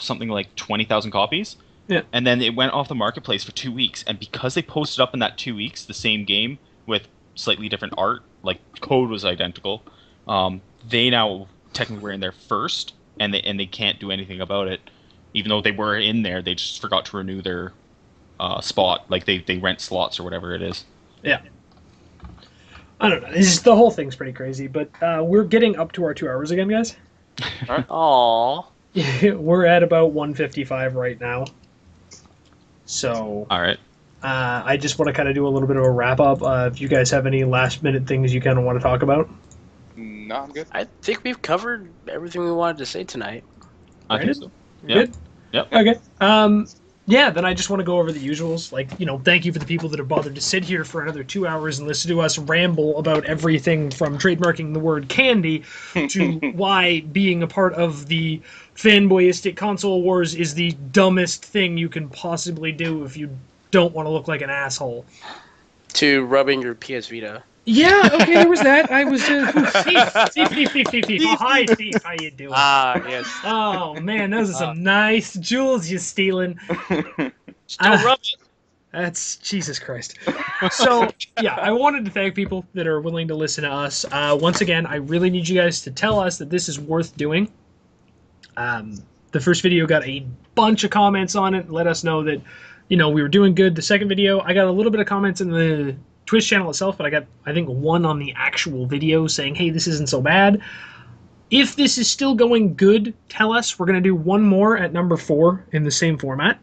something like twenty thousand copies. Yeah. And then it went off the marketplace for two weeks, and because they posted up in that two weeks the same game with slightly different art, like code was identical, um, they now technically were in there first, and they and they can't do anything about it even though they were in there, they just forgot to renew their uh, spot. Like they, they rent slots or whatever it is. I don't know. This is, the whole thing's pretty crazy, but uh, we're getting up to our two hours again, guys. <laughs> Aw. <laughs> we're at about 155 right now. So All right. uh, I just want to kind of do a little bit of a wrap up. Uh, if you guys have any last minute things you kind of want to talk about, no, I'm good. I think we've covered everything we wanted to say tonight. I think so. Yeah. good? Yep. Okay. Um, yeah, then I just want to go over the usuals. Like, you know, thank you for the people that have bothered to sit here for another two hours and listen to us ramble about everything from trademarking the word candy to <laughs> why being a part of the fanboyistic console wars is the dumbest thing you can possibly do if you don't want to look like an asshole. To rubbing your PS Vita. Yeah, okay, there was that. I was uh, <laughs> Steve, Steve, Steve, Steve, Steve, Steve. Oh, hi, Steve. How you doing? Ah, yes. Oh man, those are some nice jewels you're stealing. <laughs> Don't Ah. rub it. That's Jesus Christ. So yeah, I wanted to thank people that are willing to listen to us. Uh, once again, I really need you guys to tell us that this is worth doing. Um, the first video got a bunch of comments on it. Let us know that you know we were doing good. The second video, I got a little bit of comments in the Twitch channel itself, but I got I think one on the actual video saying, "Hey, this isn't so bad." If this is still going good, tell us. We're going to do one more at number four in the same format.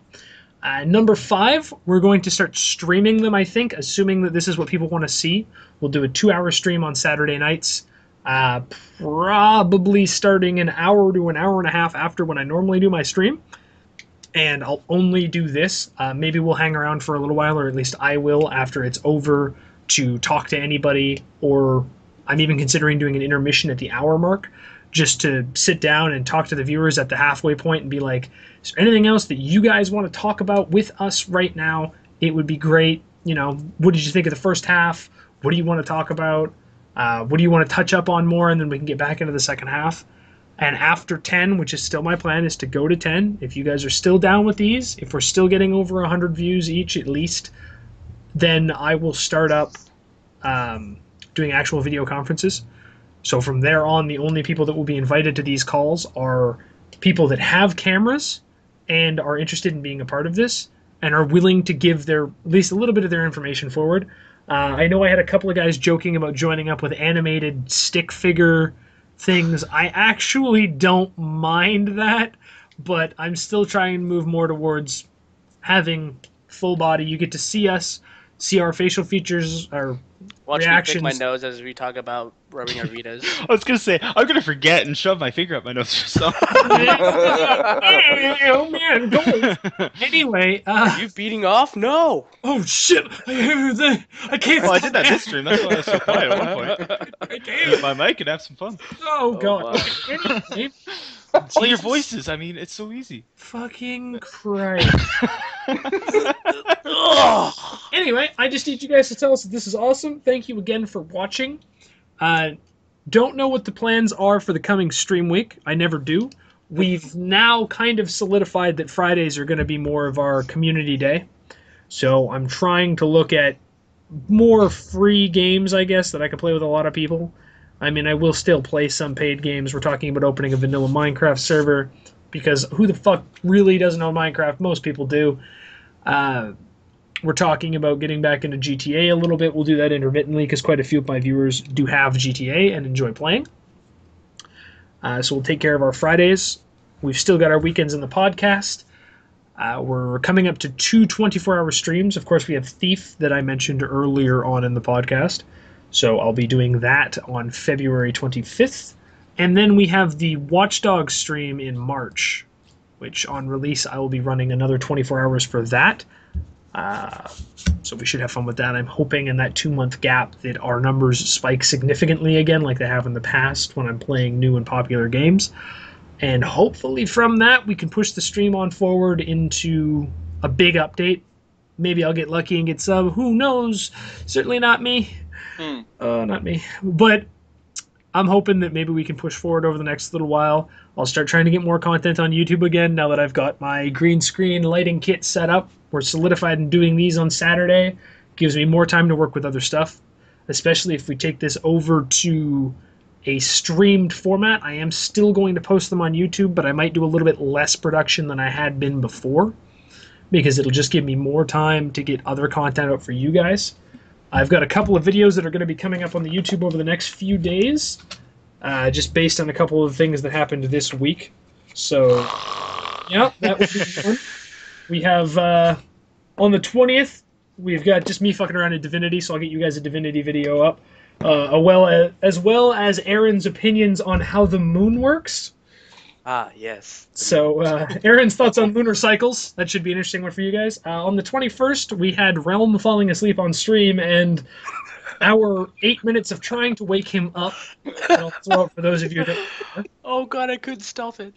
Uh, number five, we're going to start streaming them, I think, assuming that this is what people want to see. We'll do a two hour stream on Saturday nights, uh, probably starting an hour to an hour and a half after when I normally do my stream. And I'll only do this. Uh, maybe we'll hang around for a little while, or at least I will after it's over to talk to anybody, or I'm even considering doing an intermission at the hour mark just to sit down and talk to the viewers at the halfway point and be like, is there anything else that you guys want to talk about with us right now? It would be great. You know, what did you think of the first half? What do you want to talk about? Uh, what do you want to touch up on more? And then we can get back into the second half. And after 10, which is still my plan, is to go to 10. If you guys are still down with these, if we're still getting over 100 views each at least, then I will start up um, doing actual video conferences. So from there on, the only people that will be invited to these calls are people that have cameras and are interested in being a part of this and are willing to give their at least a little bit of their information forward. Uh, I know I had a couple of guys joking about joining up with animated stick figure things. I actually don't mind that, but I'm still trying to move more towards having full body. You get to see us, see our facial features, our Watch me pick my nose as we talk about rubbing our Vitas. <laughs> I was gonna say I'm gonna forget and shove my finger up my nose or something. oh man, go. <laughs> Anyway, uh, you beating off? No. oh shit, I I can't. well, I did that this stream. That's why I was so quiet at one point. I can't. my mic and have some fun. Oh god. Wow. Okay, All your voices. I mean, it's so easy. Fucking Christ. <laughs> Anyway, I just need you guys to tell us that this is awesome. Thank you again for watching. Uh, don't know what the plans are for the coming stream week. I never do. We've now kind of solidified that Fridays are going to be more of our community day. So I'm trying to look at more free games, I guess, that I can play with a lot of people. I mean, I will still play some paid games. We're talking about opening a vanilla Minecraft server because who the fuck really doesn't know Minecraft? Most people do. Uh, we're talking about getting back into GTA a little bit. We'll do that intermittently because quite a few of my viewers do have GTA and enjoy playing. Uh, so we'll take care of our Fridays. We've still got our weekends in the podcast. Uh, we're coming up to two 24 hour streams. Of course, we have Thief that I mentioned earlier on in the podcast. So I'll be doing that on February 25th. And then we have the Watch Dogs stream in March, which on release I will be running another 24 hours for that. Uh, so we should have fun with that. I'm hoping in that two month gap that our numbers spike significantly again, like they have in the past when I'm playing new and popular games. And hopefully from that, we can push the stream on forward into a big update. Maybe I'll get lucky and get some. Who knows? Certainly not me. Hmm. Uh, not me. But I'm hoping that maybe we can push forward over the next little while. I'll start trying to get more content on YouTube again now that I've got my green screen lighting kit set up. We're solidified in doing these on Saturday. Gives me more time to work with other stuff, especially if we take this over to a streamed format. I am still going to post them on YouTube, but I might do a little bit less production than I had been before because it'll just give me more time to get other content out for you guys. I've got a couple of videos that are going to be coming up on the YouTube over the next few days, uh, just based on a couple of things that happened this week. So, yeah, that would be fun. We have uh, on the twentieth, we've got just me fucking around in Divinity, so I'll get you guys a Divinity video up, uh, a well as well as Aaron's opinions on how the moon works. Ah, yes. So, uh, Aaron's thoughts on lunar cycles. That should be an interesting one for you guys. Uh, on the 21st, we had Realm falling asleep on stream, and our eight minutes of trying to wake him up. I'll throw out for those of you that. Oh god, I couldn't stop it.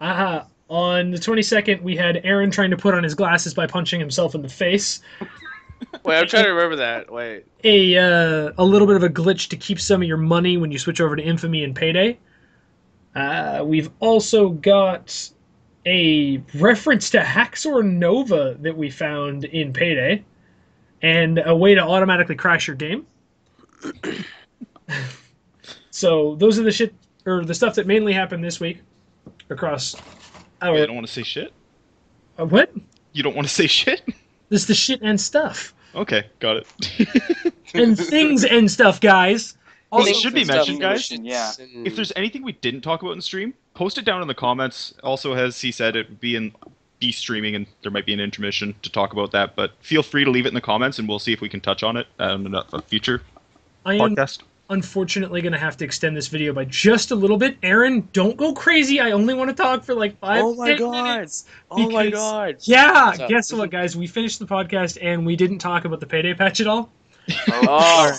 Aha. On the 22nd, we had Aaron trying to put on his glasses by punching himself in the face. Wait, I'm trying to remember that. Wait. A uh, a little bit of a glitch to keep some of your money when you switch over to Infamy and Payday. Uh, we've also got a reference to Haxor Nova that we found in Payday, and a way to automatically crash your game. <coughs> so those are the shit or the stuff that mainly happened this week across our You don't want to say shit. uh, what? You don't want to say shit. This is the shit and stuff Okay, got it. <laughs> and things and stuff, guys. Also, it should be mentioned, guys. Yeah. if there's anything we didn't talk about in the stream, post it down in the comments. Also, as he said, it would be in be streaming, and there might be an intermission to talk about that. But feel free to leave it in the comments, and we'll see if we can touch on it um, on a- a future I am podcast. unfortunately going to have to extend this video by just a little bit. Aaron, don't go crazy. I only want to talk for like five. Oh my God. minutes. Oh my god. Yeah, What's up? guess what, guys? We finished the podcast and we didn't talk about the payday patch at all. <laughs> Oh,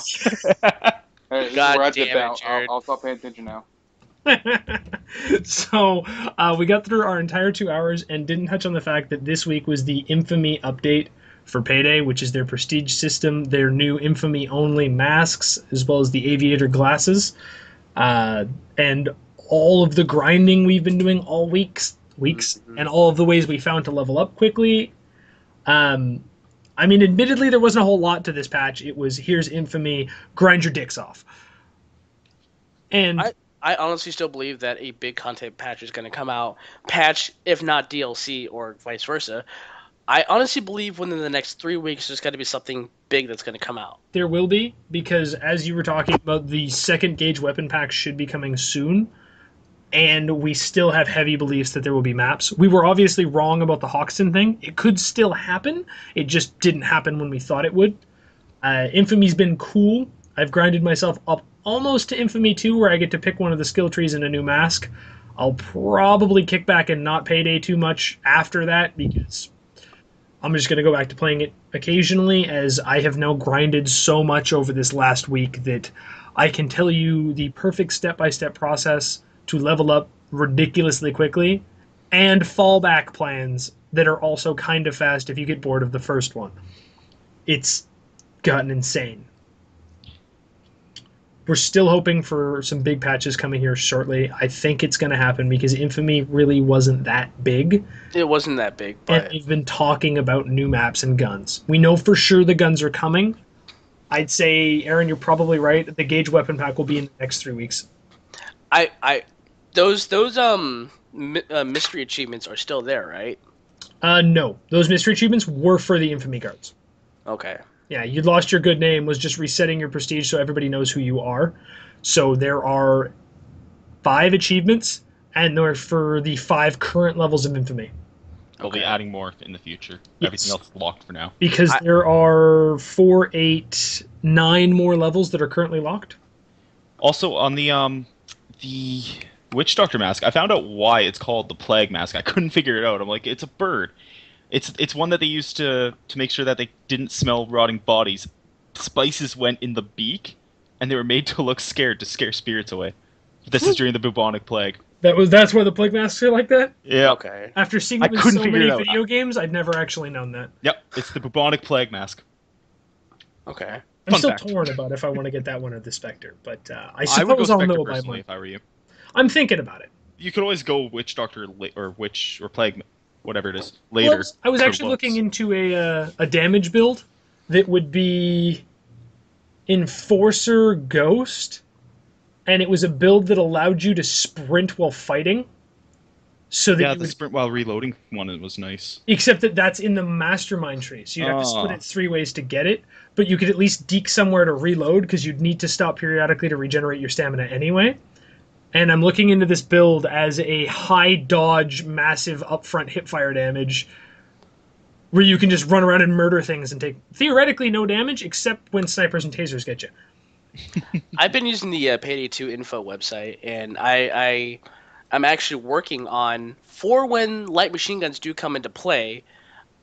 Oh, <laughs> <laughs> hey, this is God where I damn dip it, out. Jared. I'll, I'll stop paying attention now. <laughs> so uh, we got through our entire two hours and didn't touch on the fact that this week was the infamy update for payday which is their prestige system their new infamy only masks as well as the aviator glasses uh, and all of the grinding we've been doing all weeks weeks Mhm. and all of the ways we found to level up quickly um, i mean admittedly there wasn't a whole lot to this patch it was here's infamy grind your dicks off and I- I honestly still believe that a big content patch is going to come out. Patch, if not DLC or vice versa. I honestly believe within the next three weeks, there's going to be something big that's going to come out. There will be because as you were talking about, the second Gage weapon pack should be coming soon, and we still have heavy beliefs that there will be maps. We were obviously wrong about the Hoxton thing. It could still happen. It just didn't happen when we thought it would. Uh, Infamy's been cool. I've grinded myself up almost to Infamy 2, where I get to pick one of the skill trees and a new mask. I'll probably kick back and not payday too much after that because I'm just going to go back to playing it occasionally as I have now grinded so much over this last week that I can tell you the perfect step by step process to level up ridiculously quickly and fallback plans that are also kind of fast if you get bored of the first one. It's gotten insane. we're still hoping for some big patches coming here shortly. I think it's going to happen because Infamy really wasn't that big, It wasn't that big, and but they've been talking about new maps and guns. We know for sure the guns are coming. I'd say, Aaron, you're probably right. The Gage weapon pack will be in the next three weeks. I I those those um mi- uh, mystery achievements are still there, right? Uh, no, those mystery achievements were for the Infamy guards. Okay. Yeah, you lost your good name was just resetting your prestige so everybody knows who you are. So there are five achievements, and they're for the five current levels of infamy. They'll be adding more in the future. Yes. Everything else is locked for now. Because I- there are four, eight, nine more levels that are currently locked. Also on the um the witch doctor mask, I found out why it's called the plague mask. I couldn't <laughs> figure it out. I'm like, it's a bird. It's it's one that they used to to make sure that they didn't smell rotting bodies. Spices went in the beak, and they were made to look scared to scare spirits away. This is during the bubonic plague. That was that's why the plague masks are like that. Yeah. Okay. After seeing them in couldn't so many video games, I'd never actually known that. Yep. It's the bubonic plague mask. Okay. I'm Fun still fact. torn about if I want to get that one or the Spectre, but uh, I I would go suppose I'll Spectre know by personally one. if I were you. I'm thinking about it. You could always go witch doctor la- or witch or plague, whatever it is, Well, later. I was actually looking into a uh, a damage build that would be Enforcer Ghost, and it was a build that allowed you to sprint while fighting. So that Yeah, the would, sprint while reloading one it was nice. except that that's in the mastermind tree, so you'd have to split Oh. it three ways to get it. But you could at least deke somewhere to reload because you'd need to stop periodically to regenerate your stamina anyway. And I'm looking into this build as a high dodge, massive upfront hipfire damage, where you can just run around and murder things and take theoretically no damage, except when snipers and tasers get you. <laughs> I've been using the uh, Payday 2 info website, and I, I I'm actually working on for when light machine guns do come into play.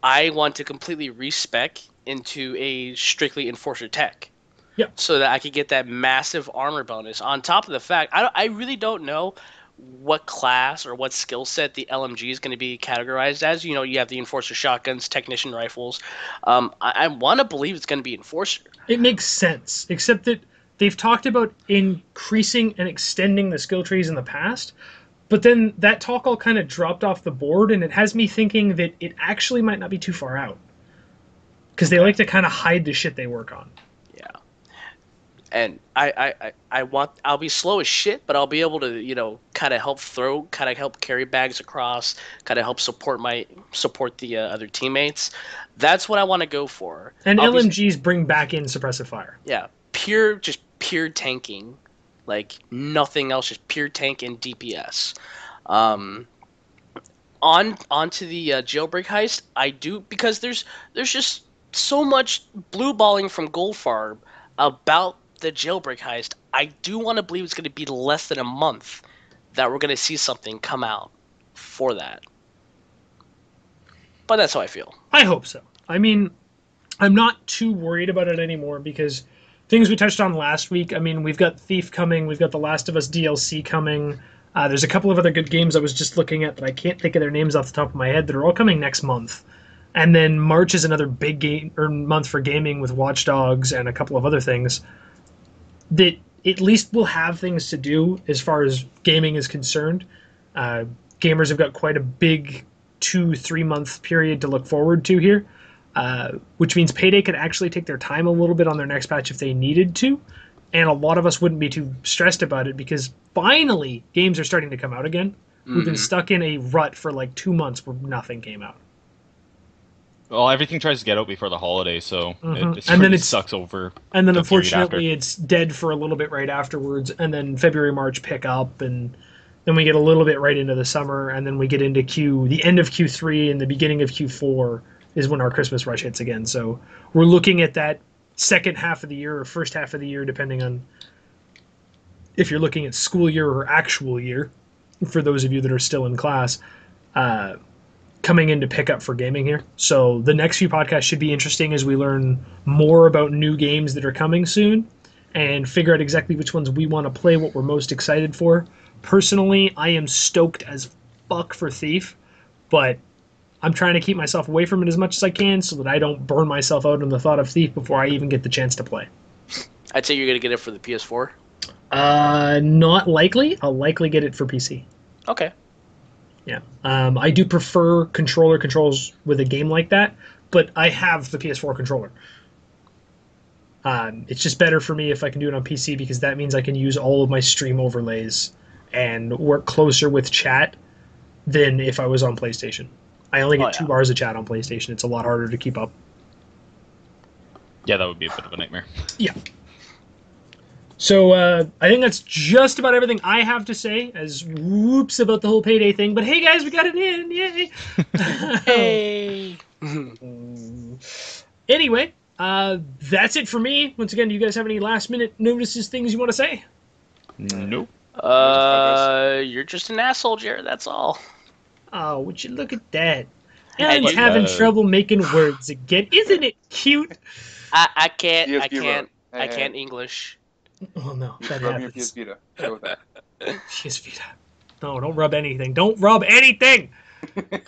I want to completely respec into a strictly enforcer tech. Yeah. So that I could get that massive armor bonus. On top of the fact, I, I really don't know what class or what skill set the LMG is going to be categorized as. You know, you have the enforcer shotguns, technician rifles. Um, I, I want to believe it's going to be enforcer. It makes sense, except that they've talked about increasing and extending the skill trees in the past, but then that talk all kind of dropped off the board, and it has me thinking that it actually might not be too far out. Because they like to kind of hide the shit they work on. And I, I, I, want I'll be slow as shit, but I'll be able to, you know, kind of help throw, kind of help carry bags across, kind of help support my support the uh, other teammates. That's what I want to go for. And I'll be- LMGs bring back in suppressive fire. yeah, pure just pure tanking, like nothing else, just pure tank and DPS. Um, on onto the uh, jailbreak heist, I do because there's there's just so much blue balling from Goldfarb about the jailbreak heist. I do want to believe it's going to be less than a month that we're going to see something come out for that. But that's how I feel. I hope so. I mean, I'm not too worried about it anymore because things we touched on last week. I mean, we've got Thief coming, we've got The Last of Us DLC coming. Uh, there's a couple of other good games I was just looking at that I can't think of their names off the top of my head that are all coming next month. And then March is another big game or month for gaming with Watch Dogs and a couple of other things that at least we'll have things to do as far as gaming is concerned. Uh, gamers have got quite a big two three month period to look forward to here, uh, which means Payday could actually take their time a little bit on their next patch if they needed to, and a lot of us wouldn't be too stressed about it because finally games are starting to come out again. We've been Mhm. stuck in a rut for like two months where nothing came out. Well, everything tries to get out before the holiday, so it, And then it sucks over. And then the unfortunately, it's dead for a little bit right afterwards, and then February, March pick up, and then we get a little bit right into the summer, and then we get into Q. The end of Q three and the beginning of Q four is when our Christmas rush hits again. So we're looking at that second half of the year or first half of the year, depending on if you're looking at school year or actual year. For those of you that are still in class, uh, coming in to pick up for gaming here. So the next few podcasts should be interesting as we learn more about new games that are coming soon and figure out exactly which ones we want to play, what we're most excited for. Personally, I am stoked as fuck for Thief, but I'm trying to keep myself away from it as much as I can so that I don't burn myself out on the thought of Thief before I even get the chance to play. I'd say you're going to get it for the PS4. Uh, not likely. I'll likely get it for PC. Okay. Yeah. Um, I do prefer controller controls with a game like that, but I have the PS4 controller. Um, it's just better for me if I can do it on PC because that means I can use all of my stream overlays and work closer with chat than if I was on PlayStation. I only get Oh, yeah. two bars of chat on PlayStation. It's a lot harder to keep up. Yeah, that would be a bit of a nightmare. So uh, I think that's just about everything I have to say as whoops about the whole payday thing. But hey, guys, we got it in! Yay! <laughs> Hey. <laughs> anyway, uh, that's it for me. Once again, do you guys have any last minute notices, things you want to say? Nope. uh, you're just an asshole, Jared. That's all. Oh, would you look at that? And Alan's having uh, trouble making words again. Isn't it cute? I, I can't. PS I can't. Hey, I can't English. Oh no, that Rub your PS. Vita. Go with that. <laughs> PS Vita. No, don't rub anything. Don't rub anything. <laughs>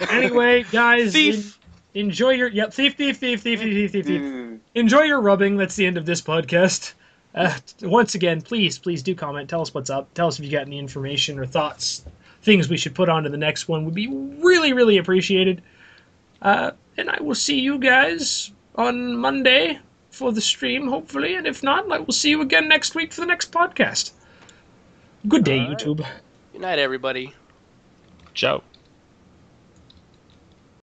Anyway, guys, Thief. en- enjoy your yep. Thief, thief, thief, thief, thief, thief, thief, thief. Enjoy your rubbing. That's the end of this podcast. Uh, once again, please, please do comment. Tell us what's up. Tell us if you got any information or thoughts, things we should put on to the next one would be really, really appreciated. Uh, and I will see you guys on Monday for the stream, hopefully. And if not, I will see you again next week for the next podcast. Good day, All right. YouTube. Good night, everybody. Ciao.